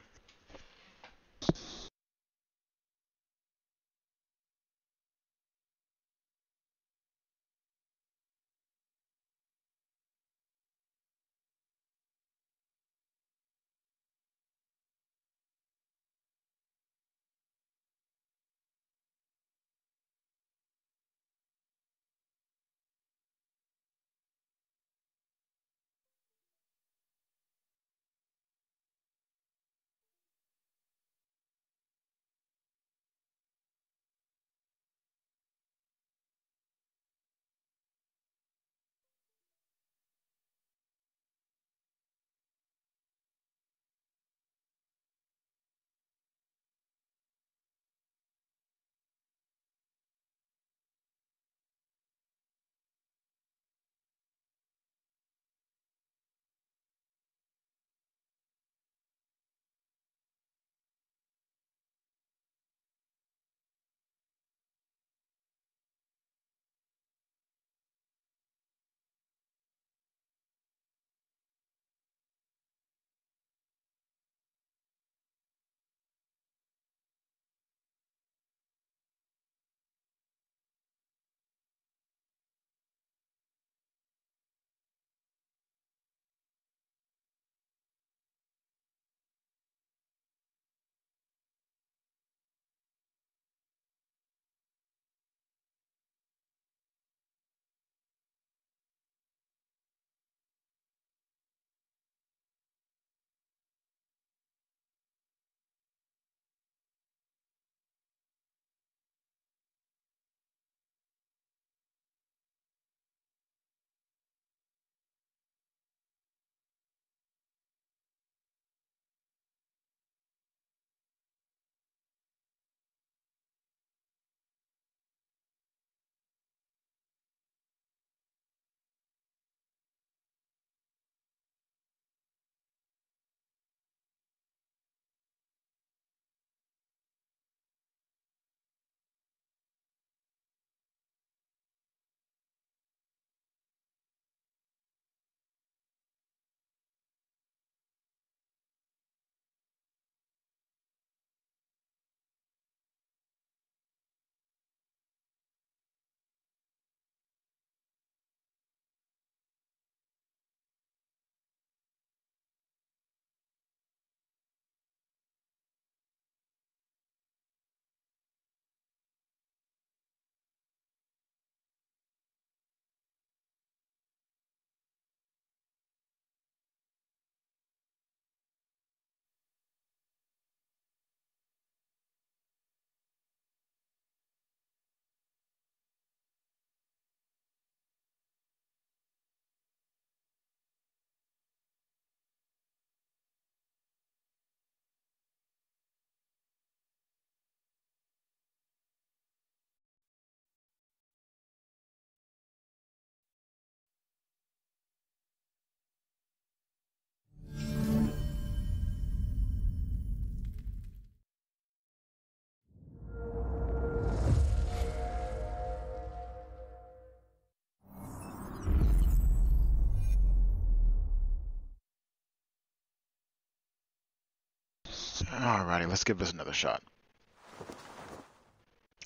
Alrighty, let's give this another shot.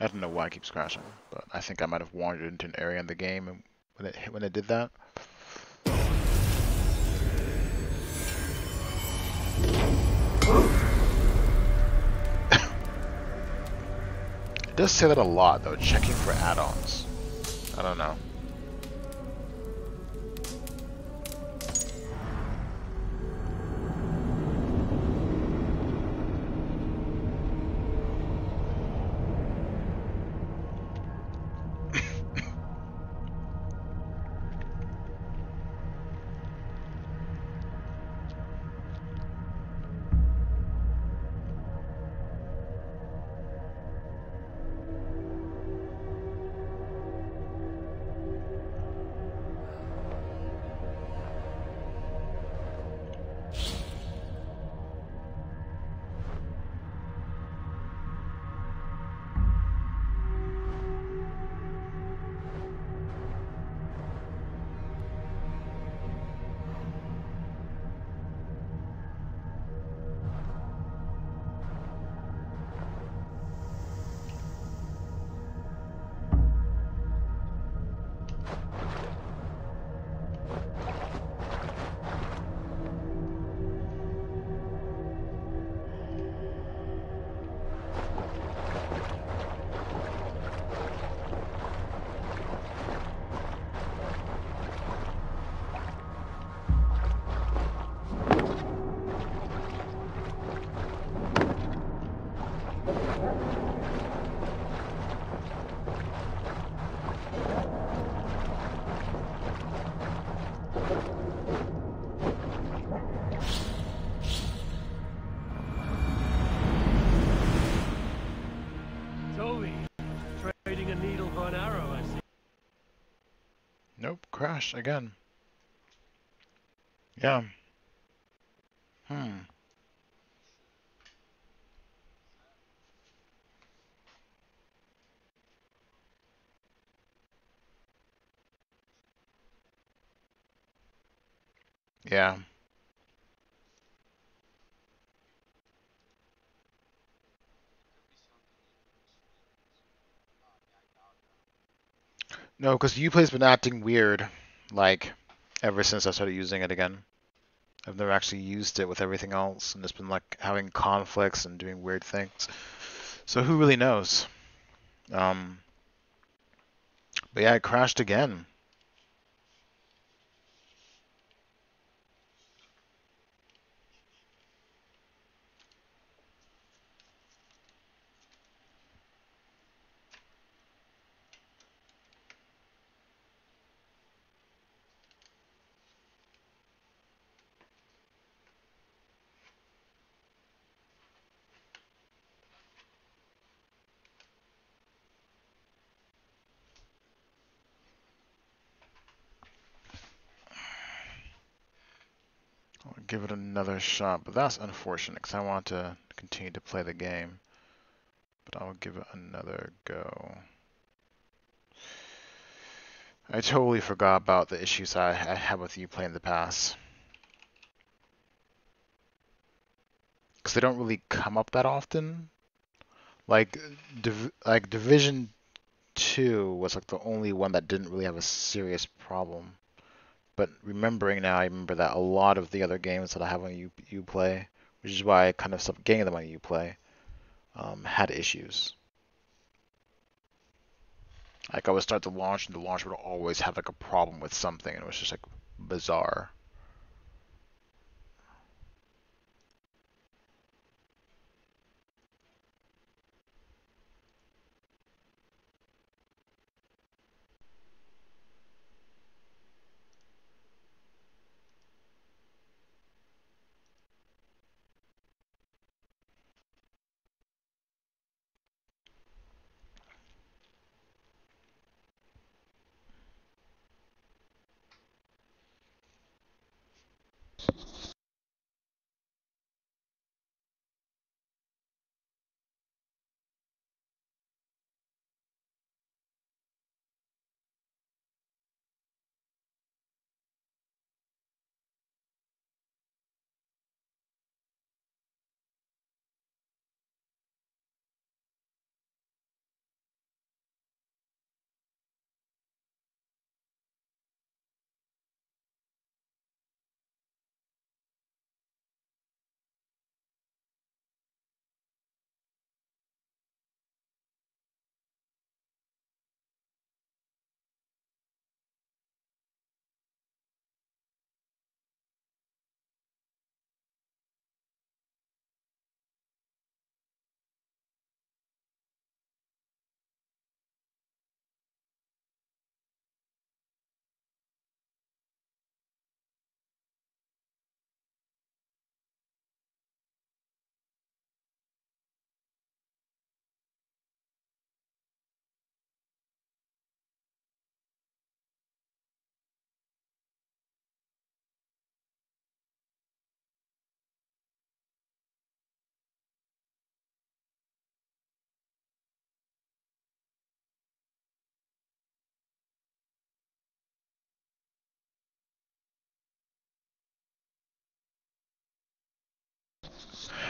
I don't know why it keeps crashing, but I think I might have wandered into an area in the game when it when it did that. *laughs* it does say that a lot though, checking for add-ons. I don't know. Again. Yeah. Hmm. Yeah. No, because Uplay's been acting weird, like, ever since I started using it again. I've never actually used it with everything else, and it's been like having conflicts and doing weird things. So who really knows? Um, but yeah, it crashed again. I'll give it another shot, but that's unfortunate because I want to continue to play the game. But I'll give it another go. I totally forgot about the issues I, I had with Uplay in the past. Because they don't really come up that often. Like, Div like Division 2 was like the only one that didn't really have a serious problem. But remembering now, I remember that a lot of the other games that I have on Uplay, which is why I kind of stopped getting them on Uplay, um, had issues. Like I would start the launch, and the launch would always have like a problem with something, and it was just like bizarre.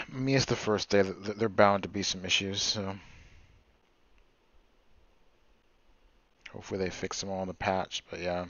Me, it's the first day. th- th- There are bound to be some issues, so hopefully they fix them all in the patch. But yeah.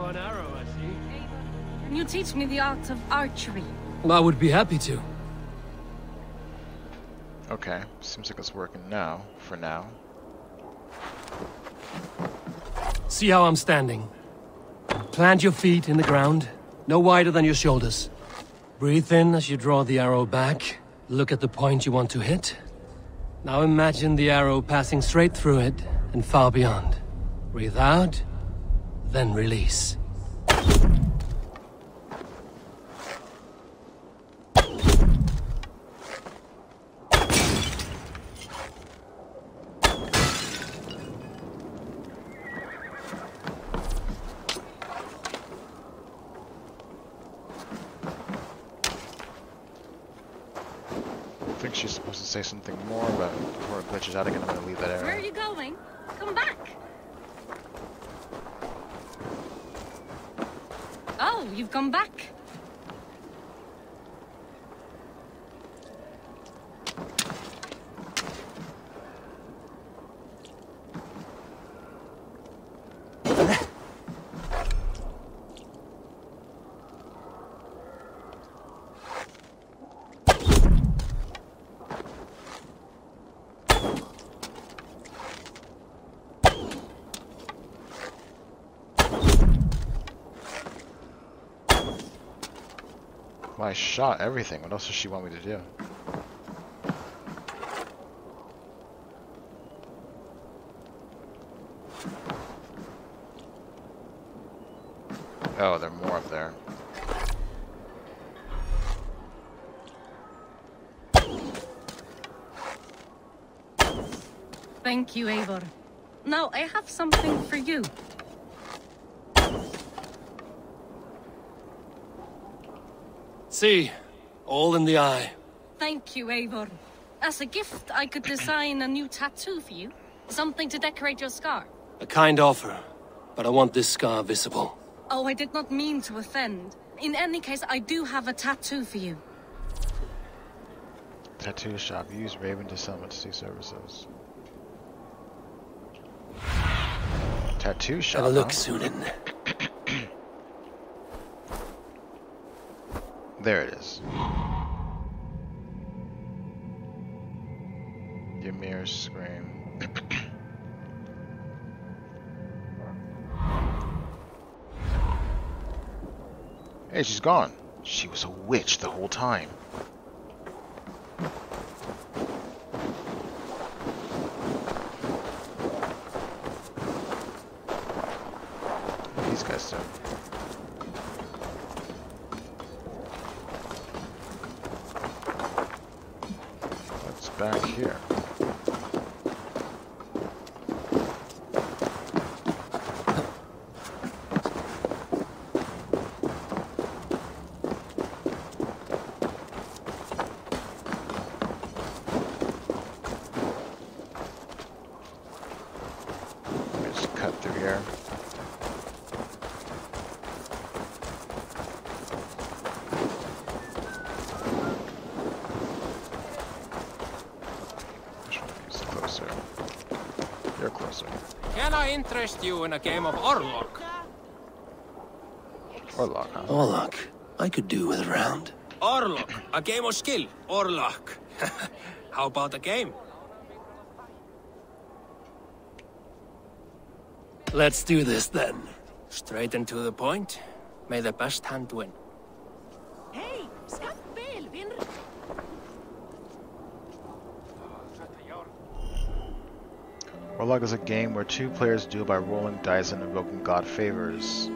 Trading a an arrow, I see. Can you teach me the art of archery? I would be happy to. Okay, seems like it's working now. For now. See how I'm standing. Plant your feet in the ground, no wider than your shoulders. Breathe in as you draw the arrow back. Look at the point you want to hit. Now imagine the arrow passing straight through it and far beyond. Breathe out, then release. I think she's supposed to say something more, but before it glitches out again, I shot everything. What else does she want me to do? Oh, there are more up there. Thank you, Eivor. Now, I have something for you. See, all in the eye. Thank you, Eivor. As a gift, I could design a new tattoo for you. Something to decorate your scar. A kind offer, but I want this scar visible. Oh, I did not mean to offend. In any case, I do have a tattoo for you. Tattoo shop. Use Raven to sell tattoo services. Tattoo shop. Have a look, huh? Sunan. There it is. Ymir scream. *coughs* hey, she's gone. She was a witch the whole time. What are These guys do. What's back here? Let me just cut through here. Which one is closer? You're closer. Can interest you in a game of Orlog? Orlog, huh? Orlog, I could do with a round. Orlog, a game of skill. Orlog. *laughs* How about a game? Let's do this then. Straight and to the point. May the best hand win. Warlock is a game where two players duel by rolling dice and invoking god favors.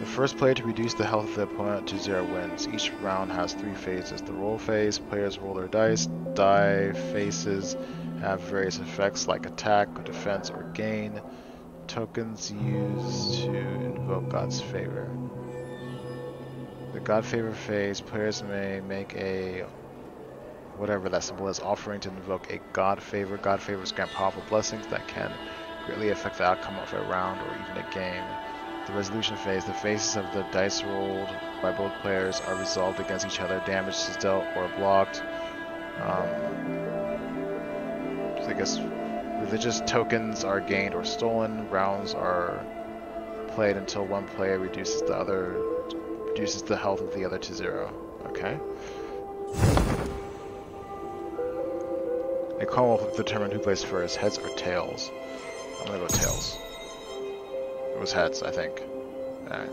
The first player to reduce the health of the opponent to zero wins. Each round has three phases. The roll phase, players roll their dice. Die faces have various effects like attack, defense, or gain. Tokens used to invoke God's favor. The God favor phase, players may make a whatever that symbol is, offering to invoke a God favor. God favors grant powerful blessings that can greatly affect the outcome of a round or even a game. The resolution phase, the faces of the dice rolled by both players are resolved against each other. Damage is dealt or blocked. Um, so I guess religious tokens are gained or stolen. Rounds are played until one player reduces the other reduces the health of the other to zero. Okay. Coin will determine who plays first, heads or tails. I'm gonna go tails. It was heads, I think. Alright.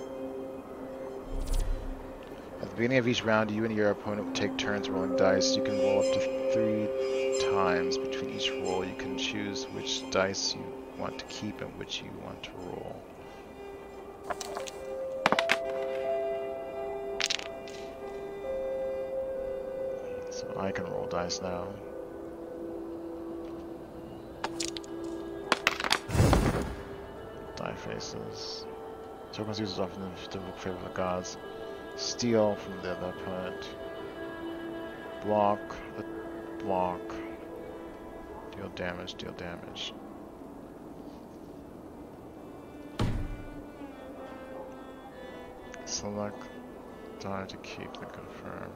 At the beginning of each round, you and your opponent take turns rolling dice. You can roll up to three times. Between each roll, you can choose which dice you want to keep and which you want to roll. So I can roll dice now. Faces. Tokens used often in the favor of the gods. Steal from the other opponent. Block. Block. Deal damage. Deal damage. Select die to keep the confirm.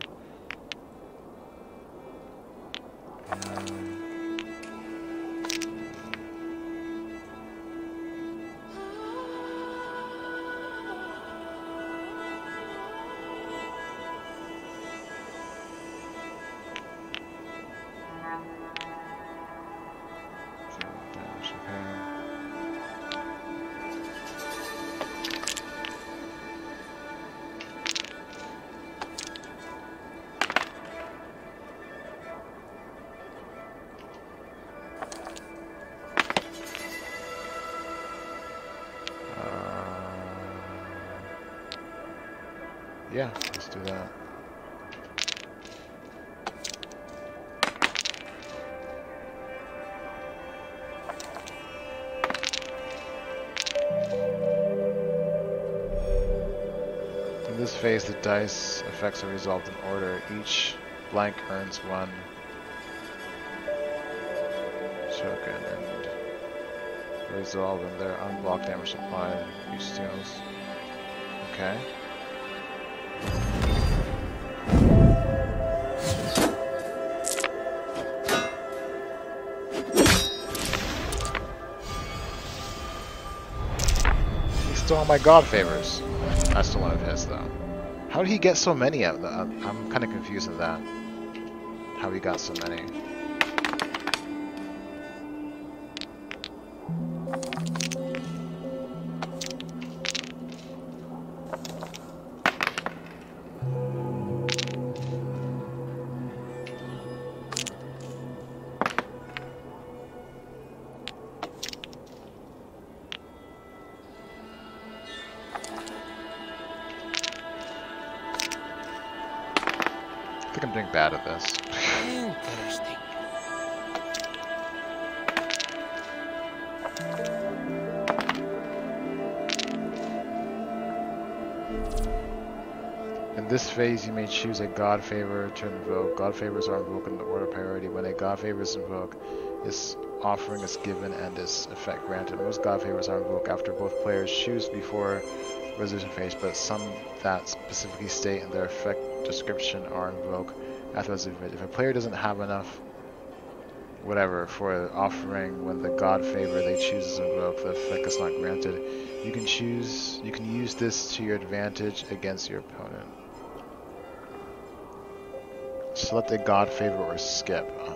Um, phase, the dice effects are resolved in order. Each blank earns one token and resolve and their unblocked damage supply use steals. Okay. He stole my god favors. That's still one of his though. How did he get so many of them? I'm kind of confused with that. How he got so many. Choose a god favor to invoke. God favors are invoked in the order of priority. When a god favor is invoked, its offering is given and its effect granted. Most god favors are invoked after both players choose before resolution phase, but some that specifically state in their effect description are invoked after resolution. If a player doesn't have enough whatever for offering when the god favor they choose is invoked, the effect is not granted. You can choose you can use this to your advantage against your opponent. Select a god favor or skip. Uh,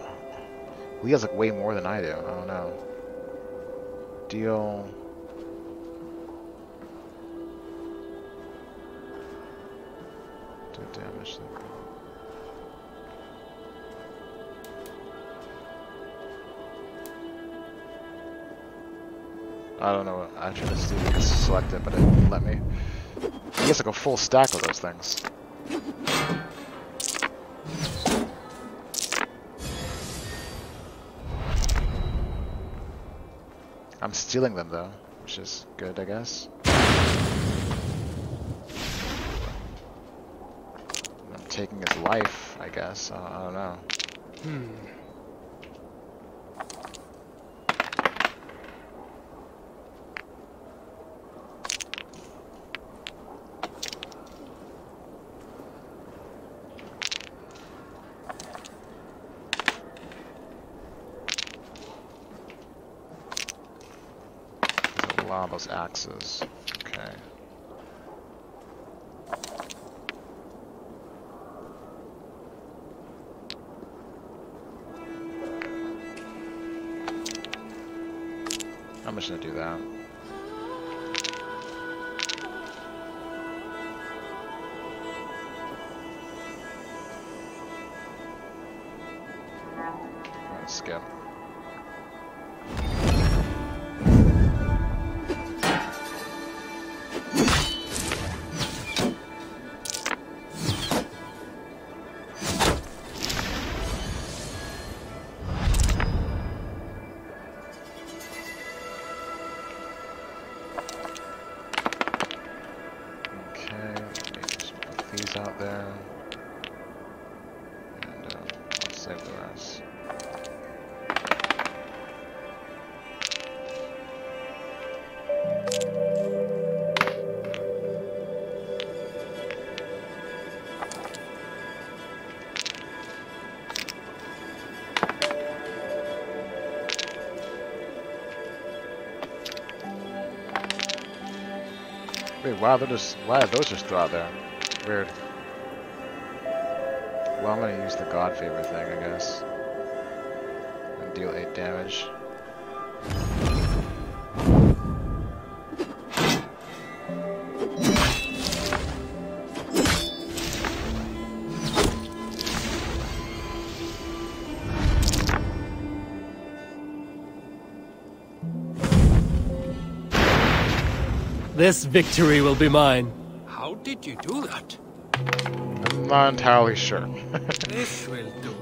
he has like way more than I do. I don't know. Deal do damage. I don't know. I tried to select it, but it let me. He gets like a full stack of those things. I'm stealing them though, which is good, I guess. I'm taking his life, I guess. I don't know. Hmm. Those axes. Okay. I'm just gonna do that. Wait, wow, they're just why are those just out there? Weird. Well, I'm gonna use the God favor thing, I guess. And deal eight damage. This victory will be mine. How did you do that? I'm not entirely sure. this will do.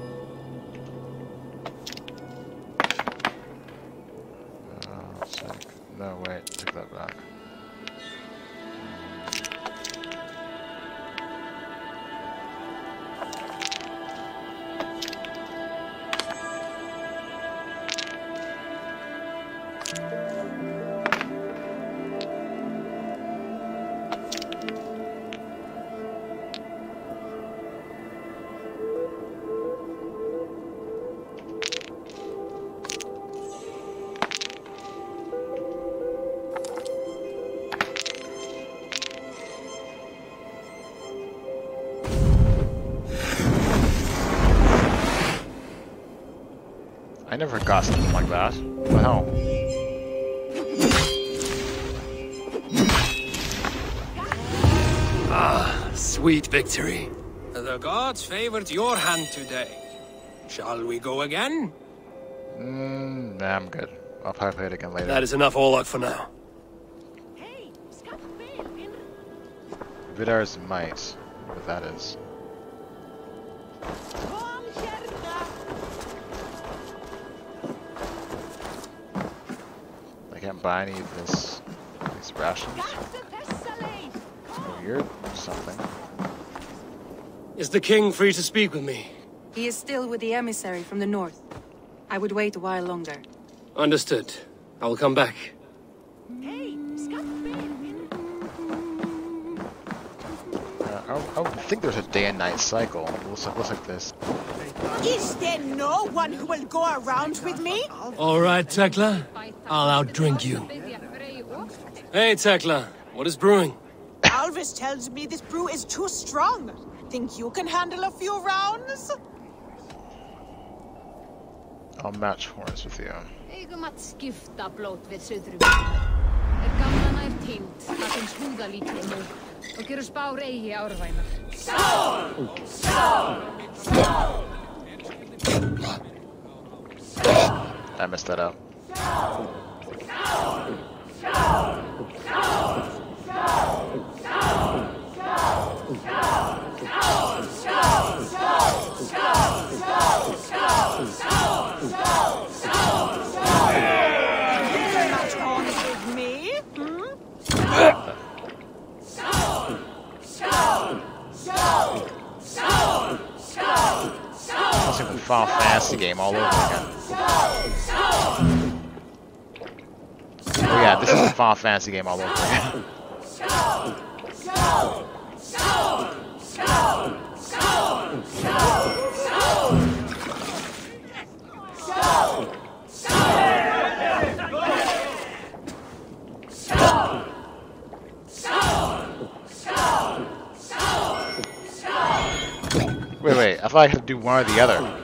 Victory. The gods favored your hand today. Shall we go again? Mm, nah, I'm good. I'll probably play it again later. That is enough all out for now. Vidar's Might. What that is. I can't buy any of this these rations. Weird something. Is the king free to speak with me? He is still with the emissary from the north. I would wait a while longer. Understood. I will come back. Hey, Uh, I, I think there's a day and night cycle. It looks like, looks like this. Is there no one who will go around with me? All right, Tekla. I'll outdrink you. Hey, Tekla. What is brewing? Alvis tells me this brew is too strong. Think you can handle a few rounds? I'll match horns with you. Eigum að skipta blót við söðrum. Er gamla nær tínd, það finnst húða lítið nú og gerur spár eigi árvænar. I messed that up. Match on with me? Hmm? Sounds like the Fantasy game all over again. Oh yeah, this is the Final Fantasy game all over again. Wait, wait, I thought I had to do one or the other.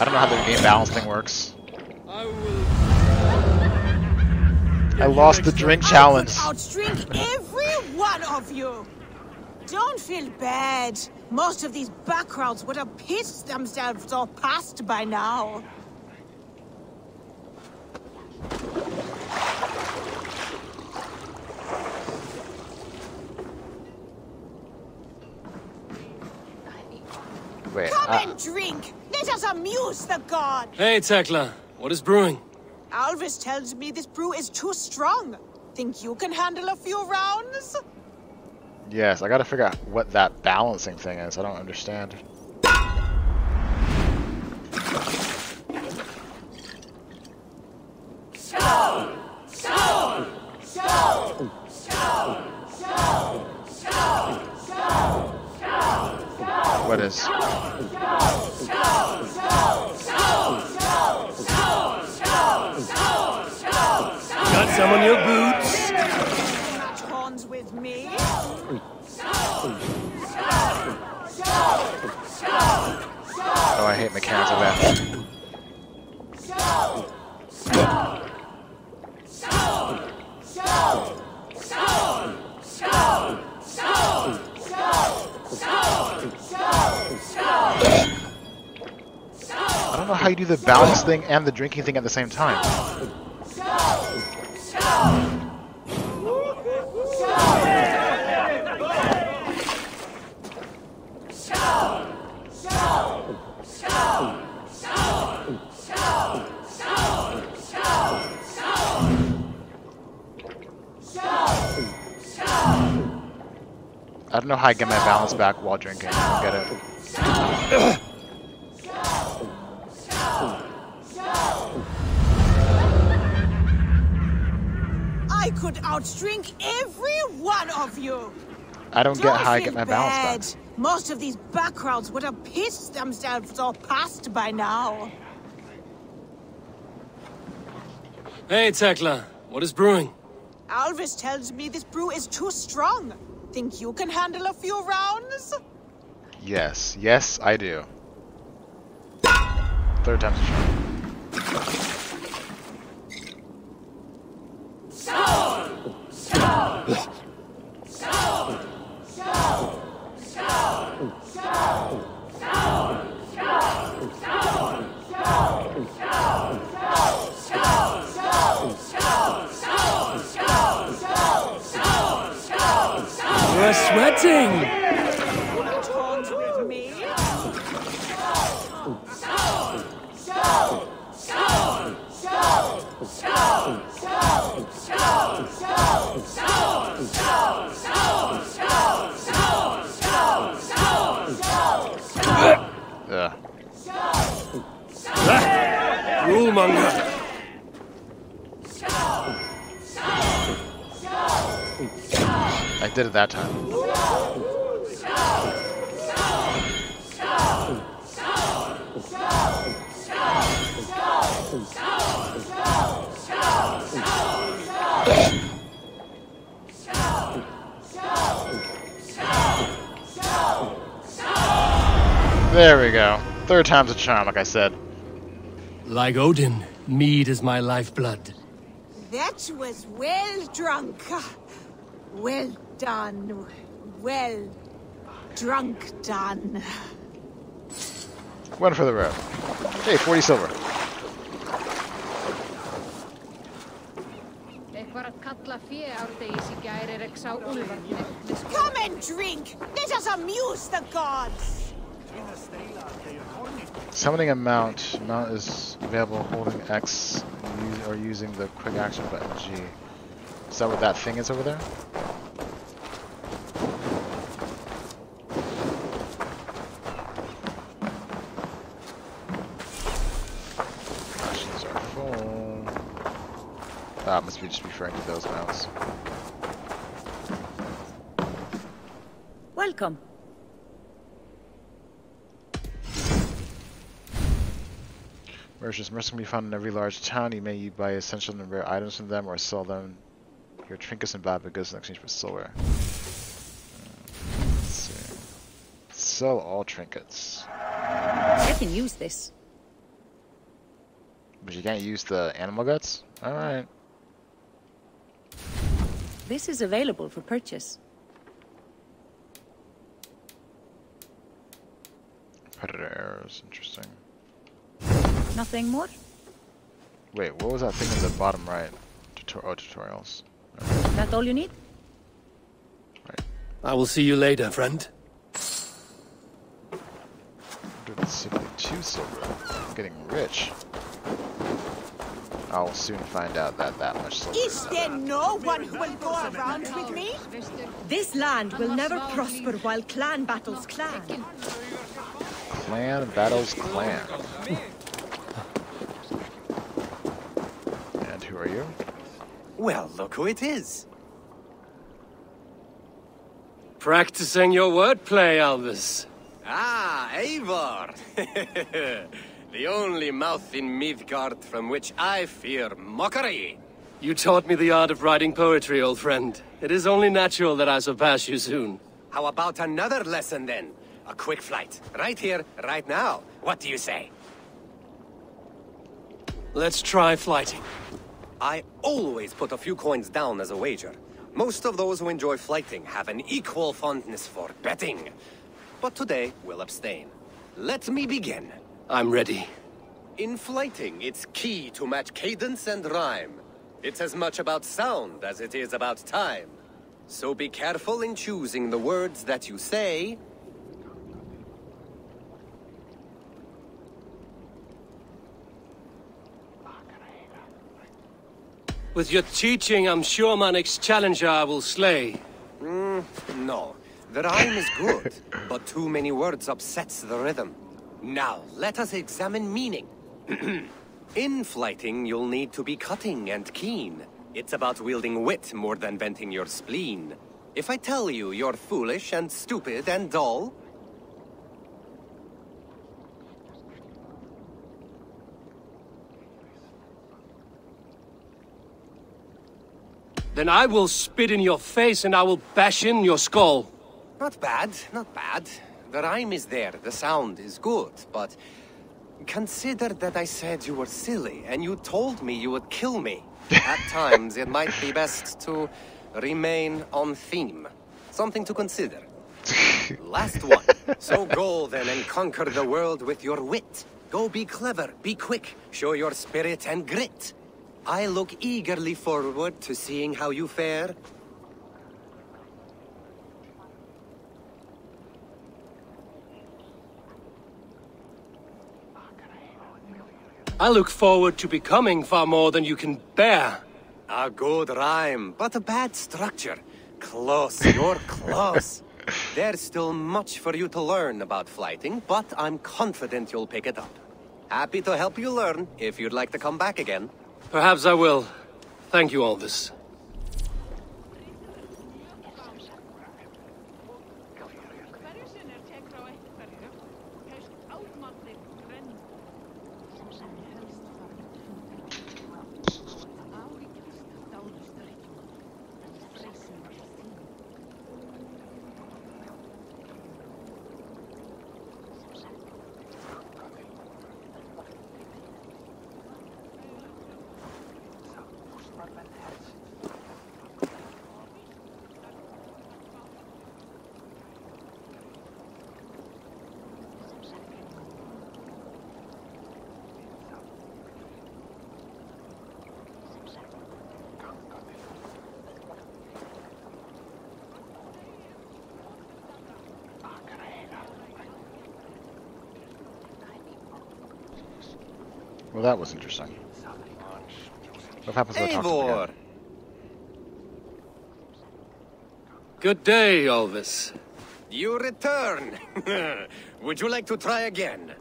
I don't know how the game balance thing works. I lost the drink challenge. I outdrink every one of you. Don't feel bad. Most of these backgrounds would have pissed themselves off past by now. Wait, Come I, and drink. Let us amuse the god. Hey, Tekla. What is brewing? Alvis tells me this brew is too strong. Think you can handle a few rounds? yes, I gotta figure out what that balancing thing is. I don't understand. What is? Got some on your boots? Horns with me? Oh, I hate mechanics of that. I don't know how you do the balance thing and the drinking thing at the same time. I don't know how I get my balance back while drinking. Get it. I could outdrink every one of you. I don't get Don't how I feel get my bad. balance Most of these backgrounds would have pissed themselves all past by now. Hey, Tekla. What is brewing? Alvis tells me this brew is too strong. Think you can handle a few rounds? Yes, yes, I do. Third time's a charm. You're sweating! Rulemonger! I did it that time. There we go. Third time's a charm, like I said. Like Odin, mead is my lifeblood. That was well drunk. Well done. Well drunk done. One for the road. Hey, 40 silver. Eitthvað að kalla fé árdegis í gær er ekki sá. Come and drink. Let us amuse the gods. Summoning a mount. Mount is available holding X or using the quick action button G. Is that what that thing is over there? Actions are full. That must be just referring to those mounts. Welcome. Merchants merchants can be found in every large town. You may buy essential and rare items from them or sell them your trinkets and valuable goods in exchange for silver. Uh, let's see. Sell all trinkets. I can use this. But you can't use the animal guts? Alright. This is available for purchase. Predator arrows, interesting. Nothing more? Wait, what was that thing in the bottom right? Tutor oh, tutorials. That all you need? I will see you later, friend. 162 silver. I'm getting rich. I'll soon find out that that much silver. Is there no one who will go around with me? This land will never prosper while clan battles clan. Clan battles clan. and who are you? Well, look who it is. Practicing your wordplay, Alvis. Ah, Eivor! *laughs* the only mouth in Midgard from which I fear mockery. You taught me the art of writing poetry, old friend. It is only natural that I surpass you soon. How about another lesson then? A quick flight. Right here, right now. What do you say? Let's try flyting. I always put a few coins down as a wager. Most of those who enjoy flyting have an equal fondness for betting. But today, we'll abstain. Let me begin. I'm ready. In flyting, it's key to match cadence and rhyme. It's as much about sound as it is about time. So be careful in choosing the words that you say. With your teaching, I'm sure my next challenger I will slay. Mm, no. The rhyme is good, but too many words upsets the rhythm. Now, let us examine meaning. *clears throat* In flyting, you'll need to be cutting and keen. It's about wielding wit more than venting your spleen. If I tell you you're foolish and stupid and dull, Then I will spit in your face and I will bash in your skull. Not bad, not bad. The rhyme is there, the sound is good, but consider that I said you were silly and you told me you would kill me. At *laughs* times, it might be best to remain on theme. Something to consider. Last one. So *laughs* go then and conquer the world with your wit. Go be clever, be quick, show your spirit and grit. I look eagerly forward to seeing how you fare. I look forward to becoming far more than you can bear. A good rhyme, but a bad structure. Close, you're *laughs* close. There's still much for you to learn about flyting, but I'm confident you'll pick it up. Happy to help you learn if you'd like to come back again. Perhaps I will. Thank you, Alvis. Well, that was interesting. What happens if I talk to him Eivor! again? Good day, Alvis. You return! *laughs* Would you like to try again?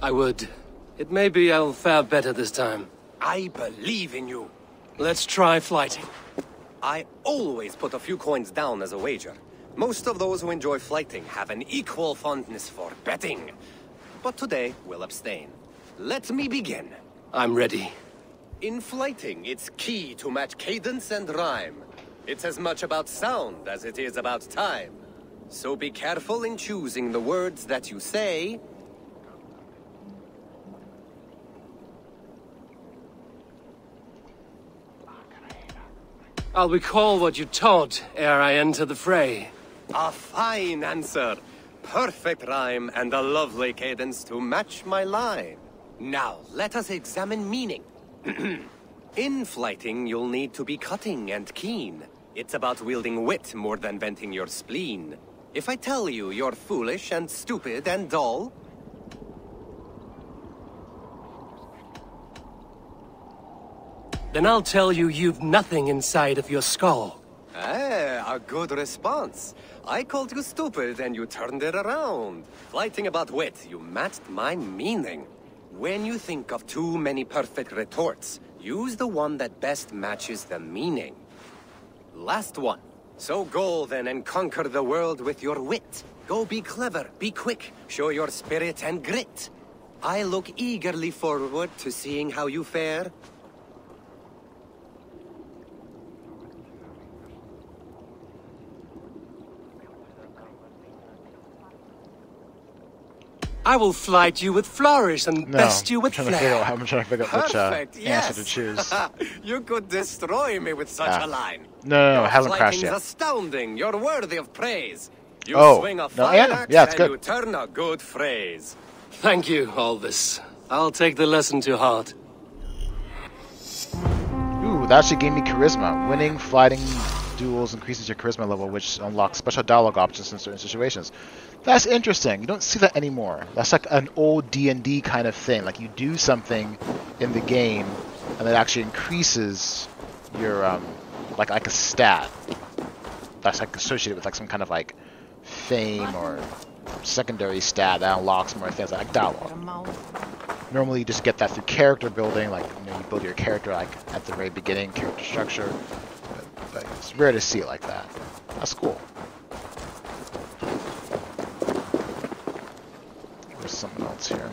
I would. It may be I'll fare better this time. I believe in you. Let's try flyting. I always put a few coins down as a wager. Most of those who enjoy flyting have an equal fondness for betting. But today, we'll abstain. Let me begin. I'm ready. In flyting, it's key to match cadence and rhyme. It's as much about sound as it is about time. So be careful in choosing the words that you say. I'll recall what you taught ere I enter the fray. A fine answer. Perfect rhyme and a lovely cadence to match my line. Now, let us examine meaning. *clears throat* In flyting, you'll need to be cutting and keen. It's about wielding wit more than venting your spleen. If I tell you you're foolish and stupid and dull, Then I'll tell you you've nothing inside of your skull. Eh, a good response. I called you stupid and you turned it around. Flyting about wit, you matched my meaning. When you think of too many perfect retorts, use the one that best matches the meaning. Last one. So go then and conquer the world with your wit. Go be clever, be quick, show your spirit and grit. I look eagerly forward to seeing how you fare. I will flight you with flourish and No, best you with trying out. I'm trying to figure out which uh, Perfect, answer to yes. choose. *laughs* you could destroy me with such Ah. a line. No, no, no, Your it hasn't crashed yet. astounding. You're worthy of praise. You Oh, swing a no, yeah, axe yeah, it's and good. you turn a good phrase. Thank you, Alvis. I'll take the lesson to heart. Ooh, that actually gave me charisma. Winning flyting duels increases your charisma level, which unlocks special dialogue options in certain situations. That's interesting. You don't see that anymore. That's like an old D&D kind of thing. Like you do something in the game, and it actually increases your um, like like a stat. that's like associated with like some kind of like fame or secondary stat that unlocks more things like dialogue. Normally you just get that through character building, like you know you build your character like at the very beginning, character structure. But, but it's rare to see it like that. That's cool. There's something else here.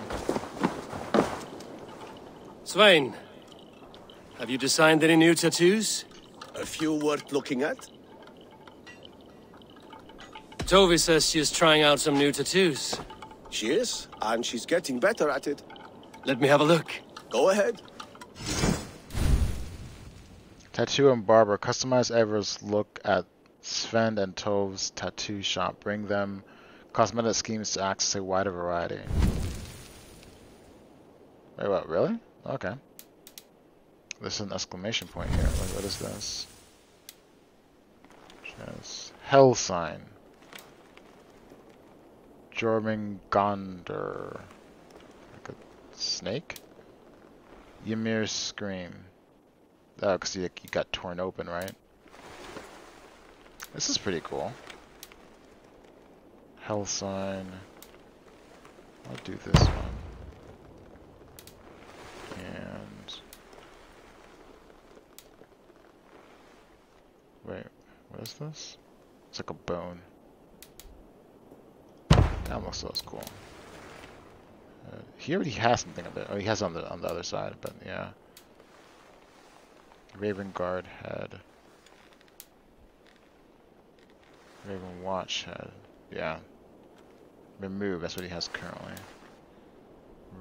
Svein, have you designed any new tattoos? A few worth looking at? Tovi says she's trying out some new tattoos. She is, and she's getting better at it. Let me have a look. Go ahead. Tattoo and Barber. Customize Eivor's look at Svein and Tovi's tattoo shop. Bring them cosmetic schemes to access a wider variety. Wait, what? Really? Okay. There's an exclamation point here. What is this? Just hell sign. Jormungandr. Like a snake? Ymir's scream. Oh, because you, you got torn open, right? This is pretty cool. Hell sign. I'll do this one. And wait, what is this? It's like a bone. That looks looks cool. Uh, he already has something a bit. Oh, he has on the on the other side, but yeah. Raven Guard head. Raven Watch head. Yeah. Remove, that's what he has currently.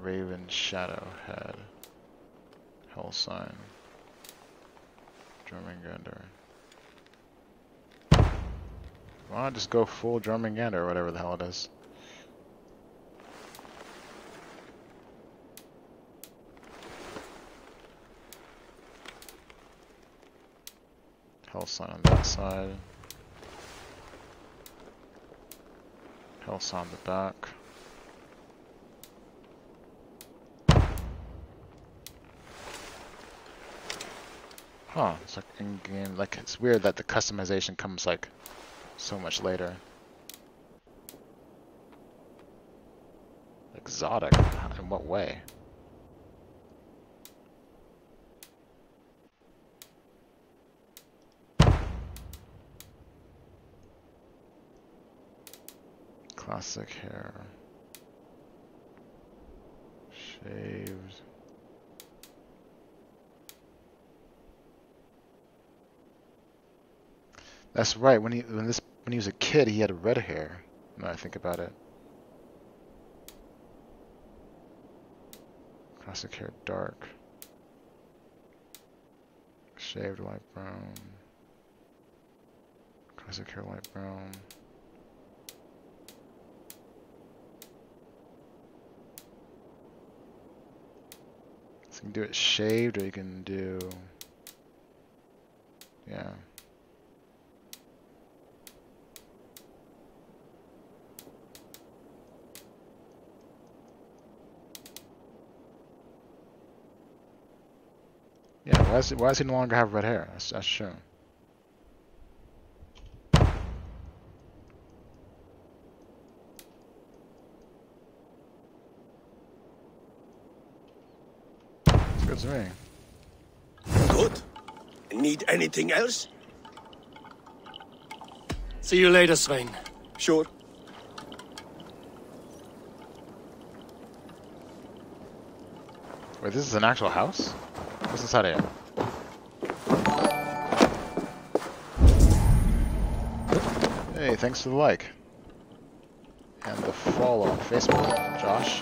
Raven Shadow head. Hell sign. Jormungandr. Why not just go full Jormungandr or whatever the hell it is? Hell sign on that side. Sign on the back. Huh, it's like in-game, like it's weird that the customization comes like so much later. Exotic? In what way? Classic hair. Shaved. That's right. When he when this when he was a kid, he had red hair. Now I think about it. Classic hair, dark. Shaved light brown. Classic hair, light brown. You can do it shaved, or you can do, yeah. Yeah, why does, he, why he no longer have red hair? That's, that's. It's good. Good. Need anything else? See you later, Svein. Sure. Wait, this is an actual house? What's inside of here? Hey, thanks for the like. And the follow on Facebook, Josh.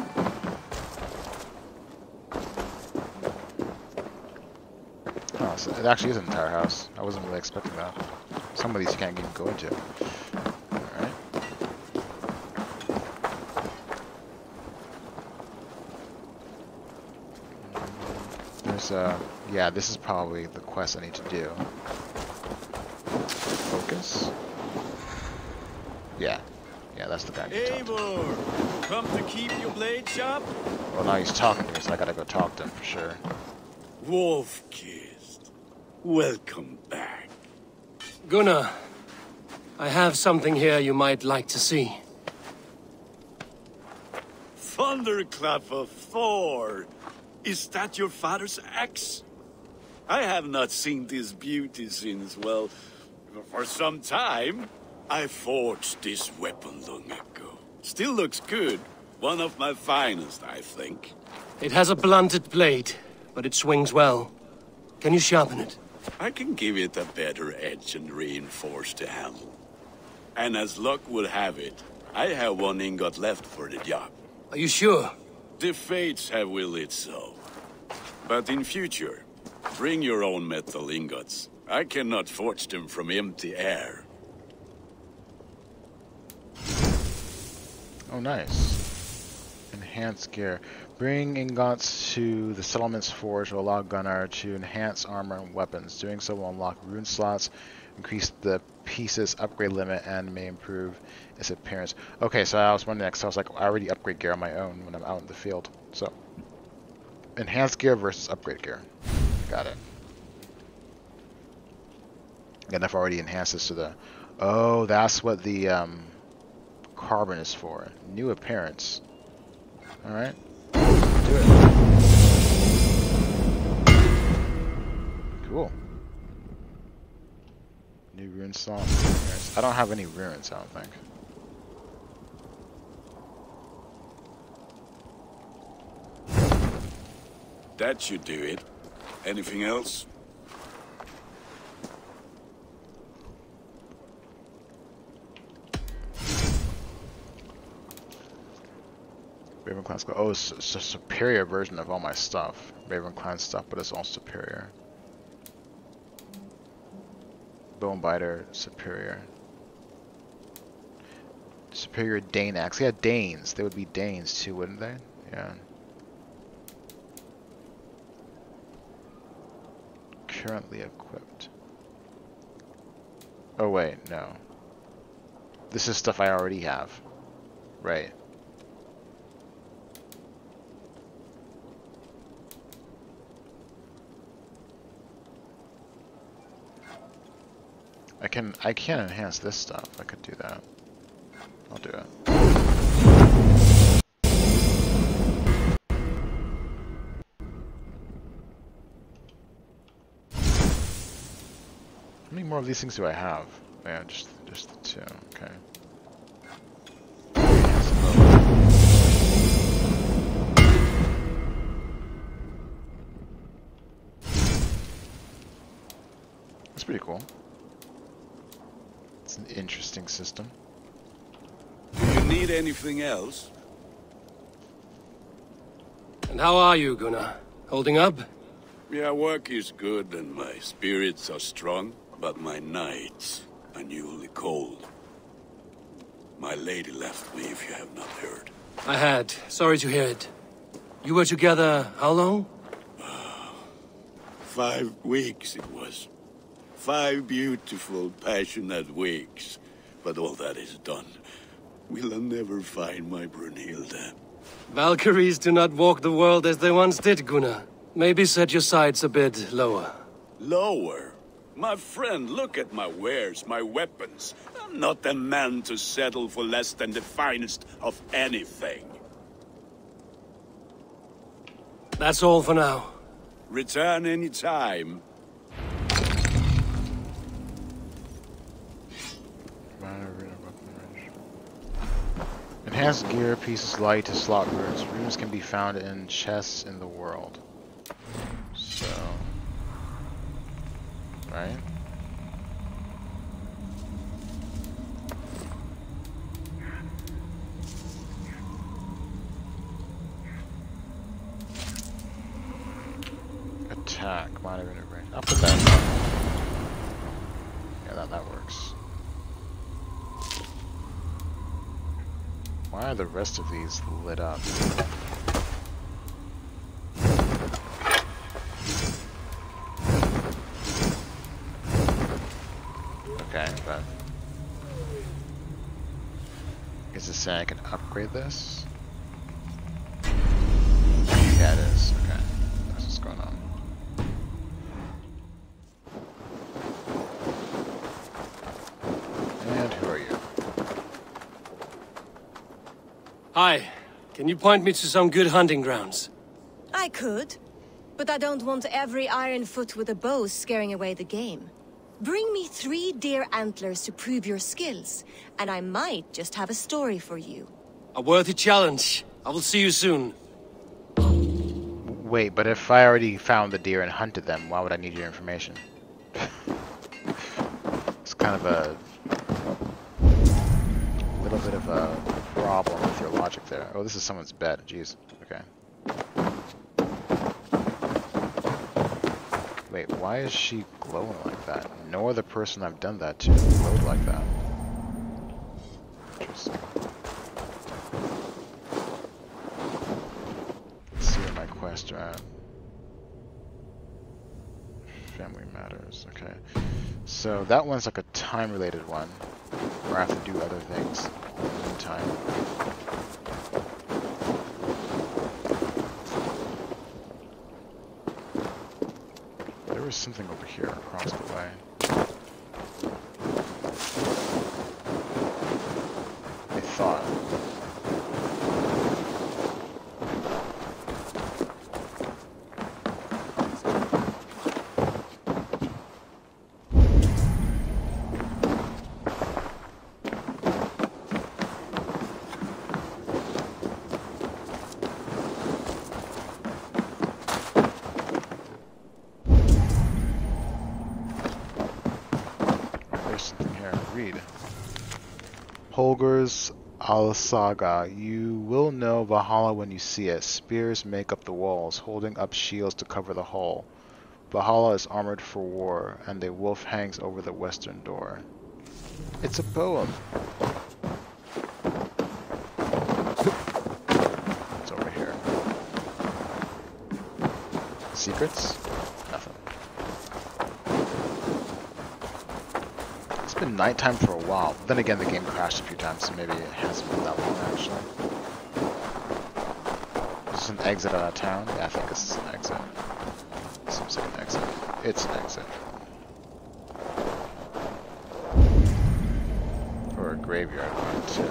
So it actually is an entire house. I wasn't really expecting that. Some of these you can't even go into. Alright. There's uh yeah, this is probably the quest I need to do. Focus? Yeah. Yeah, that's the guy. I need to talk to. Eivor, come to keep your blade sharp? Well, now he's talking to me, so I gotta go talk to him for sure. Wolf-kissed. Welcome back. Gunnar, I have something here you might like to see. Thunderclap of Thor! Is that your father's axe? I have not seen this beauty since, well, for some time. I forged this weapon long ago. Still looks good. One of my finest, I think. It has a blunted blade, but it swings well. Can you sharpen it? I can give it a better edge and reinforce the handle. And as luck would have it, I have one ingot left for the job. Are you sure? The fates have willed it so. But in future, bring your own metal ingots. I cannot forge them from empty air. Oh, nice. Enhanced gear. Bring ingots to the settlement's forge will allow Gunnar to enhance armor and weapons. Doing so will unlock rune slots, increase the piece's upgrade limit, and may improve its appearance. Okay, so I was wondering next. I was like, I already upgrade gear on my own when I'm out in the field. So, enhanced gear versus upgrade gear. Got it. And I've already enhanced this to the... Oh, that's what the um, carbon is for. New appearance. Alright. Do it. Cool. New rune slot. I don't have any runes, I don't think. That should do it. Anything else? Raven Clan Skull. Oh, it's, it's a superior version of all my stuff. Raven Clan stuff, but it's all superior. Bone Biter, superior. Superior Dane axe. Yeah, Danes. They would be Danes too, wouldn't they? Yeah. Currently equipped. Oh wait, no. This is stuff I already have. Right. I can I can enhance this stuff. I could do that. I'll do it. How many more of these things do I have? Yeah, just just the two. Okay. That's pretty cool. It's an interesting system. Do you need anything else? And how are you, Gunnar? Holding up? Yeah, work is good and my spirits are strong, but my nights are newly cold. My lady left me, if you have not heard. I had. Sorry to hear it. You were together how long? Ah, five weeks it was. Five beautiful, passionate weeks. But all that is done. Will I never find my Brunhilde? Valkyries do not walk the world as they once did, Gunnar. Maybe set your sights a bit lower. Lower? My friend, look at my wares, my weapons. I'm not a man to settle for less than the finest of anything. That's all for now. Return any time. Enhanced gear, pieces light to slot runes. Runes can be found in chests in the world. So... Right? Attack, might have been a range. I'll put that in. Yeah, that, that works. Why are the rest of these lit up? Okay, but... Is it saying I can upgrade this? Can you point me to some good hunting grounds? I could, but I don't want every iron foot with a bow scaring away the game. Bring me three deer antlers to prove your skills, and I might just have a story for you. A worthy challenge. I will see you soon. Wait, but if I already found the deer and hunted them, why would I need your information? *laughs* it's kind of a little bit of a problem with your logic there. Oh, this is someone's bed. Jeez. Okay. Wait, why is she glowing like that? No other person I've done that to glowed like that. Interesting. Let's see where my quests are uh, at. Family matters, okay. So that one's like a time-related one, where I have to do other things in time. There was something over here across the way. I thought. There's something here. Read. Holger's Alsaga. You will know Valhalla when you see it. Spears make up the walls, holding up shields to cover the hull. Valhalla is armored for war, and a wolf hangs over the western door. It's a poem. It's over here. Secrets? Nothing. It's been nighttime for a while. Then again, the game crashed a few times, so maybe it hasn't been that long actually. This Is an exit out of town? Yeah, I think this is an exit. Seems like an exit. It's an exit. Or a graveyard too.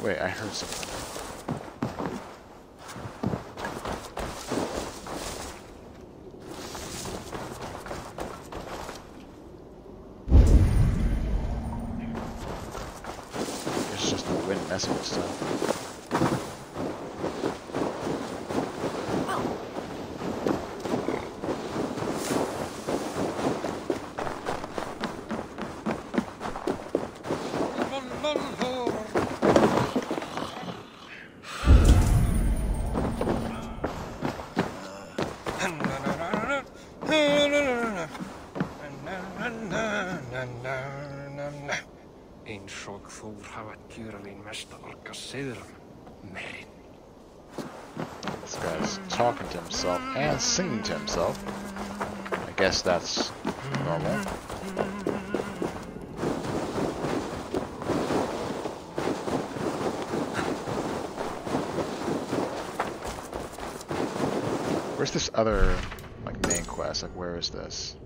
Wait, I heard something. It's just the wind messing with stuff. Eins og Þór hafa djúralín mest siðrum, merin. This guy's talking to himself and singing to himself. I guess that's normal. Where's this other like main quest? Like where is this?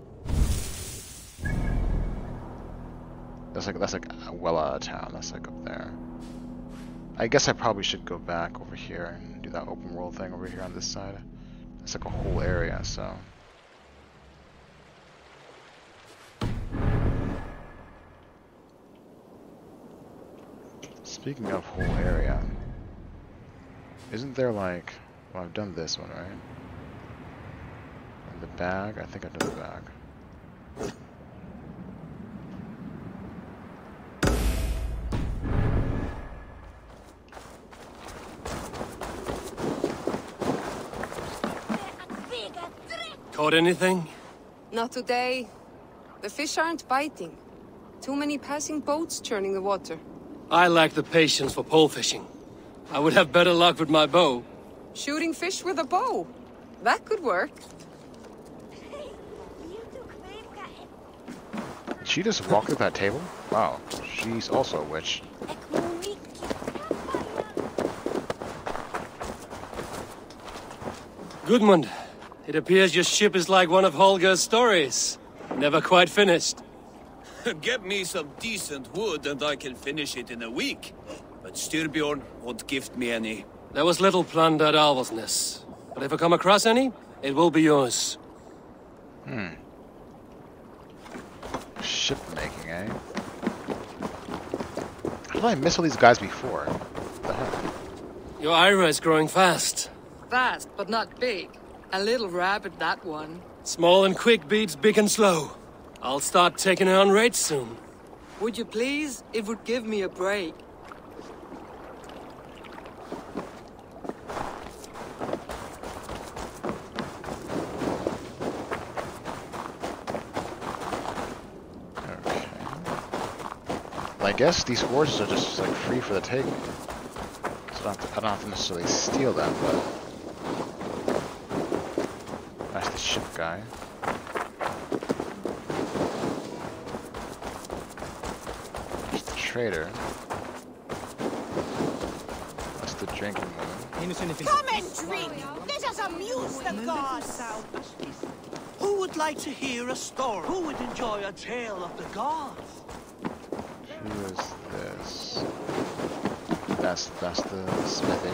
That's like that's like well out of town. That's like up there. I guess I probably should go back over here and do that open world thing over here on this side. It's like a whole area, so. Speaking of whole area, isn't there like, well I've done this one, right? And the bag, I think I've done the bag. Caught anything? Not today. The fish aren't biting. Too many passing boats churning the water. I lack the patience for pole fishing. I would have better luck with my bow. Shooting fish with a bow. That could work. Did she just walk through that table? Wow, she's also a witch. Gudmund, it appears your ship is like one of Holger's stories. Never quite finished. *laughs* Get me some decent wood and I can finish it in a week. But Styrbjorn won't gift me any. There was little planned at Avaldsnes, but if I come across any, it will be yours. Hmm. Ship making, eh? How did I miss all these guys before? What the heck? Your Ira is growing fast. Fast, but not big. A little rabbit, that one. Small and quick beats big and slow. I'll start taking her on rates soon. Would you please? It would give me a break. Well, I guess these horses are just like free for the taking. So I don't have to, I don't have to necessarily steal them, but that's the ship guy. That's the trader. That's the drinking woman. Come and drink! Let us amuse the gods! Who would like to hear a story? Who would enjoy a tale of the gods? Who is this? That's that's the smithy.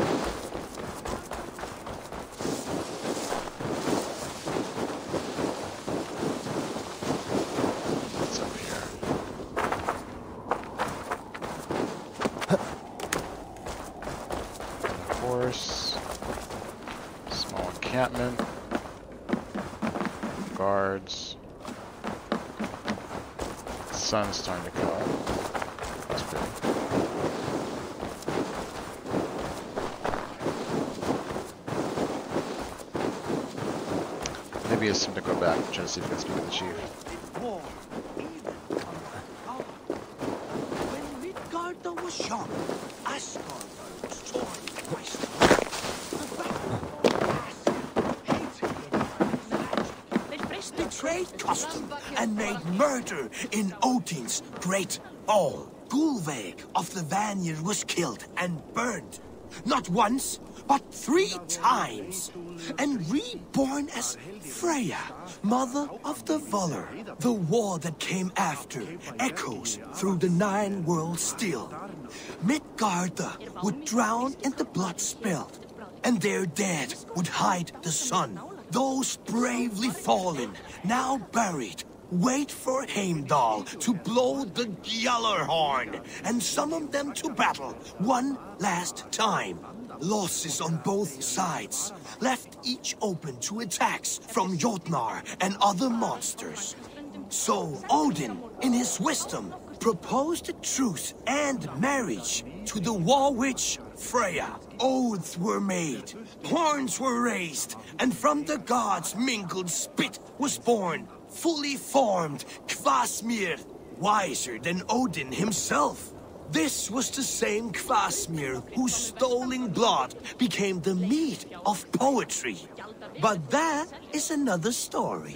What's up here? A horse. Small encampment. Guards. Sun's starting to come up. That's pretty. Maybe it's time to and to see if we can speak with the chief. War, even power. When Midgarda was young, Asgard was torn twice. Betrayed custom and made murder in Odin's great hall. Gullveig of the Vanir was killed and burned. Not once, three times. And reborn as Freya, mother of the Volur. The war that came after echoes through the Nine Worlds still. Midgarda would drown in the blood spilled, and their dead would hide the sun. Those bravely fallen, now buried, wait for Heimdall to blow the Gjallarhorn and summon them to battle one last time. Losses on both sides left each open to attacks from Jotnar and other monsters. So Odin, in his wisdom, proposed a truce and marriage to the war witch Freya. Oaths were made, horns were raised, and from the gods mingled spit was born, fully formed Kvasir, wiser than Odin himself. This was the same Kvasir whose stolen blood became the meat of poetry. But that is another story.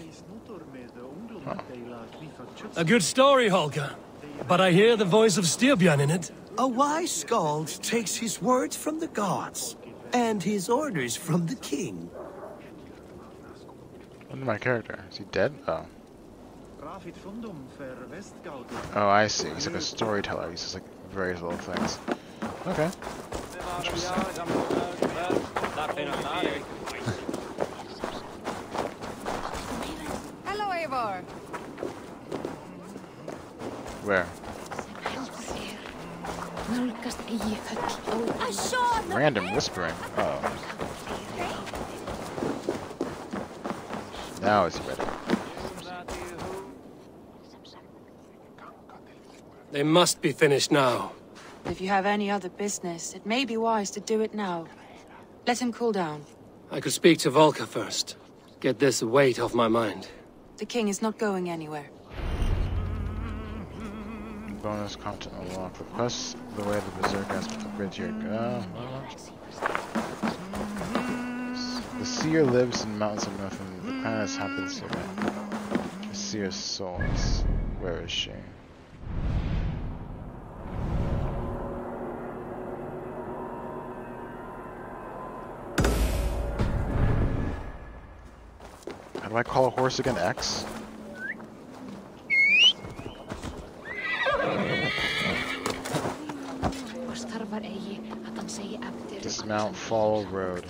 A good story, Holger. But I hear the voice of Styrbjörn in it. A wise skald takes his words from the gods and his orders from the king. What's my character? Is he dead? Oh. Oh, I see. He's like a storyteller. He's just like various little things. Okay. Hello, Eivor. Where? Nálgast eigi höll Random whispering. Oh. Now it's ready. They must be finished now. If you have any other business, it may be wise to do it now. Let him cool down. I could speak to Volker first. Get this weight off my mind. The king is not going anywhere. Bonus content unlocked. Request the way the berserk has to upgrade to your. Uh, The seer lives in mountains of nothing. the planet is happy to see. The seer's souls. Where is she? How do I call a horse again? X? Dismount Fall Road.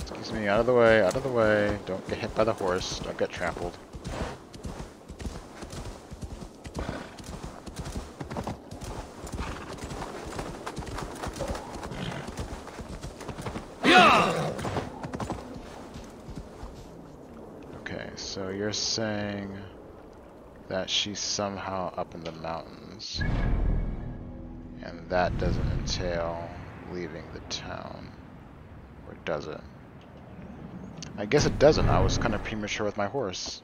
Excuse me, out of the way, out of the way. Don't get hit by the horse. Don't get trampled. Okay, so you're saying that she's somehow up in the mountains. And that doesn't entail leaving the town. Or does it? I guess it doesn't. I was kind of premature with my horse.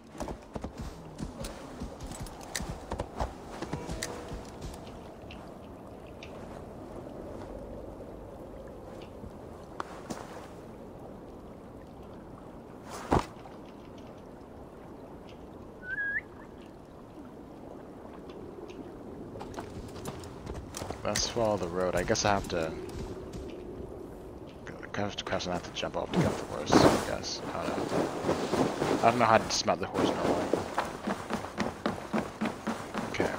Let's follow the road. I guess I have to. I have to cross and I have to jump off to get the horse. I guess. I don't know. I don't know how to dismount the horse normally. Okay.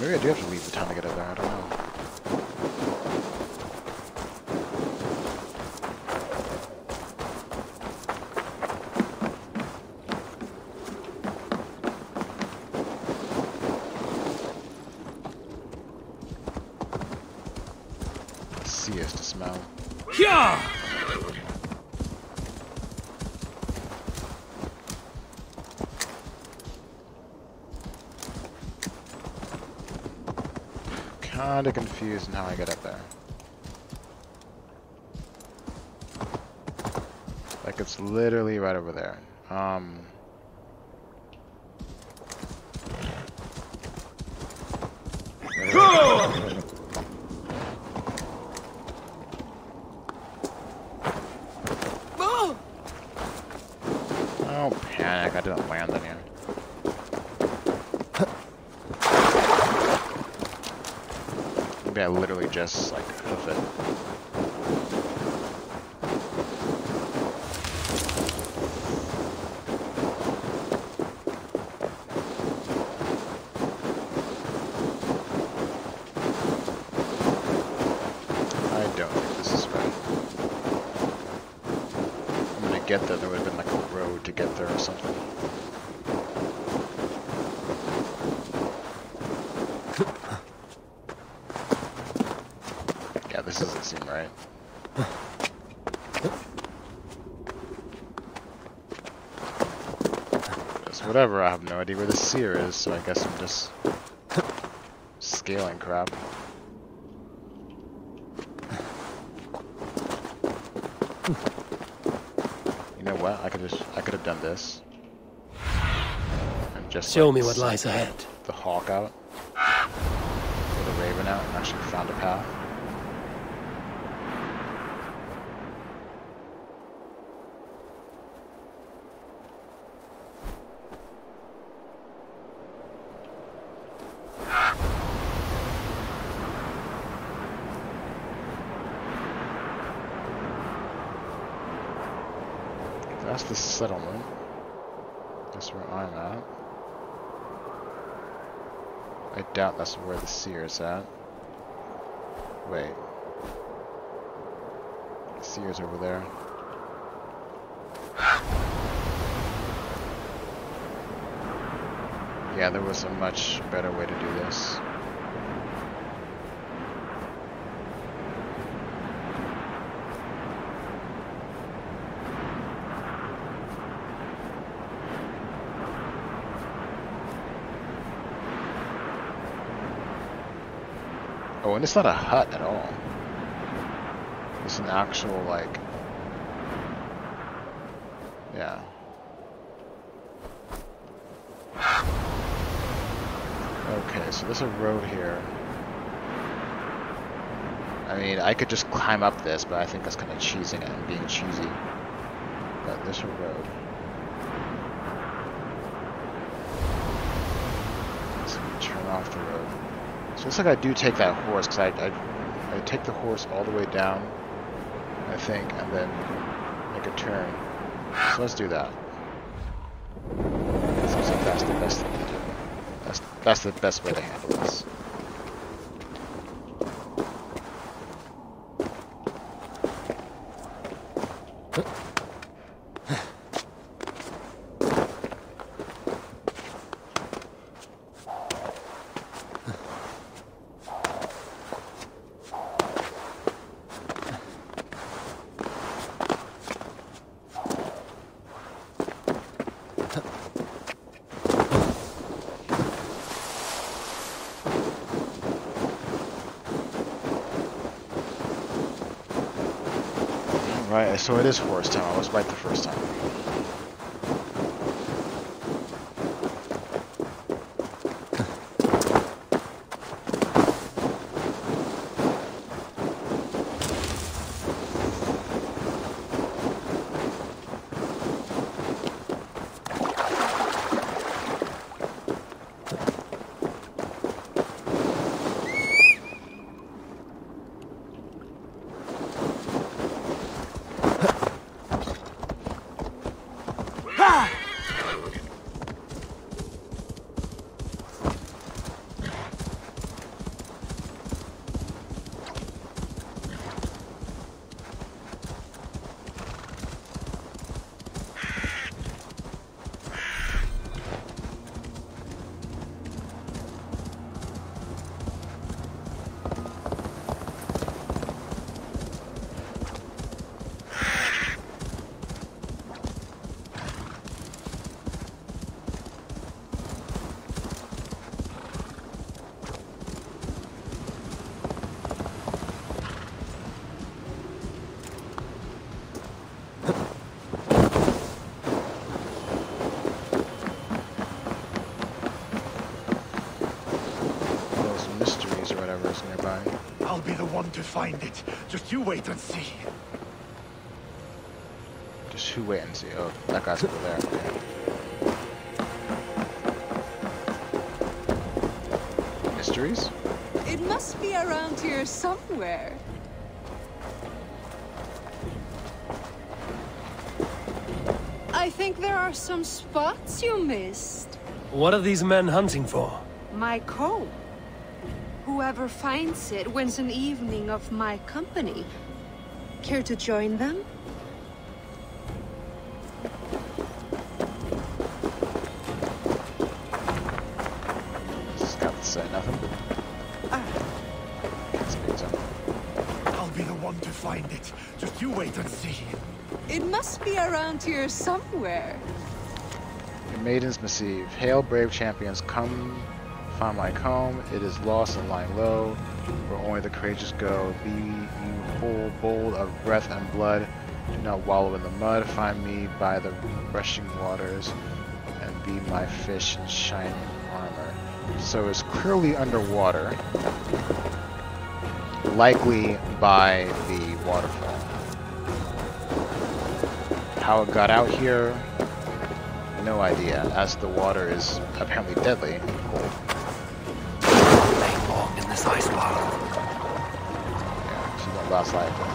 Maybe I do have to leave the town to get up there. I don't know. See us to smell. Yeah! Kinda confused in how I get up there. Like it's literally right over there. Um. Don't panic, I didn't land in here. Maybe I literally just like hoof it. I don't think this is right. I'm gonna get there, there would have been like a road to get there or something. Yeah, this doesn't seem right. Just whatever, I have no idea where the seer is, so I guess I'm just scaling crap. You know what? I could just I could have done this. And just Show like, me what lies ahead. The hawk out. Or the raven out and actually found a path. That's the settlement. That's where I'm at. That's where the seer is at. Wait. The seer's over there. Yeah, there was a much better way to do this. It's not a hut at all. It's an actual, like... Yeah. Okay, so there's a road here. I mean, I could just climb up this, but I think that's kind of cheesing it and being cheesy. But there's a road. So we turn off the road. So looks like I do take that horse, because I, I, I take the horse all the way down, I think, and then make a turn. So let's do that. Seems like that's the best thing to do. That's, that's the best way to handle this. So it is horse town. I was right the first time. Those mysteries or whatever is nearby. I'll be the one to find it. Just you wait and see. Just who wait and see. Oh, that guy's over there. Okay. Mysteries? It must be around here somewhere. I think there are some spots you missed. What are these men hunting for? My comb. Whoever finds it wins an evening of my company. Care to join them? Just say nothing. Can't speak to him. I'll be the one to find it. Just you wait and see. It must be around here somewhere. Your maidens mischief. Hail, brave champions, come find my comb. It is lost and lying low, where only the courageous go. Be you whole, bold of breath and blood. Do not wallow in the mud. Find me by the rushing waters, and be my fish in shining armor. So it's clearly underwater, likely by the waterfall. How it got out here, no idea, as the water is apparently deadly won't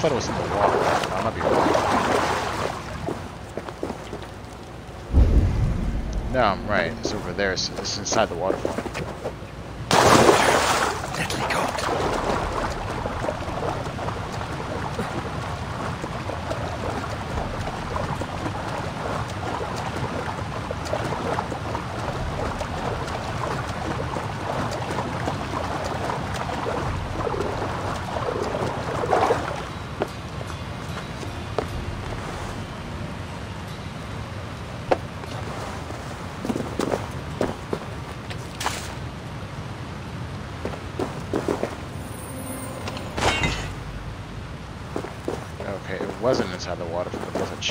thought it was in the water. I might be wrong. No, I'm right. It's over there. It's, it's inside the waterfall.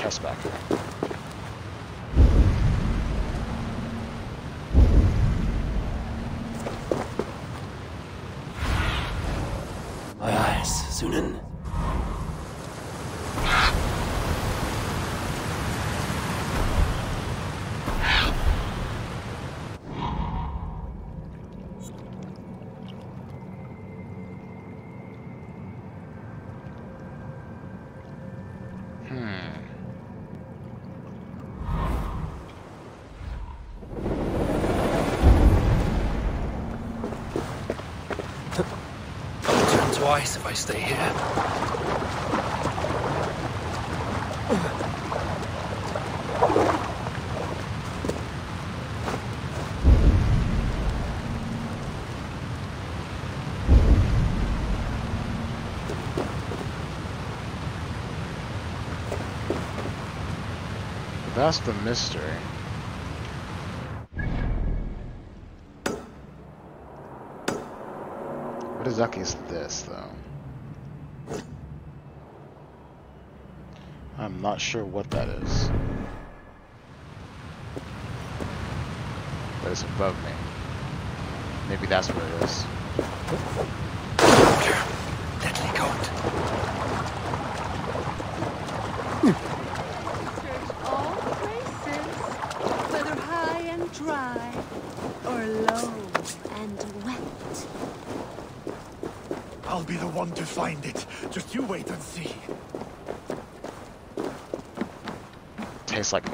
perspective. twice if I stay here. That's the mystery. What is Aki's not sure what that is. But it's above me. Maybe that's what it is.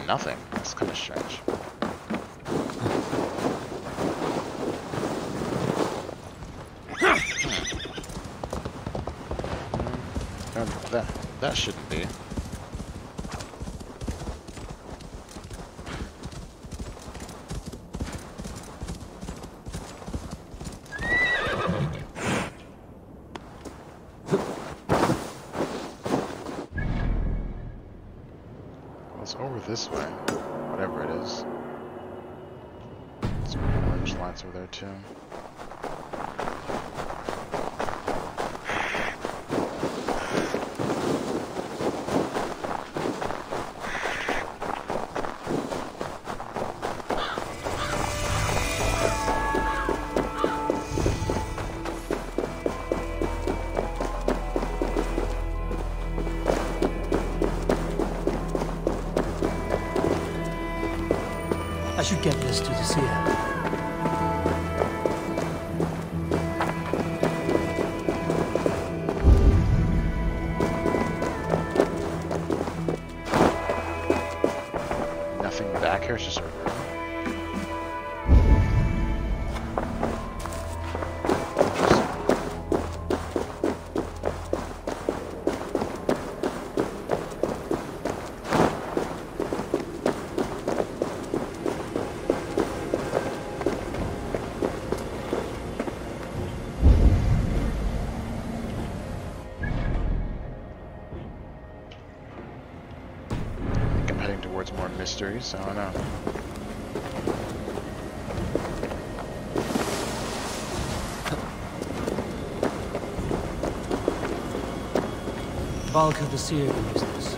nothing. That's kind of strange. Hmm. Hmm. that, that shouldn't history, so I know. The know. the seer this.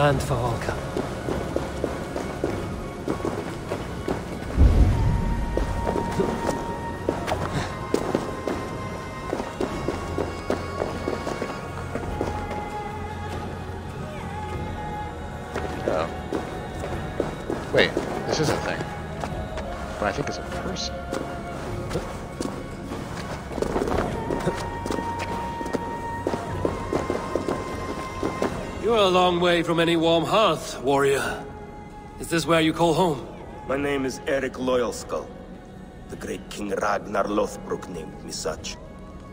A plan for Valka. Long way from any warm hearth, warrior. Is this where you call home? My name is Eric Loyalskull. The great King Ragnar Lothbrok named me such.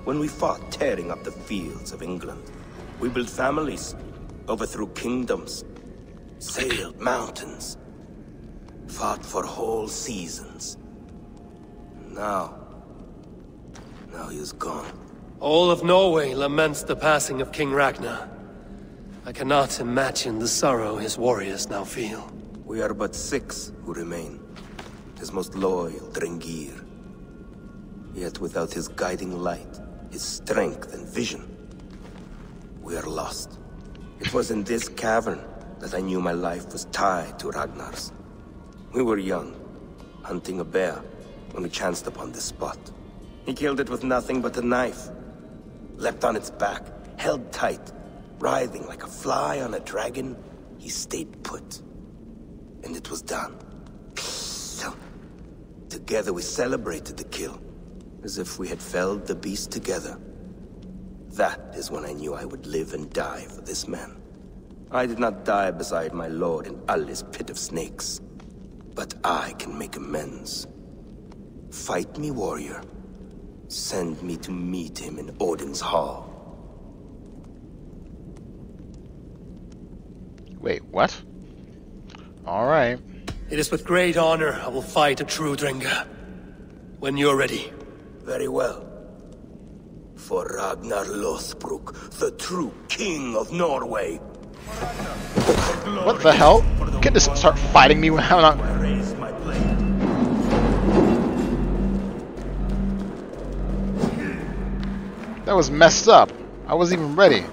When we fought tearing up the fields of England, we built families, overthrew kingdoms, sailed mountains, fought for whole seasons. Now, now he is gone. All of Norway laments the passing of King Ragnar. Cannot imagine the sorrow his warriors now feel. We are but six who remain. His most loyal, Drengir. Yet without his guiding light, his strength and vision, we are lost. It was in this cavern that I knew my life was tied to Ragnar's. We were young, hunting a bear, when we chanced upon this spot. He killed it with nothing but a knife. Leapt on its back, held tight, writhing like a fly on a dragon, he stayed put. And it was done. Together we celebrated the kill, as if we had felled the beast together. That is when I knew I would live and die for this man. I did not die beside my lord in Ali's pit of snakes. But I can make amends. Fight me, warrior. Send me to meet him in Odin's hall. Wait, what? Alright. It is with great honor I will fight a true Drengr. When you're ready. Very well. For Ragnar Lothbrok, the true king of Norway. What the hell? You can't just start fighting me when I'm not... That was messed up. I wasn't even ready.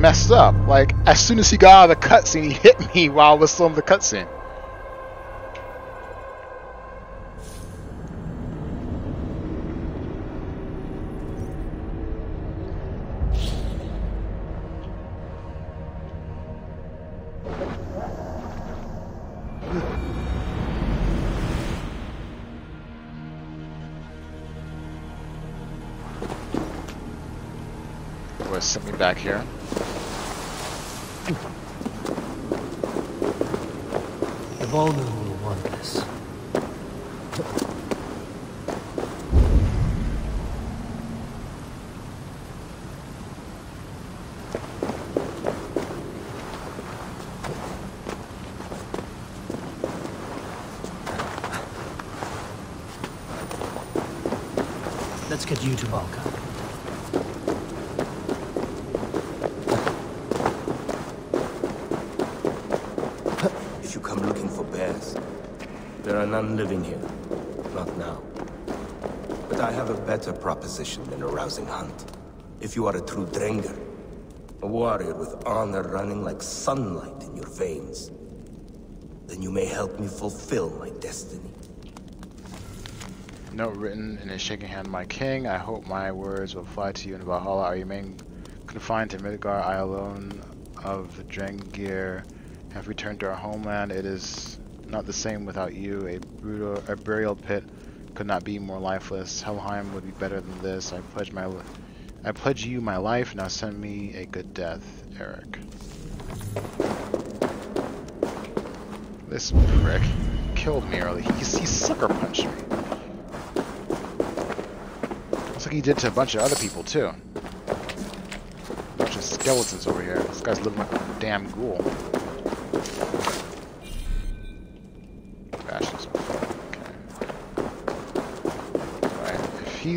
Messed up. Like, as soon as he got out of the cutscene, he hit me *laughs* while I was still in the cutscene. Back here. The Valka will want this. Let's get you to Valka. If you come looking for bears, there are none living here. Not now. But I have a proposition than a rousing hunt. If you are a true Drengr, a warrior with honor running like sunlight in your veins, then you may help me fulfill my destiny. Note written in his shaking hand, My king, I hope my words will fly to you in Valhalla. I remain confined to Midgard. I alone of the Drengir have returned to our homeland. It is not the same without you. A brutal, a burial pit could not be more lifeless. Helheim would be better than this. I pledge my, I pledge you my life. Now send me a good death, Eric. This prick killed me early. He, he sucker punched me. Looks like he did to a bunch of other people too. A bunch of skeletons over here. This guy's living like a damn ghoul. Bash this one. Okay.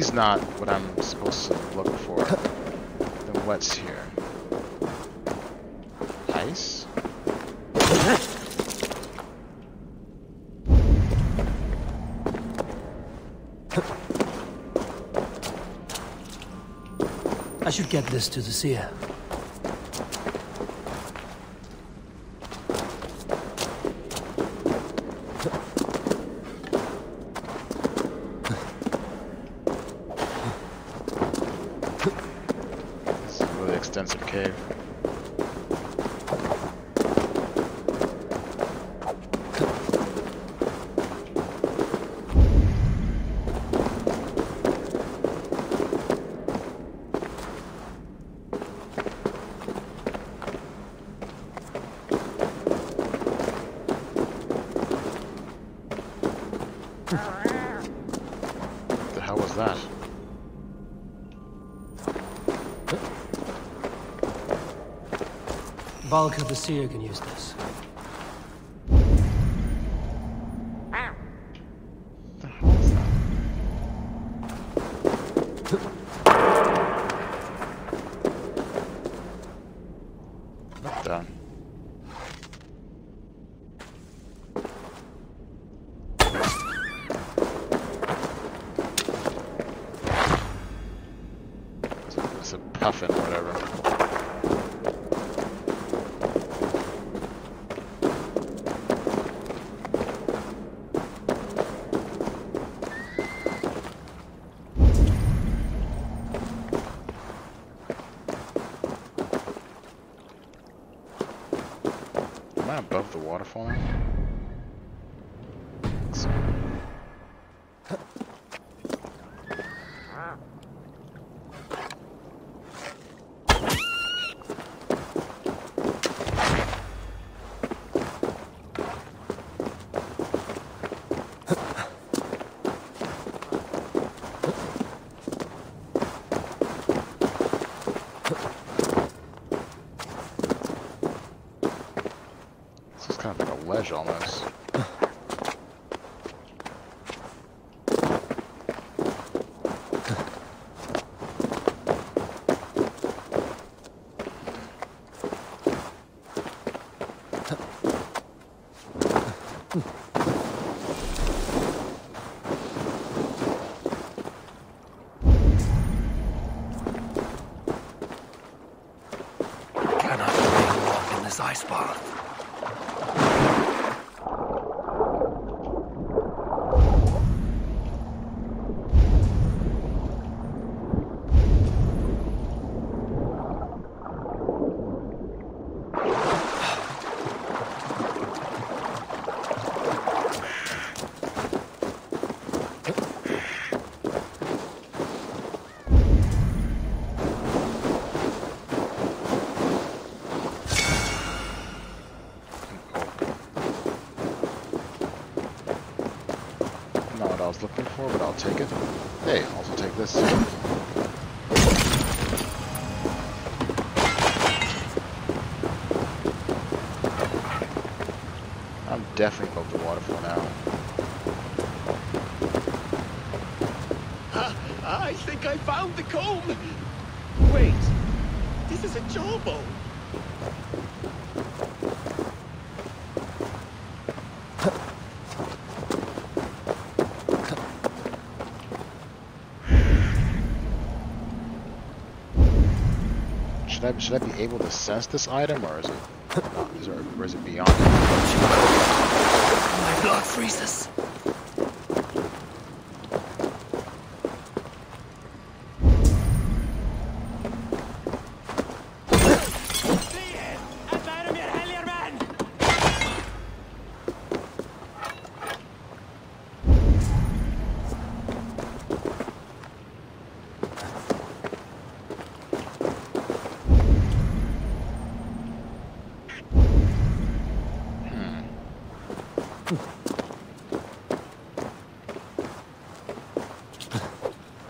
He's not what I'm supposed to look for, then what's here? Ice? I should get this to the seer. It's a really extensive cave. What the hell was that? Valka the seer can use this. What the? It's a puffin, whatever. Am I above the waterfall now? So- This is kind of like a ledge almost. Cannot remain long in this ice bath. Not what I was looking for, but I'll take it. Hey, also take this. I'm definitely above the waterfall now. Ah, I think I found the comb. Wait, this is a jawbone. I should I be able to sense this item, or is it, or is it beyond? My blood freezes.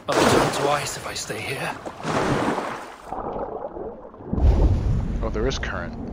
I'll turn twice if I stay here. Oh, there is current.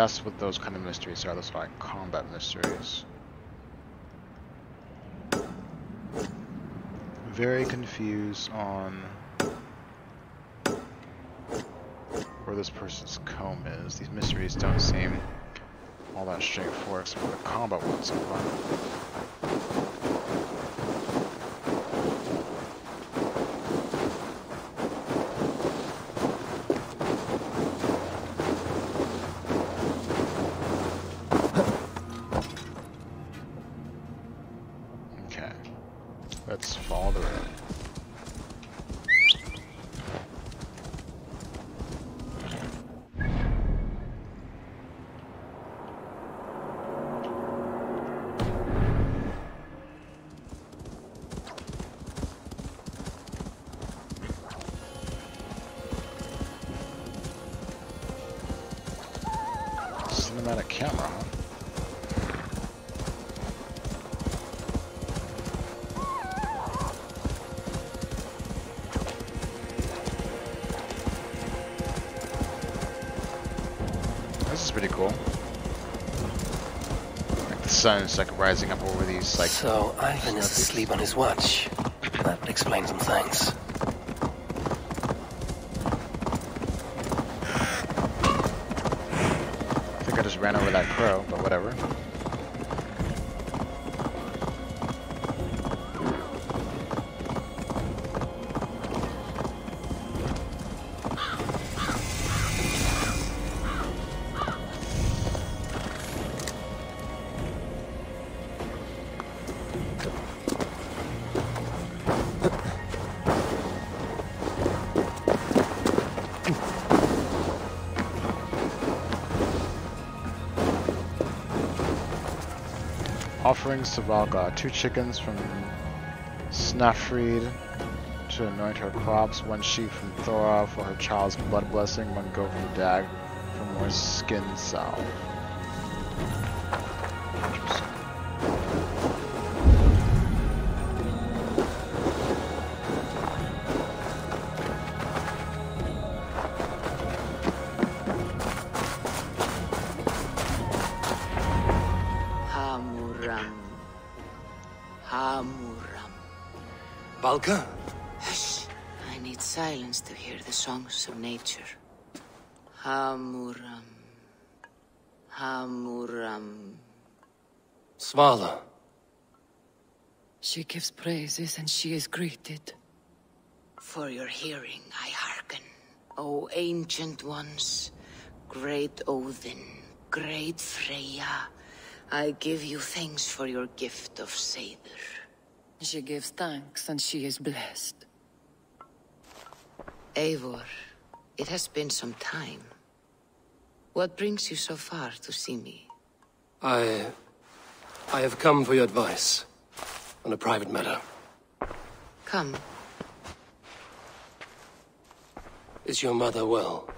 That's what those kind of mysteries are. Those are like combat mysteries. Very confused on where this person's comb is. These mysteries don't seem all that straightforward except for the combat ones so far. The sun's like rising up over these like. So Ivan is asleep on his watch. That explains some things. I think I just ran over that crow, but whatever. Two chickens from Snafrid to anoint her crops. One sheep from Thora for her child's blood blessing. One goat from Dag for more skin salve. Svala. She gives praises and she is greeted. For your hearing I hearken, O ancient ones, great Odin, great Freya. I give you thanks for your gift of Seiður. She gives thanks and she is blessed. Eivor, it has been some time. What brings you so far to see me? I... I have come for your advice. On a private matter. Come. Is your mother well?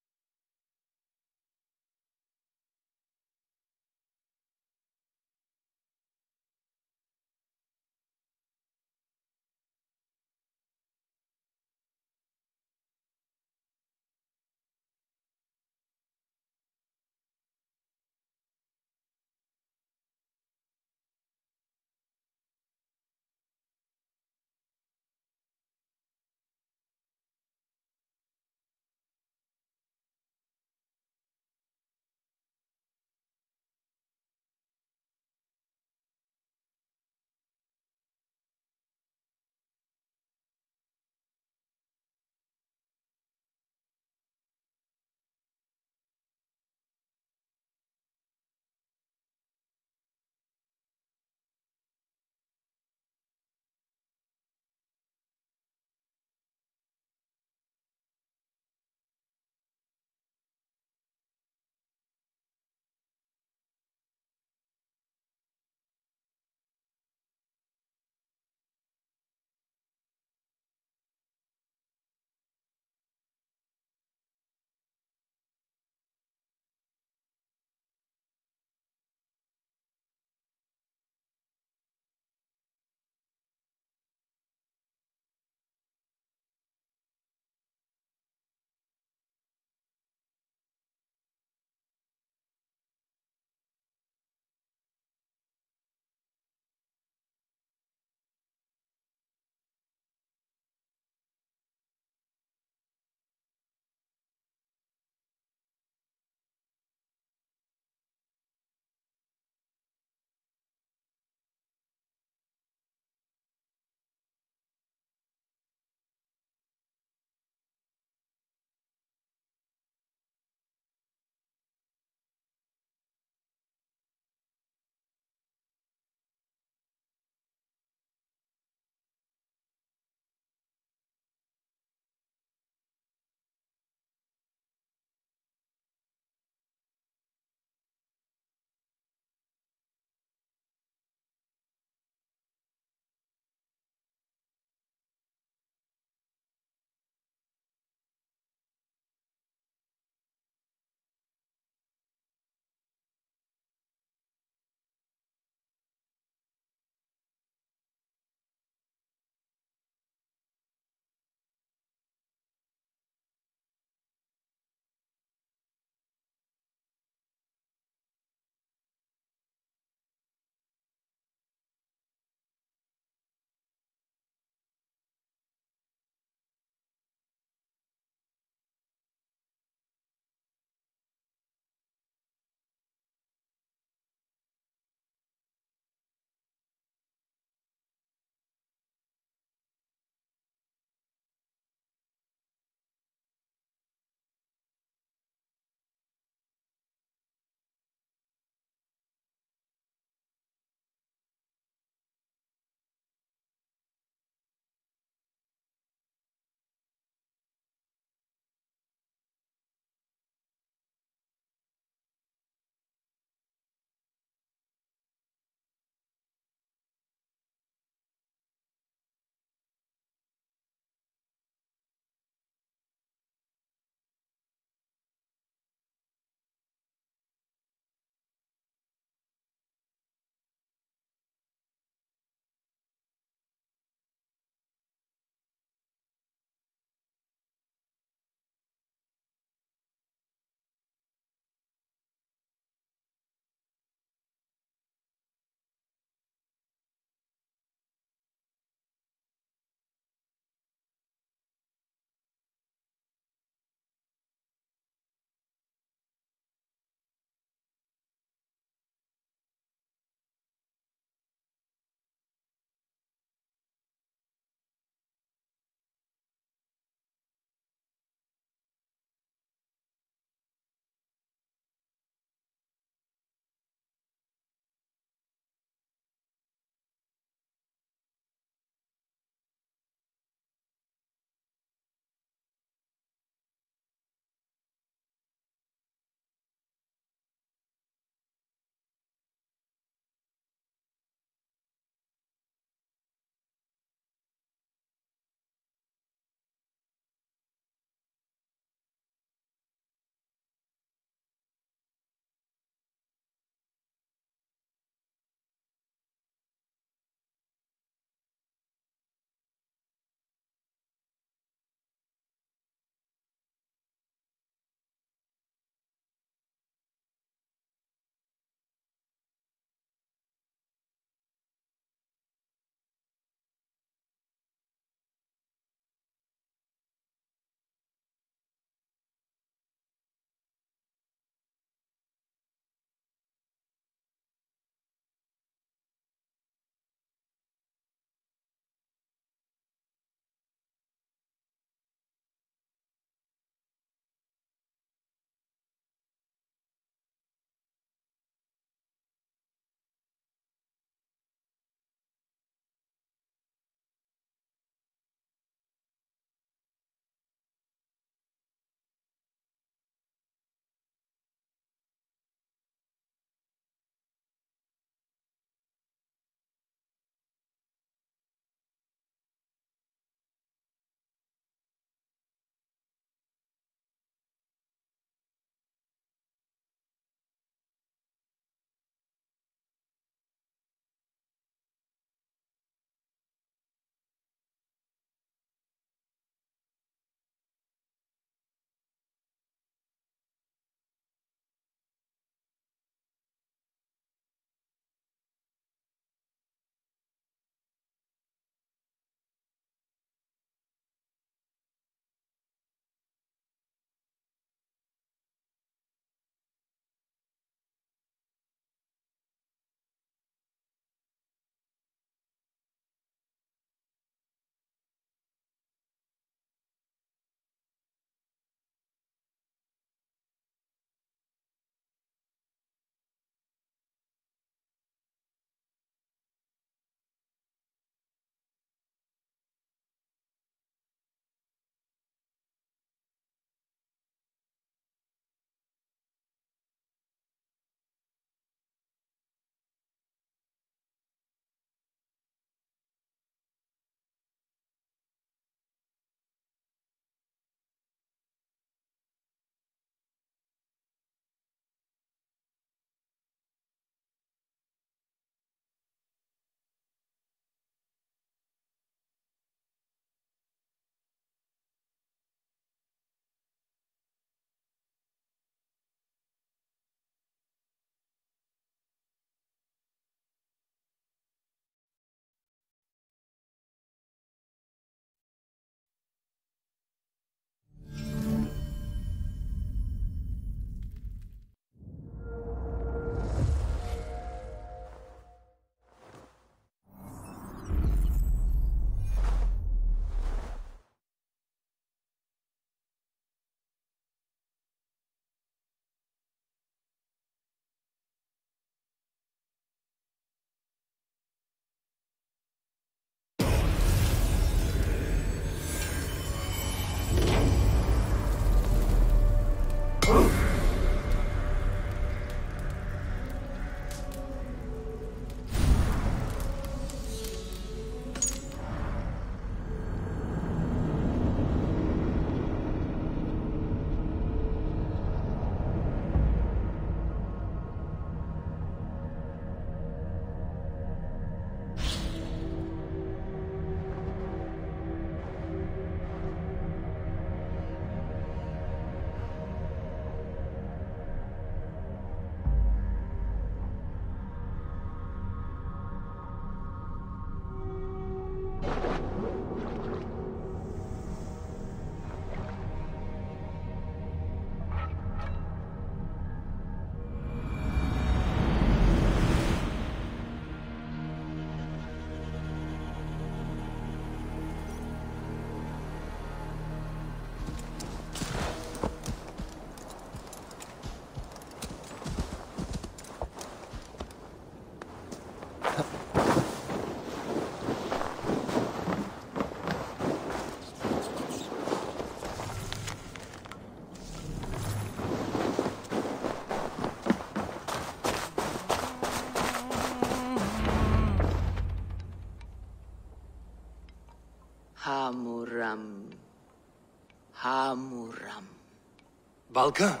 Valka?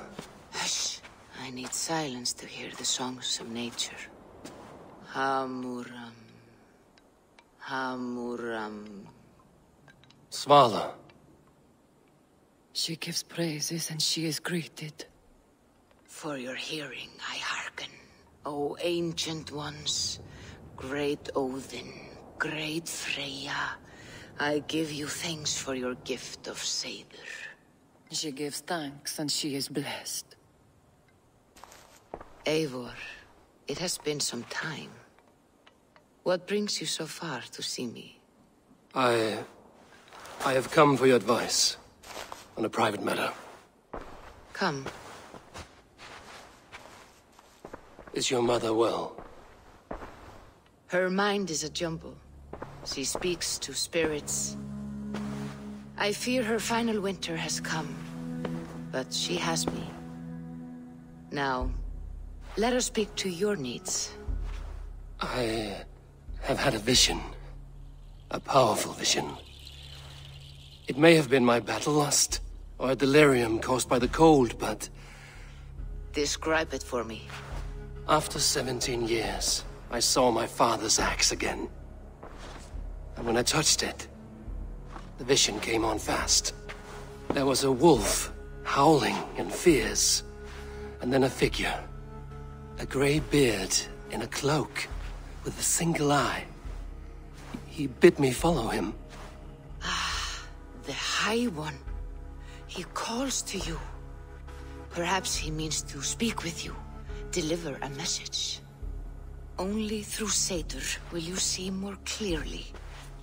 Hush. I need silence to hear the songs of nature. Hamuram. Hamuram. Svala. She gives praises and she is greeted. For your hearing I hearken, O ancient ones, great Odin, great Freya. I give you thanks for your gift of Seidr. She gives thanks and she is blessed. Eivor, it has been some time. What brings you so far to see me? I... I have come for your advice. On a private matter. Come. Is your mother well? Her mind is a jumble. She speaks to spirits. I fear her final winter has come. But she has me. Now, let us speak to your needs. I have had a vision. A powerful vision. It may have been my battle lust, or a delirium caused by the cold, but... Describe it for me. After 17 years, I saw my father's axe again. And when I touched it, the vision came on fast. There was a wolf, howling in fierce, and then a figure. A grey beard in a cloak, with a single eye. He bid me follow him. Ah, the High One. He calls to you. Perhaps he means to speak with you, deliver a message. Only through Seidr will you see more clearly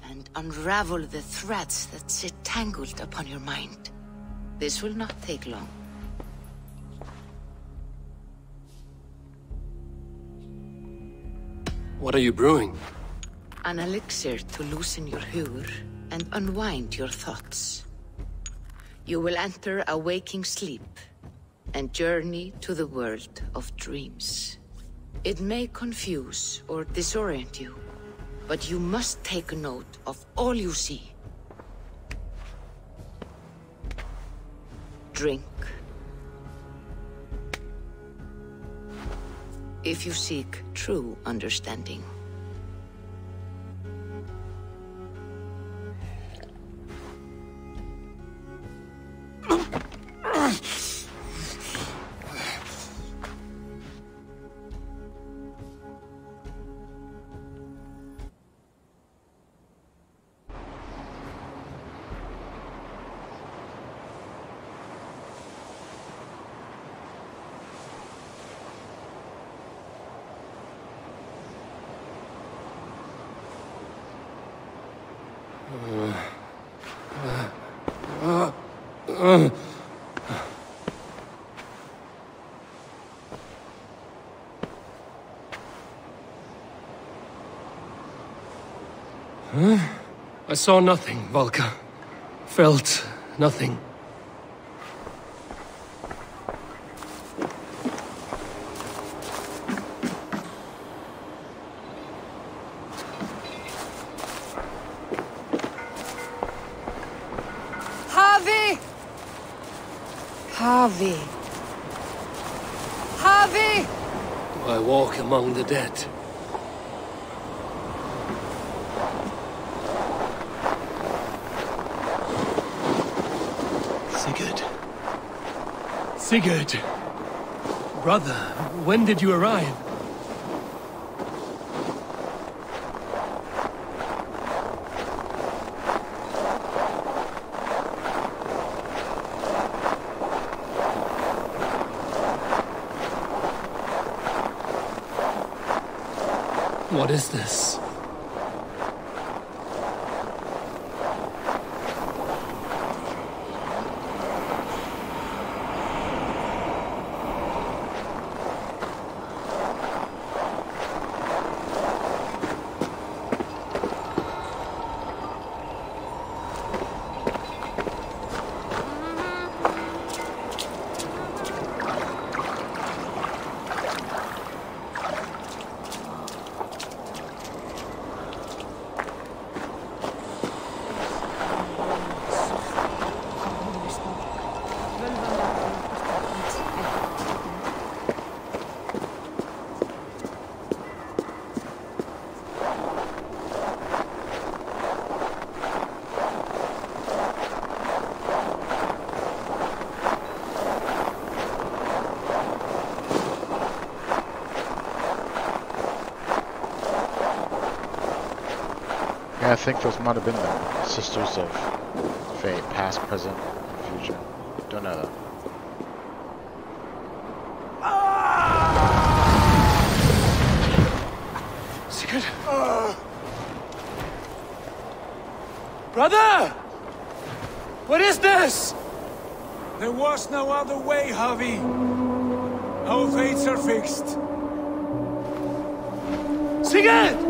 and unravel the threads that sit tangled upon your mind. This will not take long. What are you brewing? An elixir to loosen your hugur and unwind your thoughts. You will enter a waking sleep and journey to the world of dreams. It may confuse or disorient you, but you must take note of all you see. Drink. If you seek true understanding. Huh? I saw nothing, Valka. Felt nothing. Harvey! Harvey. Harvey! I walk among the dead? Sigurd. Sigurd! Brother, when did you arrive? What is this? Think those might have been the Sisters of Fate, past, present, and future. Don't know though. Ah! Sigurd? Brother! What is this? There was no other way, Havi. Our fates are fixed. Sigurd!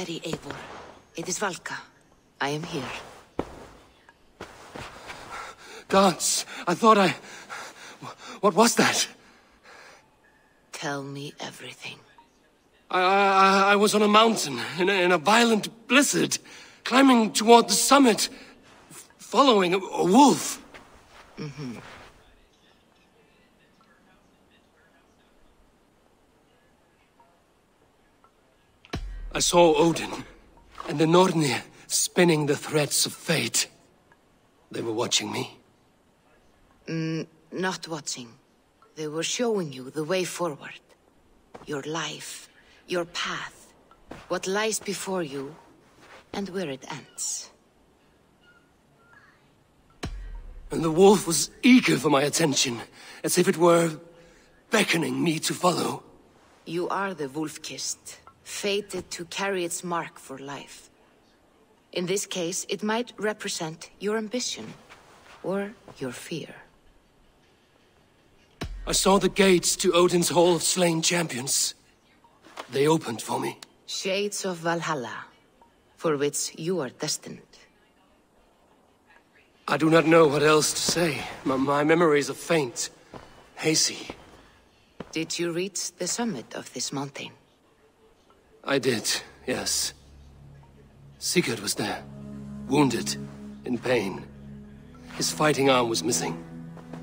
Steady, Eivor. It is Valka. I am here. Dance. I thought I... What was that? Tell me everything. I, I, I was on a mountain in a, in a violent blizzard, climbing toward the summit, following a, a wolf. Mm-hmm. Saw Odin and the Nornir spinning the threads of fate. They were watching me. Mm, not watching. They were showing you the way forward. Your life, your path, what lies before you, and where it ends. And the wolf was eager for my attention, as if it were beckoning me to follow. You are the wolf-kissed, fated to carry its mark for life. In this case, it might represent your ambition, or your fear. I saw the gates to Odin's Hall of Slain Champions. They opened for me. Shades of Valhalla, for which you are destined. I do not know what else to say. My, my memories are faint, hazy. Did you reach the summit of this mountain? I did, yes. Sigurd was there, wounded, in pain. His fighting arm was missing.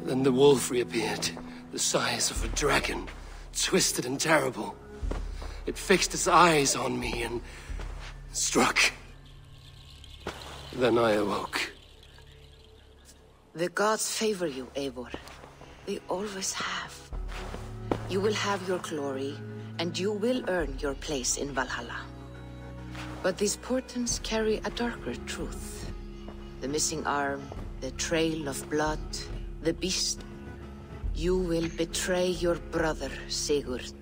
Then the wolf reappeared, the size of a dragon, twisted and terrible. It fixed its eyes on me and struck. Then I awoke. The gods favor you, Eivor. They always have. You will have your glory, and you will earn your place in Valhalla. But these portents carry a darker truth. The missing arm, the trail of blood, the beast. You will betray your brother, Sigurd.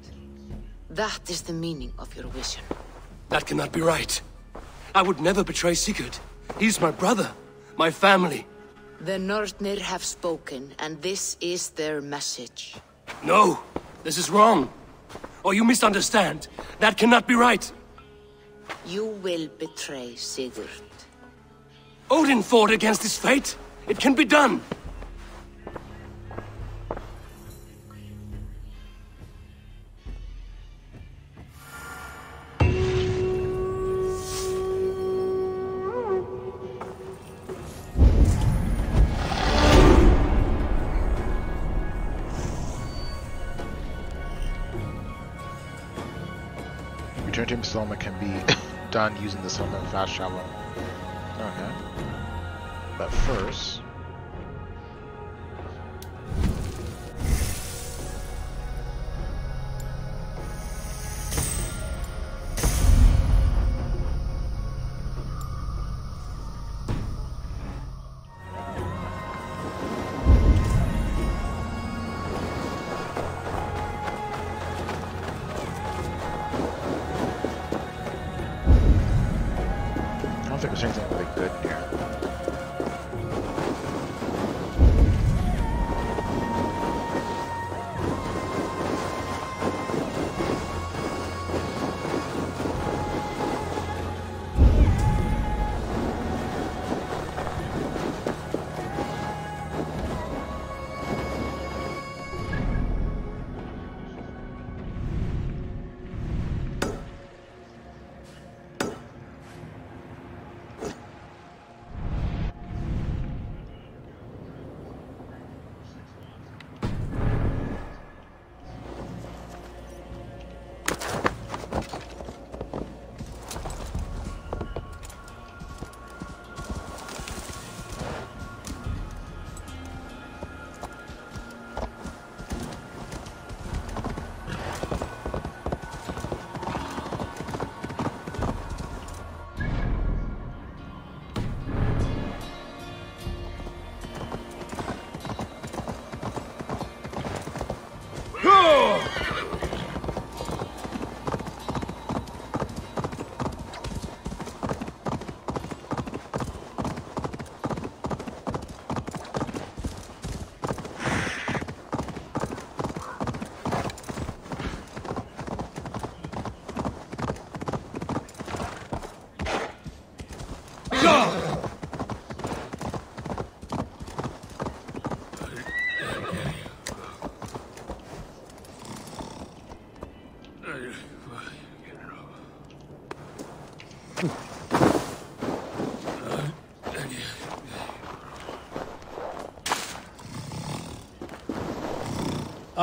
That is the meaning of your vision. That cannot be right. I would never betray Sigurd. He's my brother, my family. The Nornir have spoken, and this is their message. No, this is wrong. Or you misunderstand. That cannot be right. You will betray Sigurd. Odin fought against his fate. It can be done. To can be *coughs* done using the Selma fast travel. Okay. But first...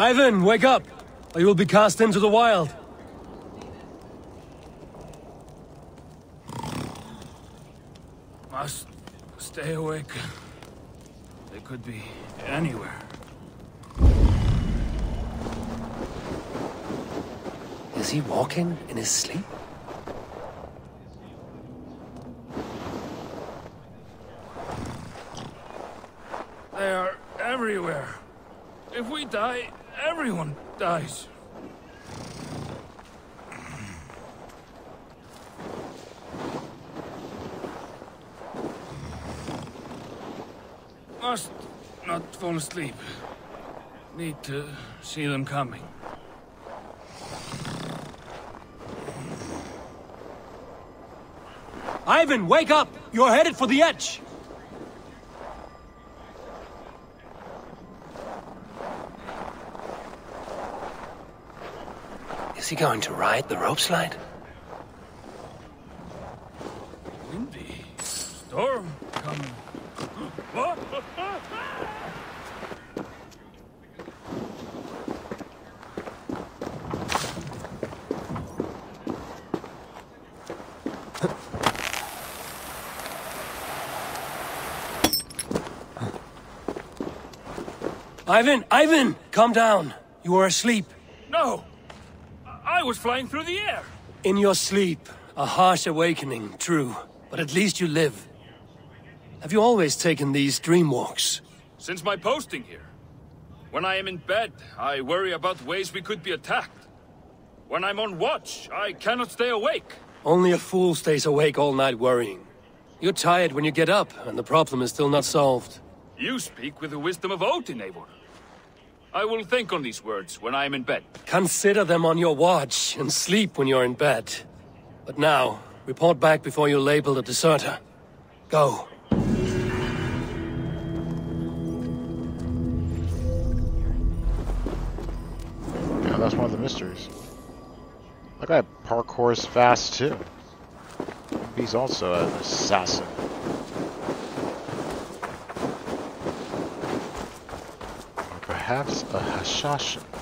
Ivan, wake up! Or you will be cast into the wild. Must stay awake. They could be anywhere. Is he walking in his sleep? They are everywhere. If we die, everyone dies. Must not fall asleep. Need to see them coming. Ivan, wake up! You're headed for the edge! He going to ride the rope slide? Windy. Storm coming. Ivan, Ivan, calm down. You are asleep. Was flying through the air. In your sleep, a harsh awakening, true. But at least you live. Have you always taken these dream walks? Since my posting here. When I am in bed, I worry about ways we could be attacked. When I'm on watch, I cannot stay awake. Only a fool stays awake all night worrying. You're tired when you get up, and the problem is still not solved. You speak with the wisdom of Odin, Eivor. I will think on these words when I am in bed. Consider them on your watch and sleep when you're in bed. But now, report back before you're labeled a deserter. Go. Yeah, that's one of the mysteries. That guy parkours fast too. He's also an assassin. Perhaps a Hashashin.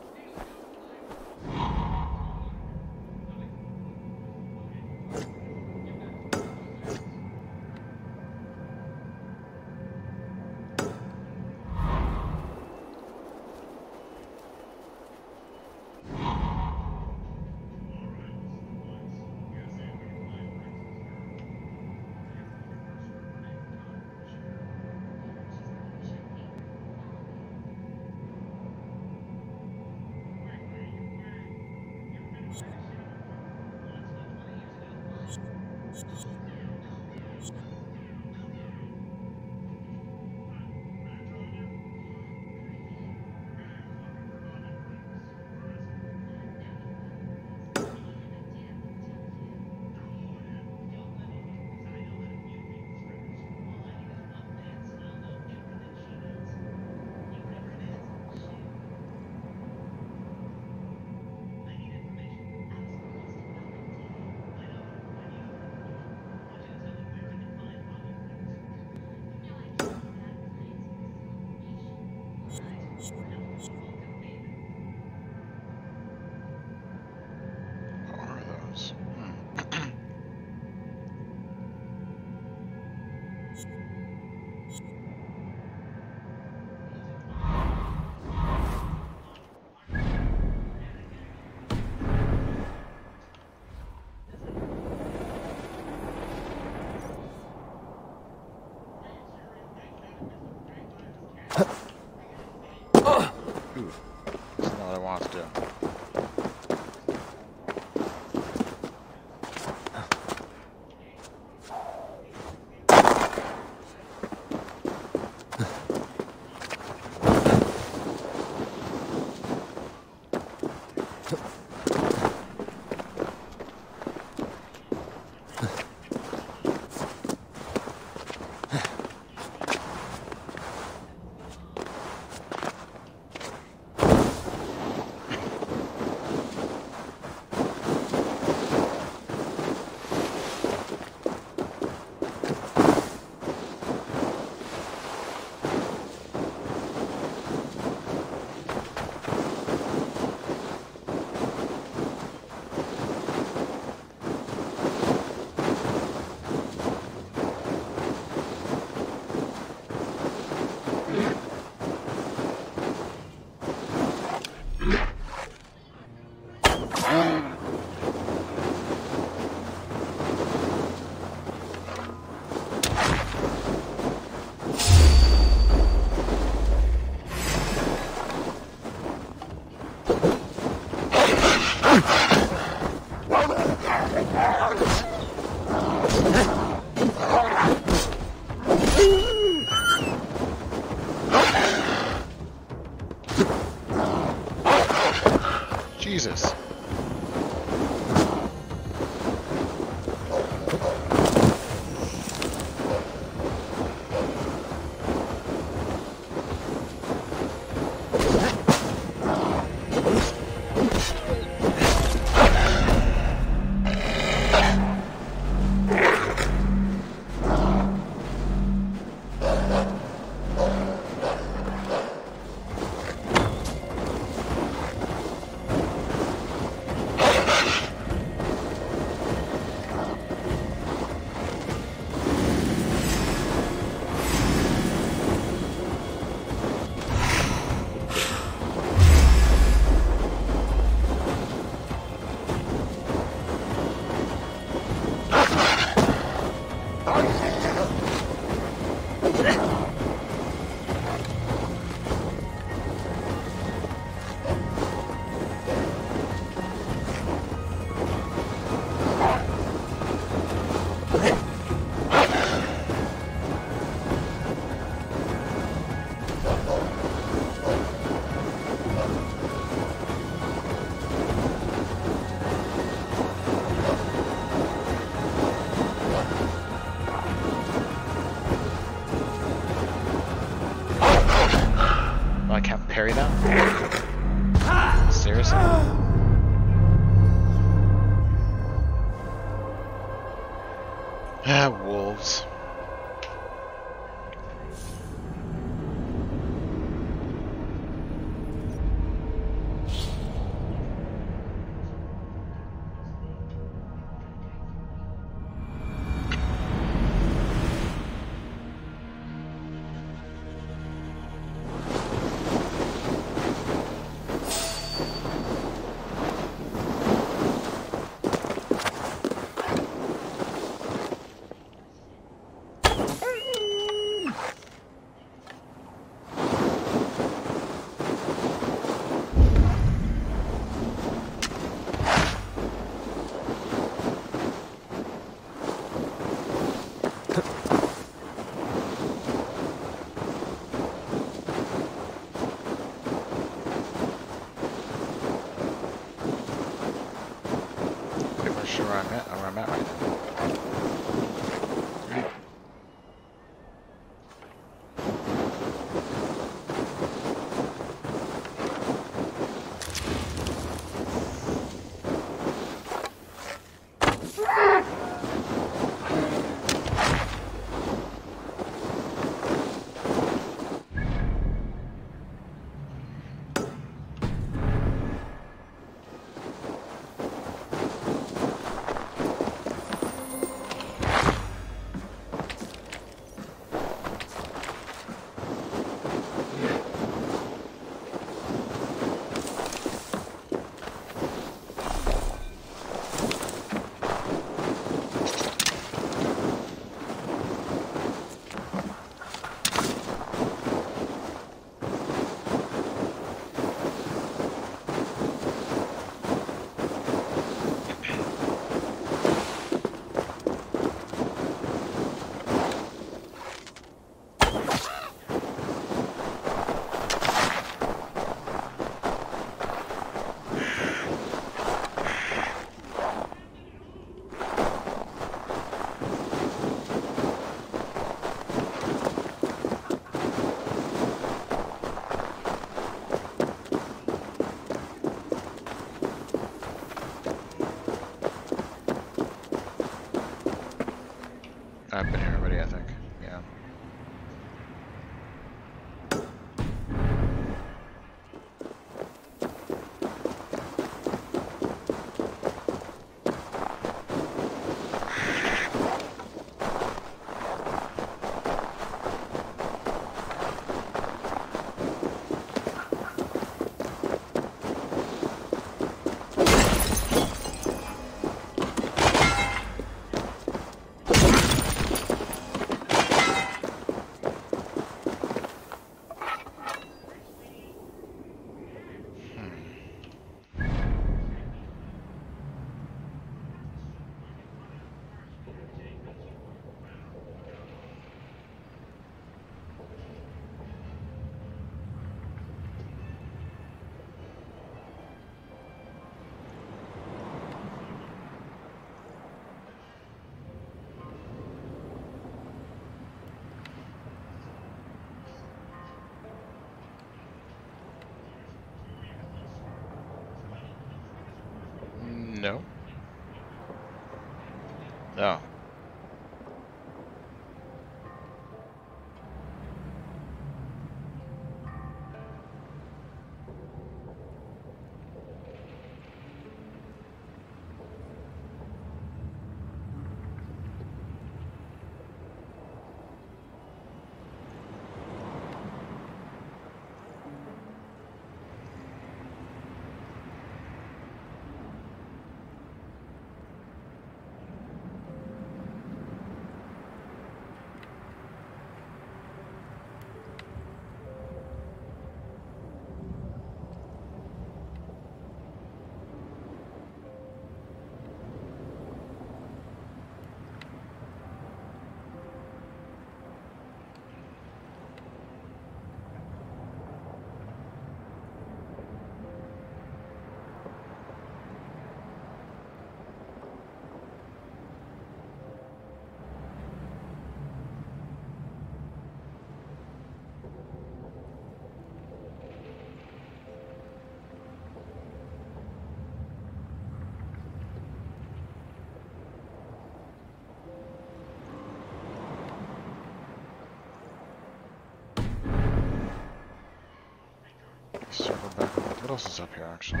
Else is up here, actually?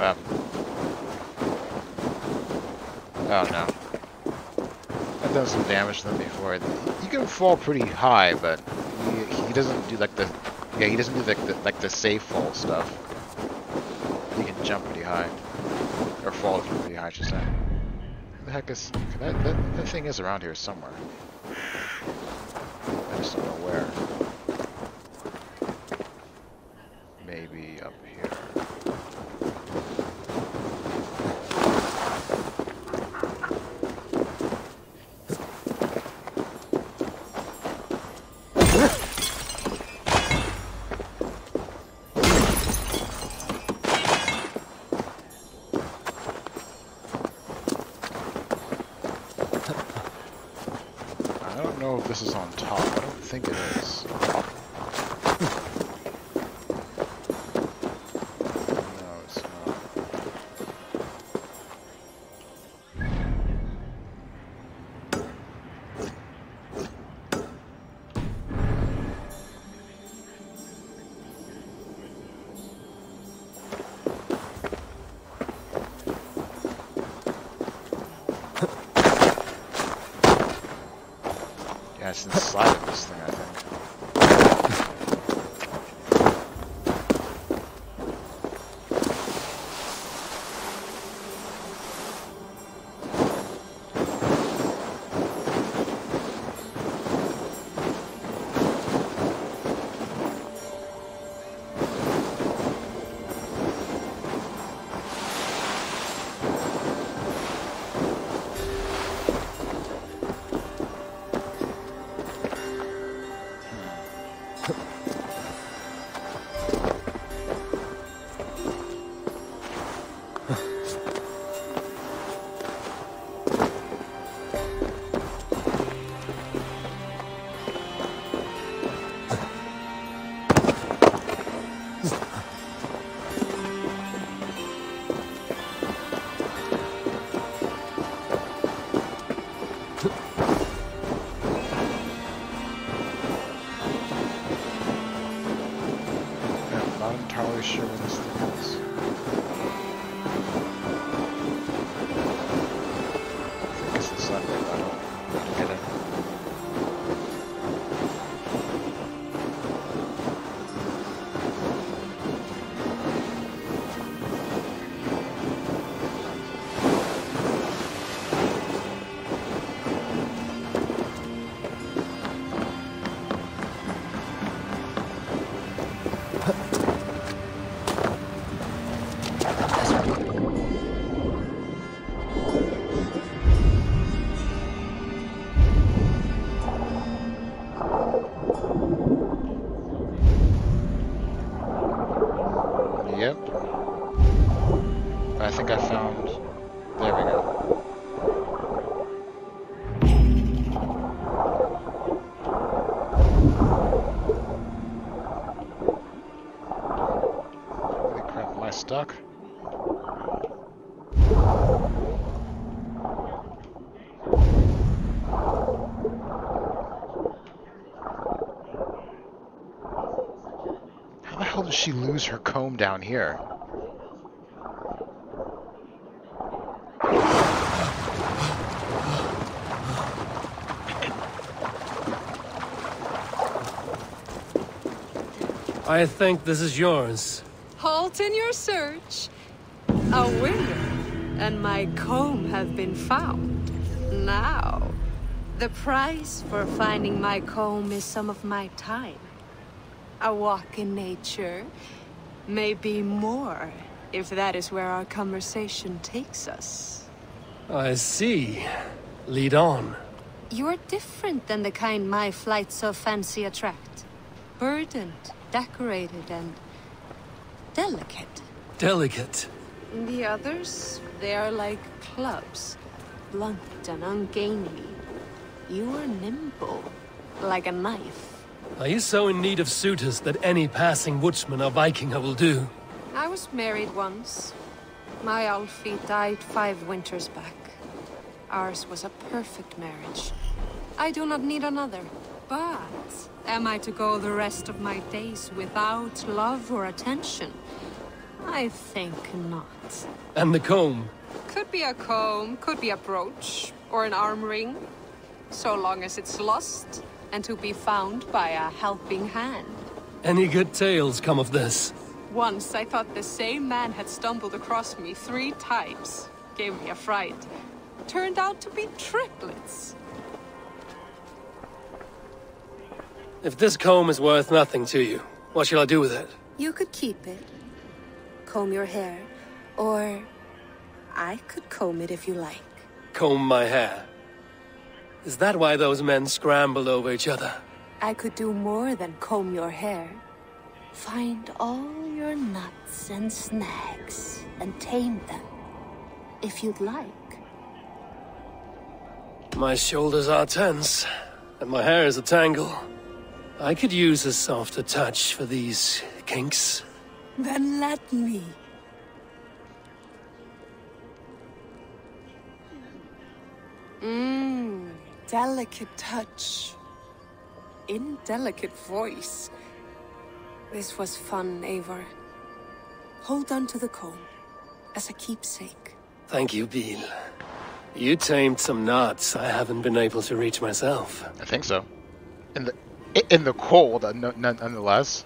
Um. Oh no. I've done some damage them before. You can fall pretty high, but he, he doesn't do like the yeah he doesn't do like the like the safe fall stuff. He can jump pretty high or fall pretty high, I should say. Who the heck is that? That, that thing is around here somewhere. I just don't know where. Down here? I think this is yours. Halt in your search. A winner, and my comb have been found. Now, the price for finding my comb is some of my time. A walk in nature, maybe more, if that is where our conversation takes us. I see. Lead on. You're different than the kind my flights of fancy attract. Burdened, decorated, and delicate. Delicate. The others, they are like clubs, blunt and ungainly. You are nimble, like a knife. Are you so in need of suitors that any passing woodsman or Vikinger will do? I was married once. My Alfie died five winters back. Ours was a perfect marriage. I do not need another. But am I to go the rest of my days without love or attention? I think not. And the comb? Could be a comb, could be a brooch, or an arm ring. So long as it's lost, and to be found by a helping hand. Any good tales come of this? Once I thought the same man had stumbled across me three times. Gave me a fright. Turned out to be triplets. If this comb is worth nothing to you, what shall I do with it? You could keep it. Comb your hair. Or I could comb it if you like. Comb my hair. Is that why those men scrambled over each other? I could do more than comb your hair. Find all your nuts and snags and tame them. If you'd like. My shoulders are tense, and my hair is a tangle. I could use a softer touch for these kinks. Then let me. Mmm, delicate touch. Indelicate voice. This was fun, Eivor. Hold on to the comb as a keepsake. Thank you, Beal. You tamed some knots I haven't been able to reach myself. I think so. In the in the cold, uh, nonetheless.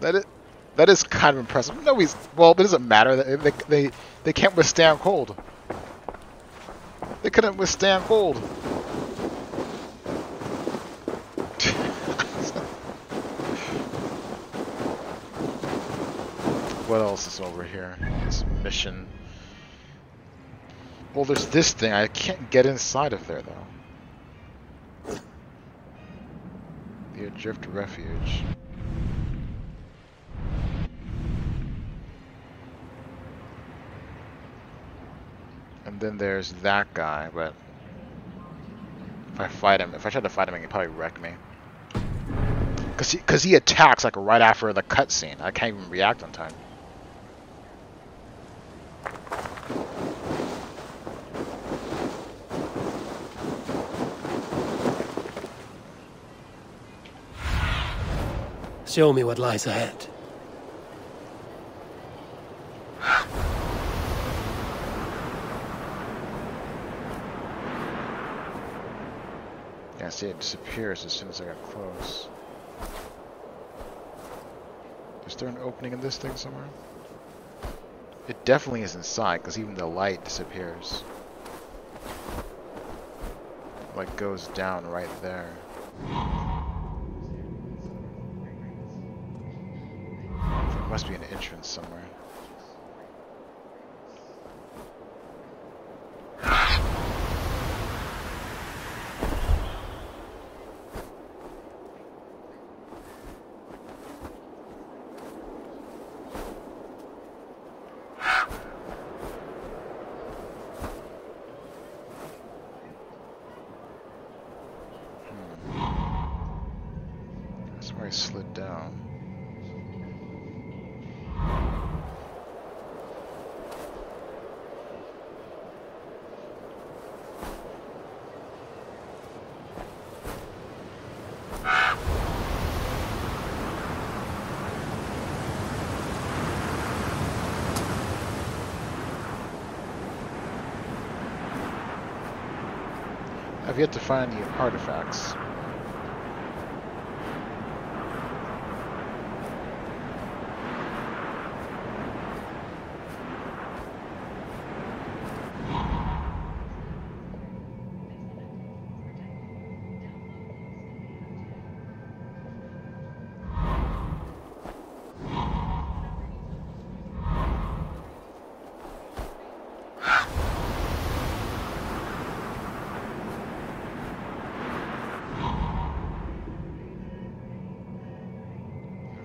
That is that is kind of impressive. No, he's well. It doesn't matter. They they they, they can't withstand cold. They couldn't withstand cold. What else is over here? This mission. Well, there's this thing. I can't get inside of there, though. The Adrift Refuge. And then there's that guy, but if I fight him, if I try to fight him, he can probably wreck me. Cause he, cause he attacks like right after the cutscene. I can't even react on time. Show me what lies ahead. Yeah, see it disappears as soon as I got close. Is there an opening in this thing somewhere? It definitely is inside, because even the light disappears. Like goes down right there. There must be an entrance somewhere. Hmm. I slid down. I've yet to find the artifacts.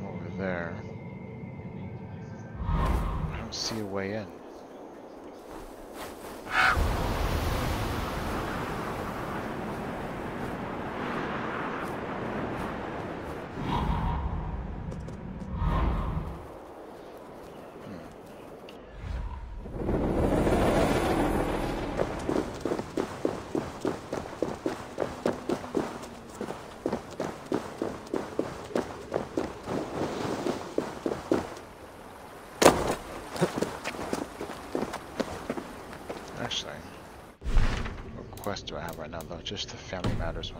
over there. I don't see a way in. quest do I have right now, though? Just the family matters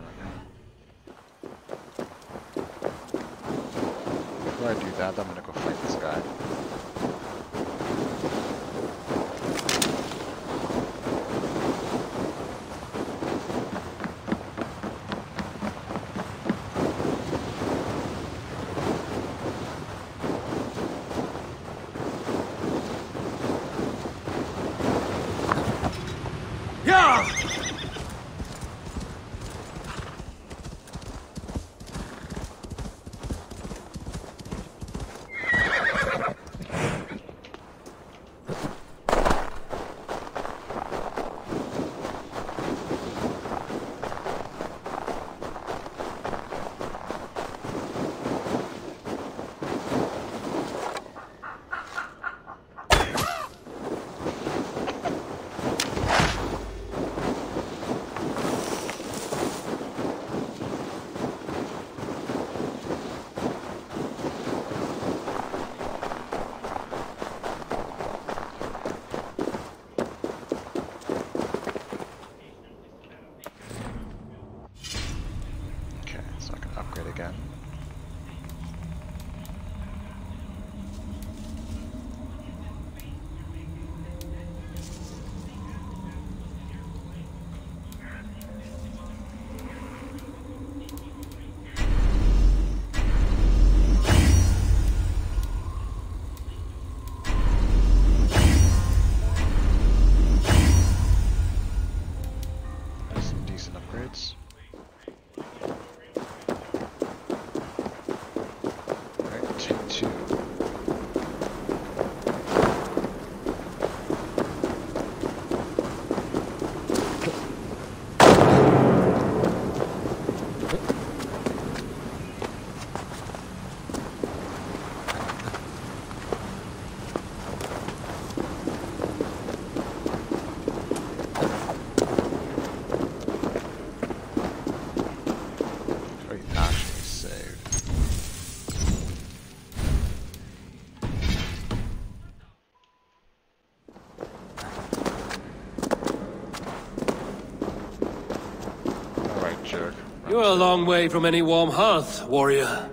You're a long way from any warm hearth, warrior.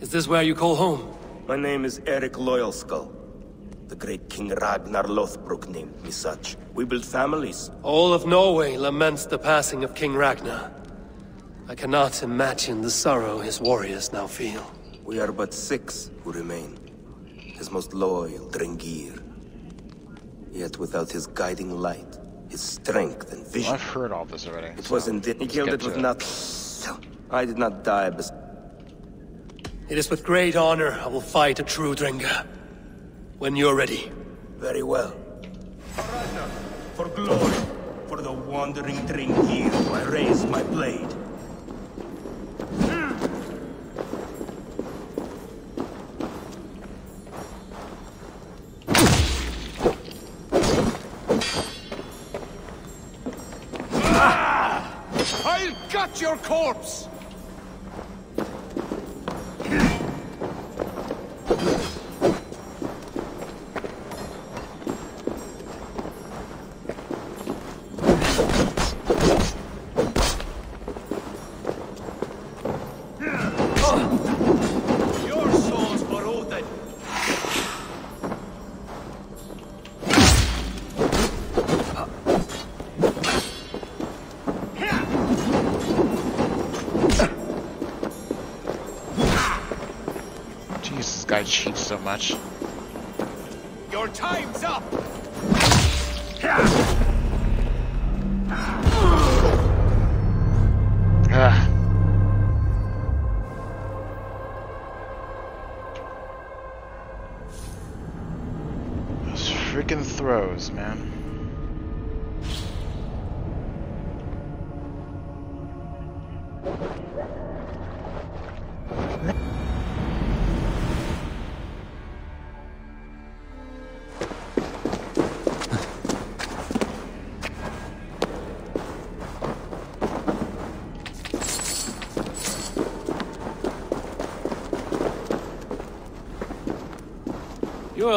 Is this where you call home? My name is Eric Loyalskull. The great King Ragnar Lothbrok named me such. We build families. All of Norway laments the passing of King Ragnar. I cannot imagine the sorrow his warriors now feel. We are but six who remain. His most loyal, Drengir. Yet without his guiding light, his strength and vision. I've heard all this already. It so wasn't it. He killed it with to nothing. I did not die, but It is with great honor I will fight a true Drengr. When you're ready. very well. This so much. Your time's up!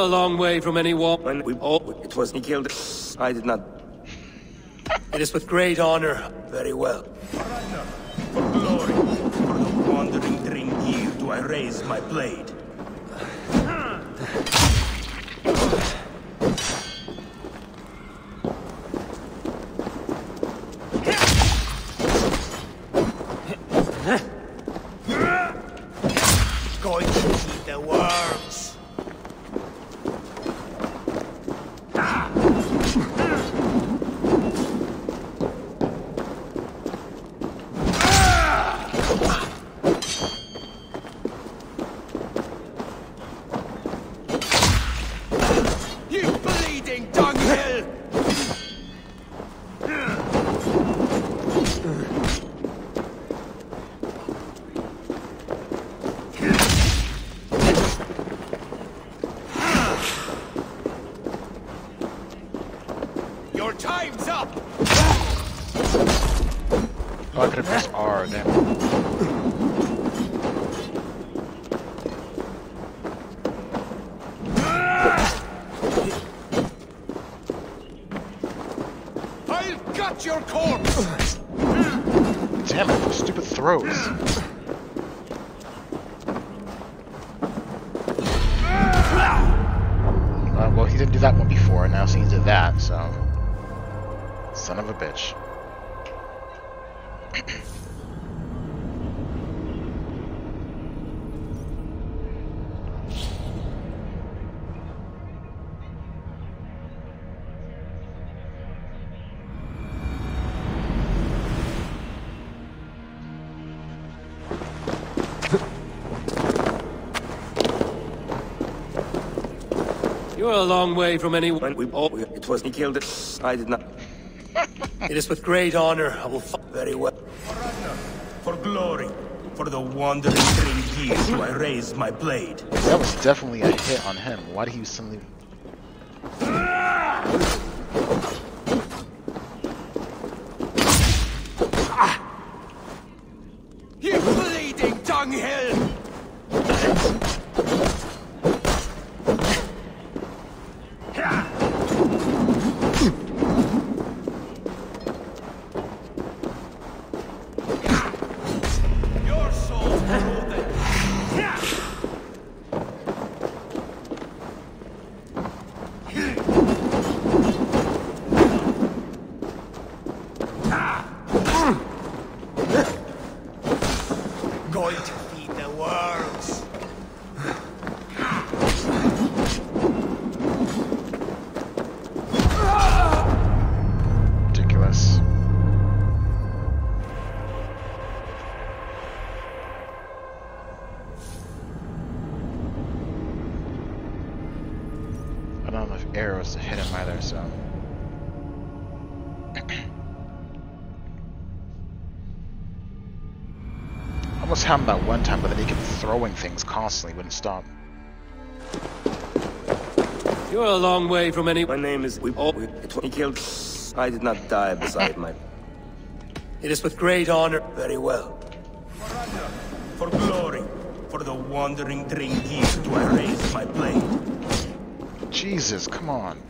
Long way from any warm... When we oh, it was he killed. I did not. It is with great honor. Very well. You're a long way from anyone. When we all, it was he killed it. I did not. It is with great honor I will fight. Very well. For glory, for the wandering Drengir, do I raise my blade. That was definitely a hit on him. Why did he suddenly... constantly, wouldn't stop. You're a long way from any. My name is. We all. It was he killed. I did not die beside my. It is with great honor. Very well. For glory, for the wandering Drengir, do I raise my blade. Jesus, come on.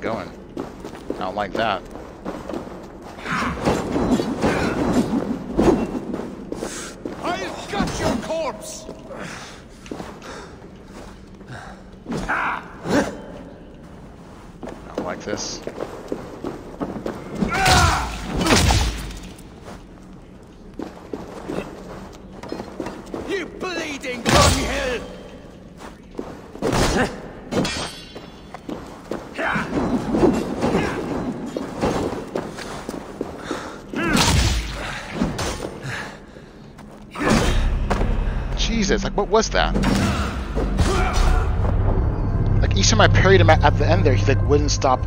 Going. I don't like that. I'll gut your corpse! I don't like this. You bleeding dunghill! Jesus, like what was that? Like each time I parried him at, the end there, he like wouldn't stop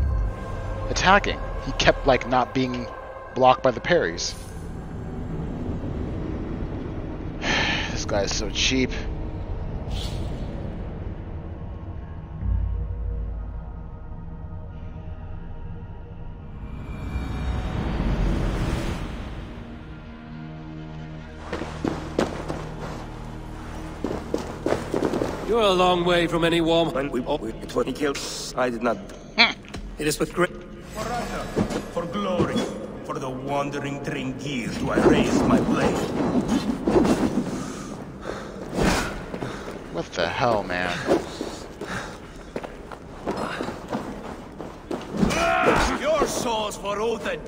attacking. He kept like not being blocked by the parries. *sighs* this guy is so cheap. Long way from any warm. When we, we it was he killed. I did not. Hmm. It is with great. For honor, for glory, for the wandering Drengir, do I raise my blade. What the hell, man? Your saw's for Odin!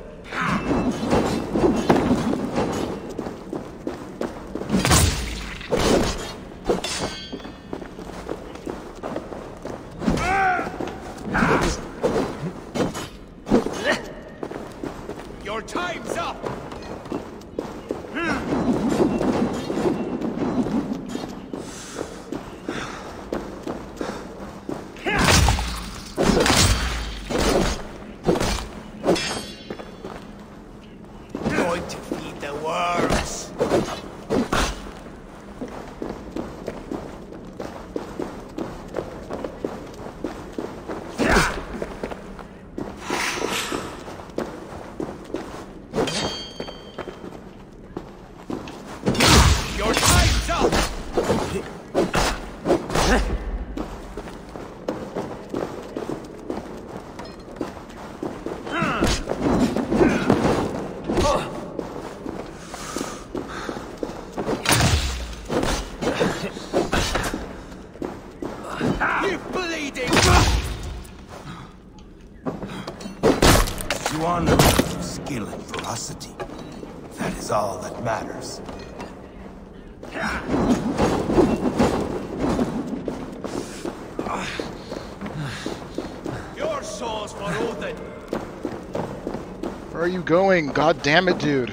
Are you going? God damn it, dude.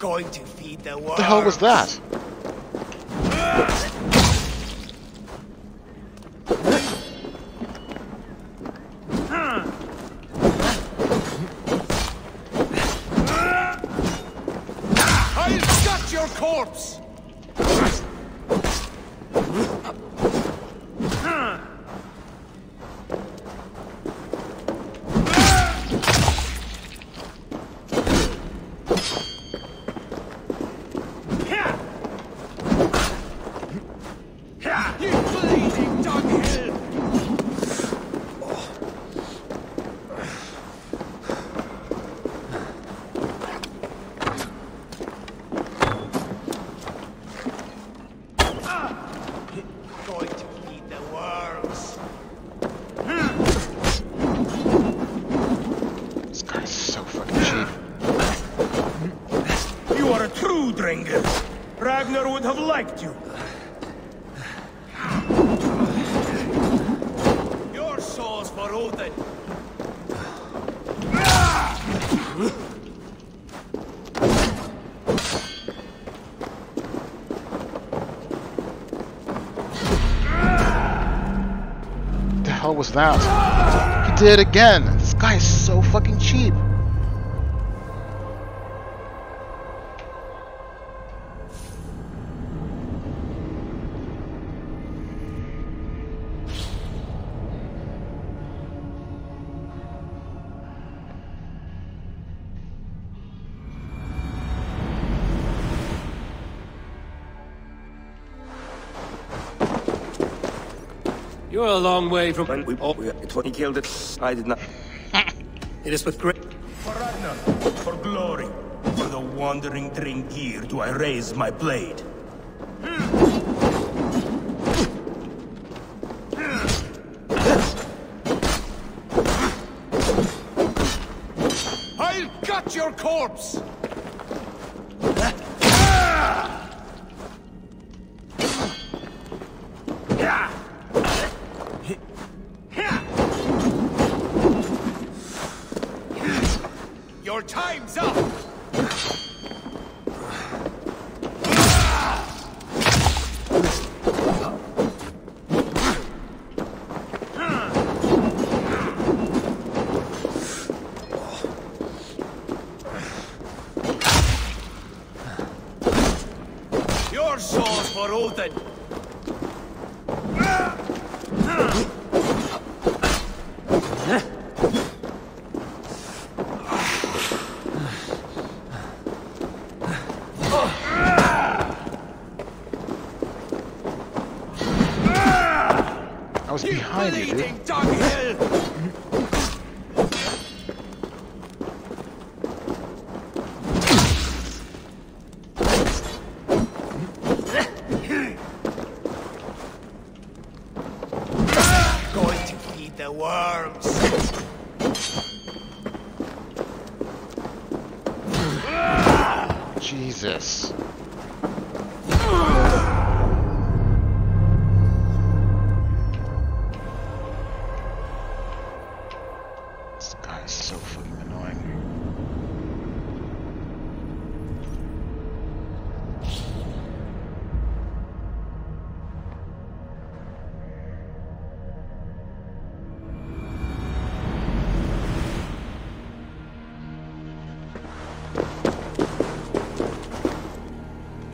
Going to feed the! What the hell was that? He did again. A long way from. When we, oh, we, it when he killed it, I did not. It is with great. For Ragnar, for glory, for the wandering Drengir do I raise my blade.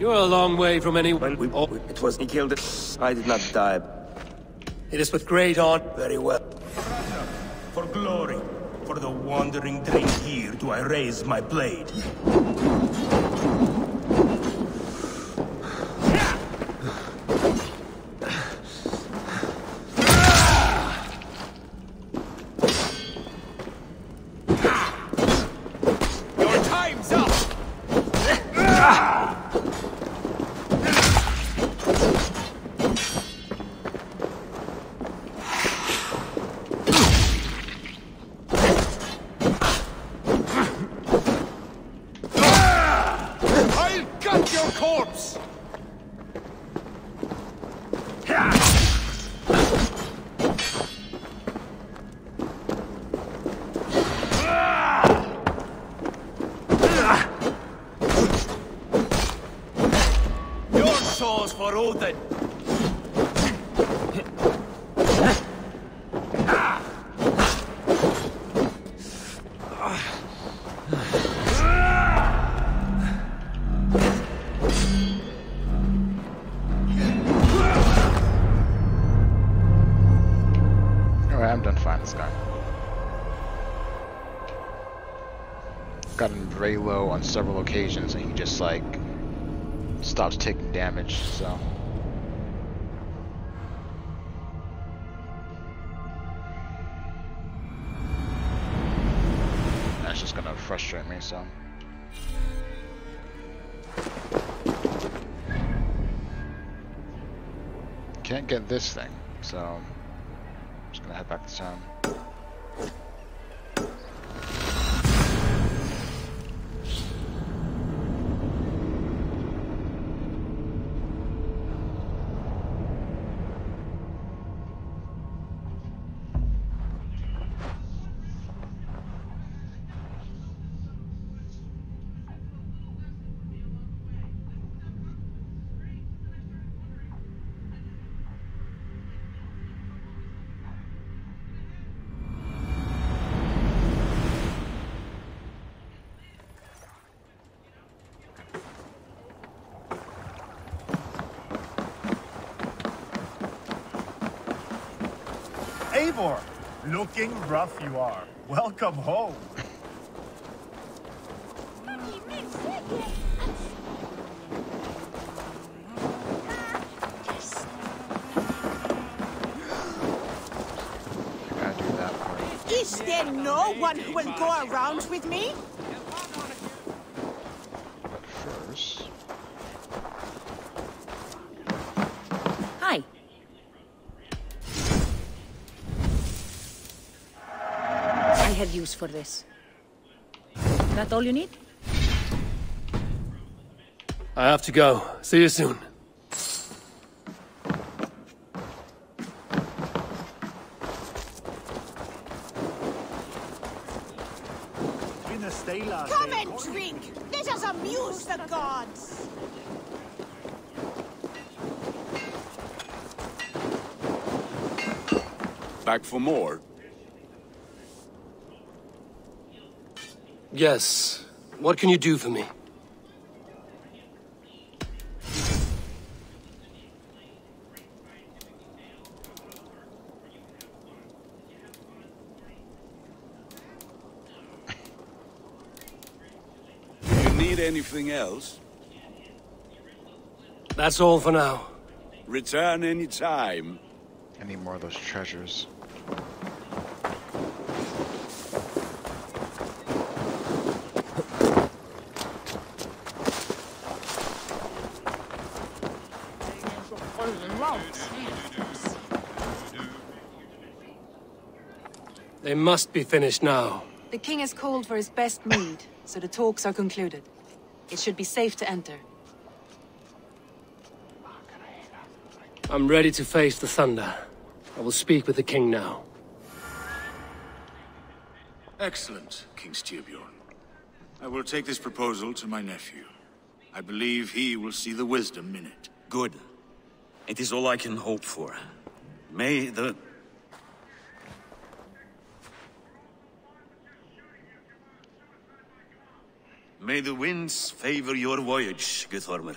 You're a long way from any. When we, oh, it was he killed it, I did not die. It is with great honor. Very well. For glory, for the wandering Drengir do I raise my blade. Occasions and he just like stops taking damage, so. That's just gonna frustrate me, so. Can't get this thing, so I'm just gonna head back to town. Eivor! Looking rough you are. Welcome home. Is there no one who will go around with me? Use for this. That all you need? I have to go. See you soon. Come and drink! Let us amuse the gods! Back for more? Yes. What can you do for me? You need anything else? That's all for now. Return any time. I need more of those treasures. They must be finished now. The king has called for his best mead, so the talks are concluded. It should be safe to enter. I'm ready to face the thunder. I will speak with the king now. Excellent, King Styrbjorn. I will take this proposal to my nephew. I believe he will see the wisdom in it. Good. It is all I can hope for. May the... May the winds favor your voyage, Guthormer.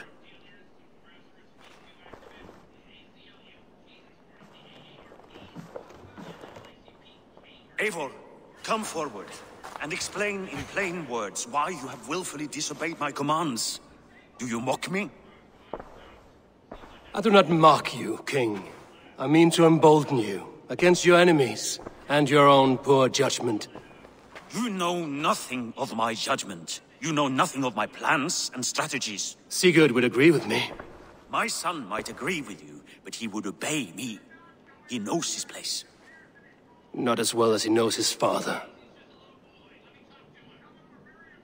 Eivor, come forward and explain in plain words why you have willfully disobeyed my commands. Do you mock me? I do not mock you, king. I mean to embolden you against your enemies and your own poor judgment. You know nothing of my judgment. You know nothing of my plans and strategies. Sigurd would agree with me. My son might agree with you, but he would obey me. He knows his place. Not as well as he knows his father.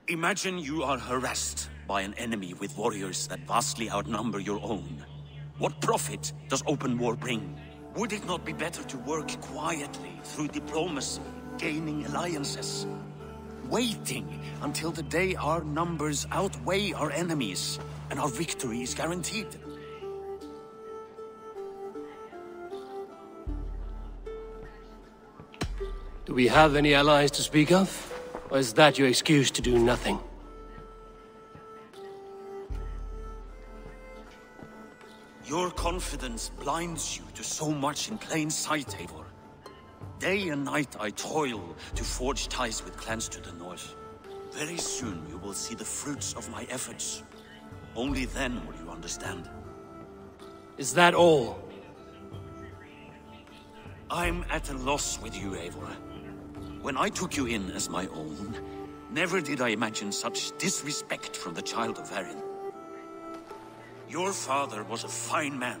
Imagine you are harassed by an enemy with warriors that vastly outnumber your own. What profit does open war bring? Would it not be better to work quietly through diplomacy, gaining alliances? Waiting until the day our numbers outweigh our enemies and our victory is guaranteed. Do we have any allies to speak of? Or is that your excuse to do nothing? Your confidence blinds you to so much in plain sight, Eivor. Day and night I toil to forge ties with clans to the north. Very soon you will see the fruits of my efforts. Only then will you understand. Is that all? I'm at a loss with you, Eivor. When I took you in as my own, never did I imagine such disrespect from the child of Varin. Your father was a fine man.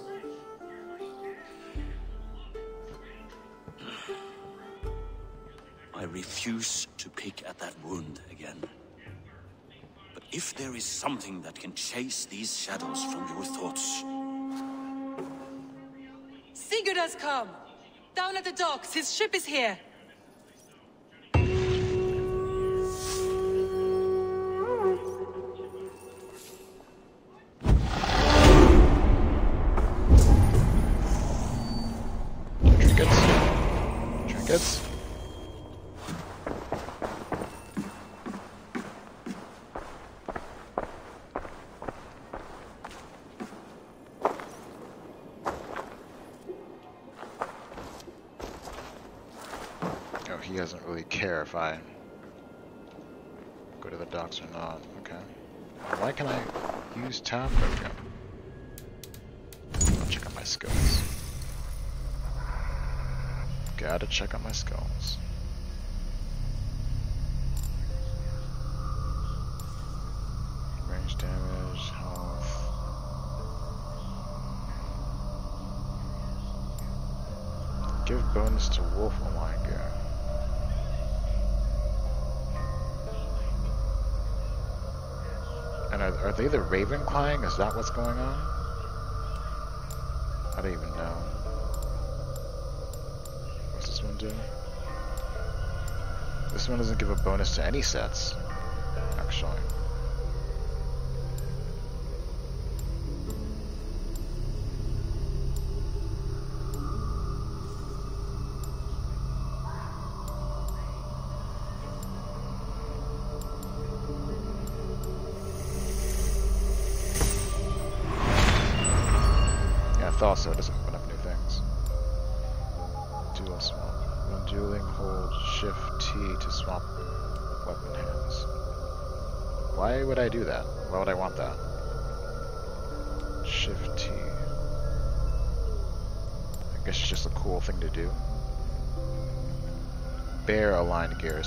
I refuse to pick at that wound again. But if there is something that can chase these shadows from your thoughts... Sigurd has come! Down at the docks, his ship is here! Trinkets. Trinkets. If I go to the docks or not. Okay. Why can I use tab? Go. I'll check out my skills. Gotta check out my skills. Range damage, health. Give bonus to wolf they the Ravenclang? Is that what's going on? I don't even know. What's this one do? This one doesn't give a bonus to any sets, actually.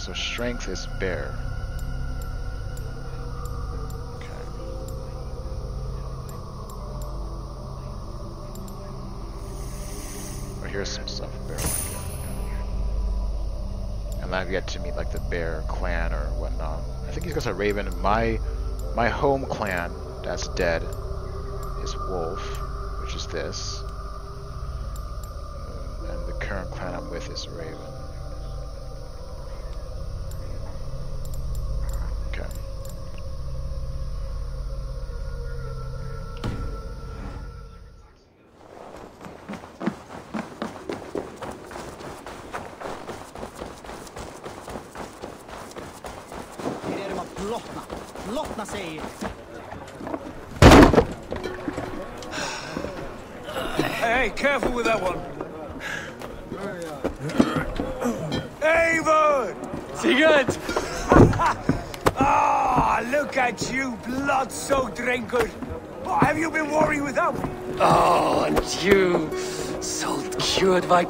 So strength is bear. Okay. Oh, here's some stuff. Bear. And I've yet to meet like the bear clan or whatnot. I think he's got a raven. My my home clan that's dead is wolf, which is this. And the current clan I'm with is raven.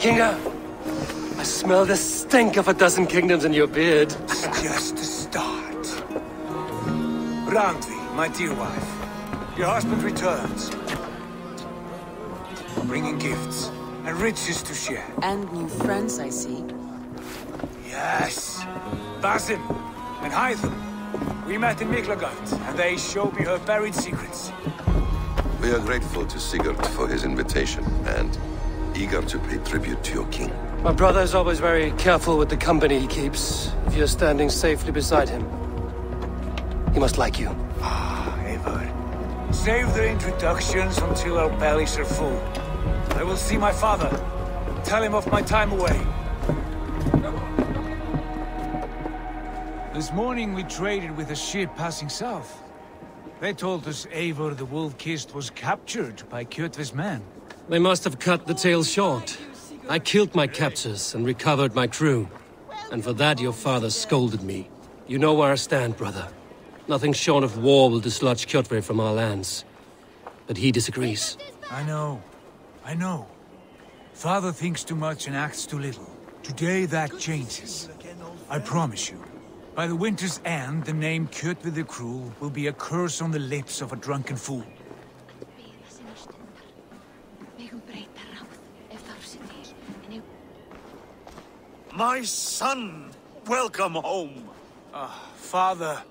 Salt-cured I smell the stink of a dozen kingdoms in your beard. It's just a start. Randvi, my dear wife, your husband returns. Bringing gifts and riches to share. And new friends, I see. Yes. Basim and Hytham. We met in Miklagard, and they showed me her buried secrets. We are grateful to Sigurd for his invitation and eager to pay tribute to your king. My brother is always very careful with the company he keeps. If you're standing safely beside him, he must like you. Ah, Eivor. Save the introductions until our bellies are full. I will see my father. Tell him of my time away. This morning we traded with a ship passing south. They told us Eivor the Wolf-Kissed was captured by Kjotve's men. They must have cut the tale short. I killed my captors and recovered my crew. And for that your father scolded me. You know where I stand, brother. Nothing short of war will dislodge Kjotve from our lands. But he disagrees. I know. I know. Father thinks too much and acts too little. Today that changes. I promise you. By the winter's end, the name Kjotve the Cruel will be a curse on the lips of a drunken fool. My son, welcome home. Ah, father.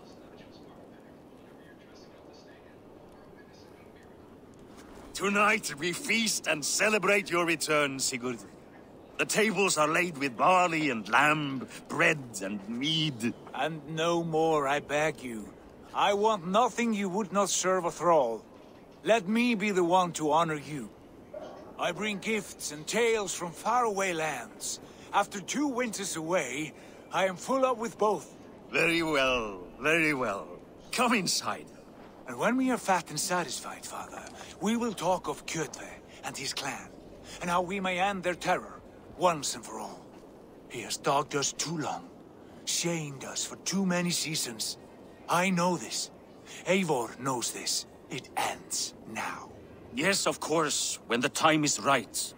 Tonight we feast and celebrate your return, Sigurd. The tables are laid with barley and lamb, bread and mead. And no more, I beg you. I want nothing you would not serve a thrall. Let me be the one to honor you. I bring gifts and tales from faraway lands, After two winters away, I am full up with both. Very well, very well. Come inside. And when we are fat and satisfied, Father, we will talk of Kjotve and his clan, and how we may end their terror, once and for all. He has dogged us too long, shamed us for too many seasons. I know this. Eivor knows this. It ends now. Yes, of course, when the time is right.